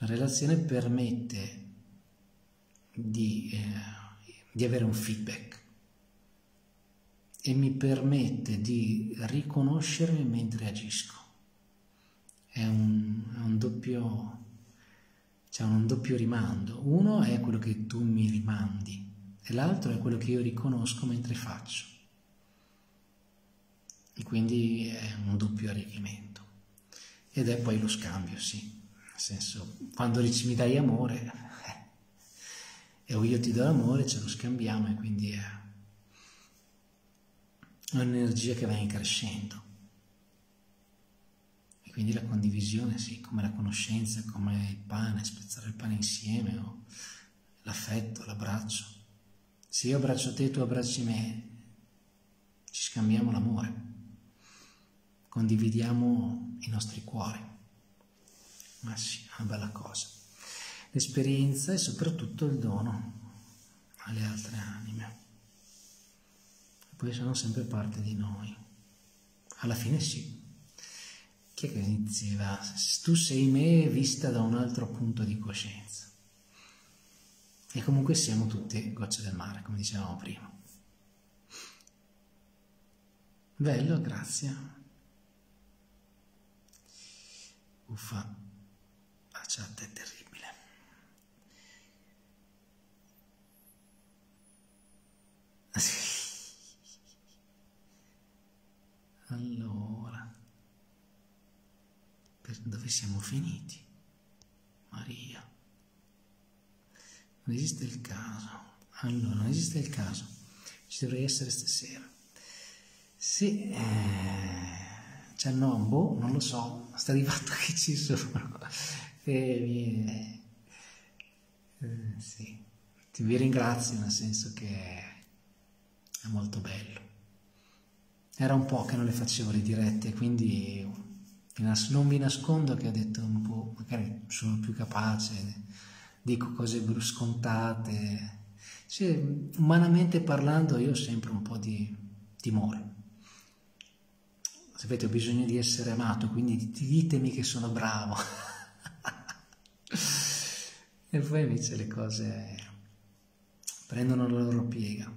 La relazione permette di, eh, di avere un feedback e mi permette di riconoscermi mentre agisco. È un, è un doppio, c'è un doppio rimando. Uno è quello che tu mi rimandi e l'altro è quello che io riconosco mentre faccio. E quindi è un doppio arricchimento. Ed è poi lo scambio, sì. Nel senso, quando mi dai amore, e io ti do l'amore, ce lo scambiamo e quindi è un'energia che va in crescendo. E quindi la condivisione, sì, come la conoscenza, come il pane, spezzare il pane insieme, o l'affetto, l'abbraccio. Se io abbraccio te, tu abbracci me, ci scambiamo l'amore, condividiamo i nostri cuori. Ma sì, una bella cosa. L'esperienza e soprattutto il dono alle altre anime. E poi sono sempre parte di noi. Alla fine sì. Chi è che diceva? Tu sei me vista da un altro punto di coscienza. E comunque siamo tutte gocce del mare, come dicevamo prima. Bello, grazie. Uffa chat è terribile. Allora, per dove siamo finiti? Maria. Non esiste il caso. Allora, non esiste il caso. Ci dovrei essere stasera. Sì, eh, c'è no, boh, non lo so, sta di fatto che ci sono. E, eh, sì, ti vi ringrazio nel senso che è molto bello. Era un po' che non le facevo le dirette, quindi non vi nascondo che ho detto un po', magari sono più capace, dico cose scontate. Cioè, umanamente parlando io ho sempre un po' di timore sapete ho bisogno di essere amato, quindi ditemi che sono bravo. e poi invece le cose prendono la loro piega.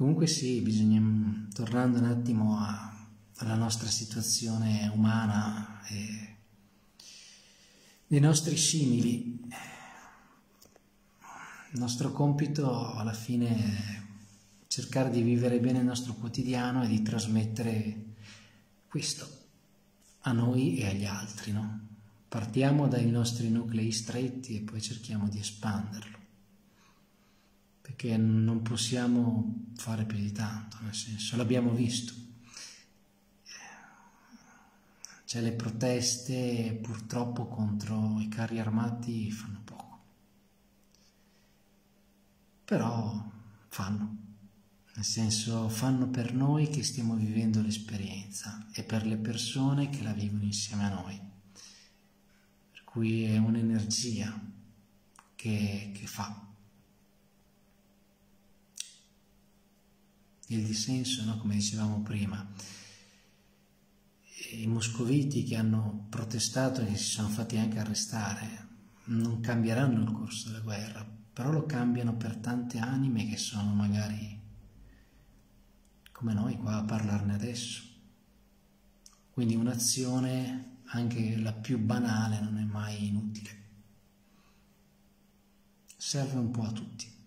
Comunque sì, bisogna, tornando un attimo a, alla nostra situazione umana e dei nostri simili, il nostro compito alla fine è cercare di vivere bene il nostro quotidiano e di trasmettere questo a noi e agli altri, no? Partiamo dai nostri nuclei stretti e poi cerchiamo di espanderlo, perché non possiamo fare più di tanto, nel senso, l'abbiamo visto. C'è le proteste purtroppo contro i carri armati fanno poco, però fanno nel senso fanno per noi che stiamo vivendo l'esperienza e per le persone che la vivono insieme a noi. Per cui è un'energia che, che fa. Il dissenso, no? come dicevamo prima, i moscoviti che hanno protestato e che si sono fatti anche arrestare non cambieranno il corso della guerra, però lo cambiano per tante anime che sono magari come noi qua a parlarne adesso. Quindi un'azione, anche la più banale, non è mai inutile. Serve un po' a tutti.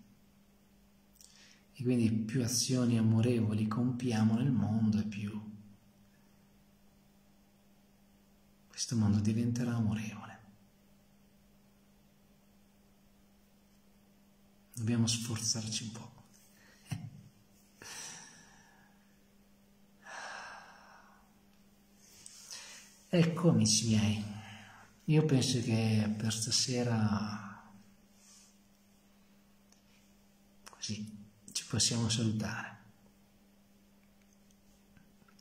Quindi più azioni amorevoli compiamo nel mondo e più questo mondo diventerà amorevole. Dobbiamo sforzarci un po'. Ecco amici miei, io penso che per stasera così possiamo salutare.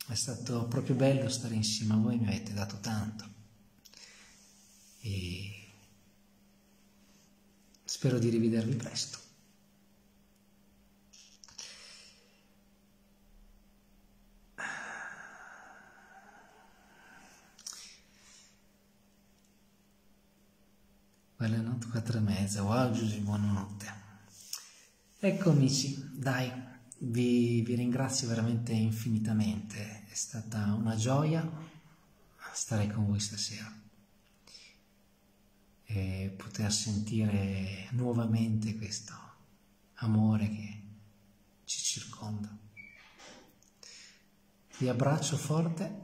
È stato proprio bello stare insieme a voi, mi avete dato tanto e spero di rivedervi presto. Quelle notte quattro e mezza, wow Giusy, buonanotte. Ecco amici, dai, vi, vi ringrazio veramente infinitamente, è stata una gioia stare con voi stasera e poter sentire nuovamente questo amore che ci circonda. Vi abbraccio forte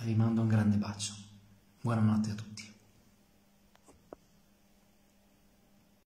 e vi mando un grande bacio. Buonanotte a tutti.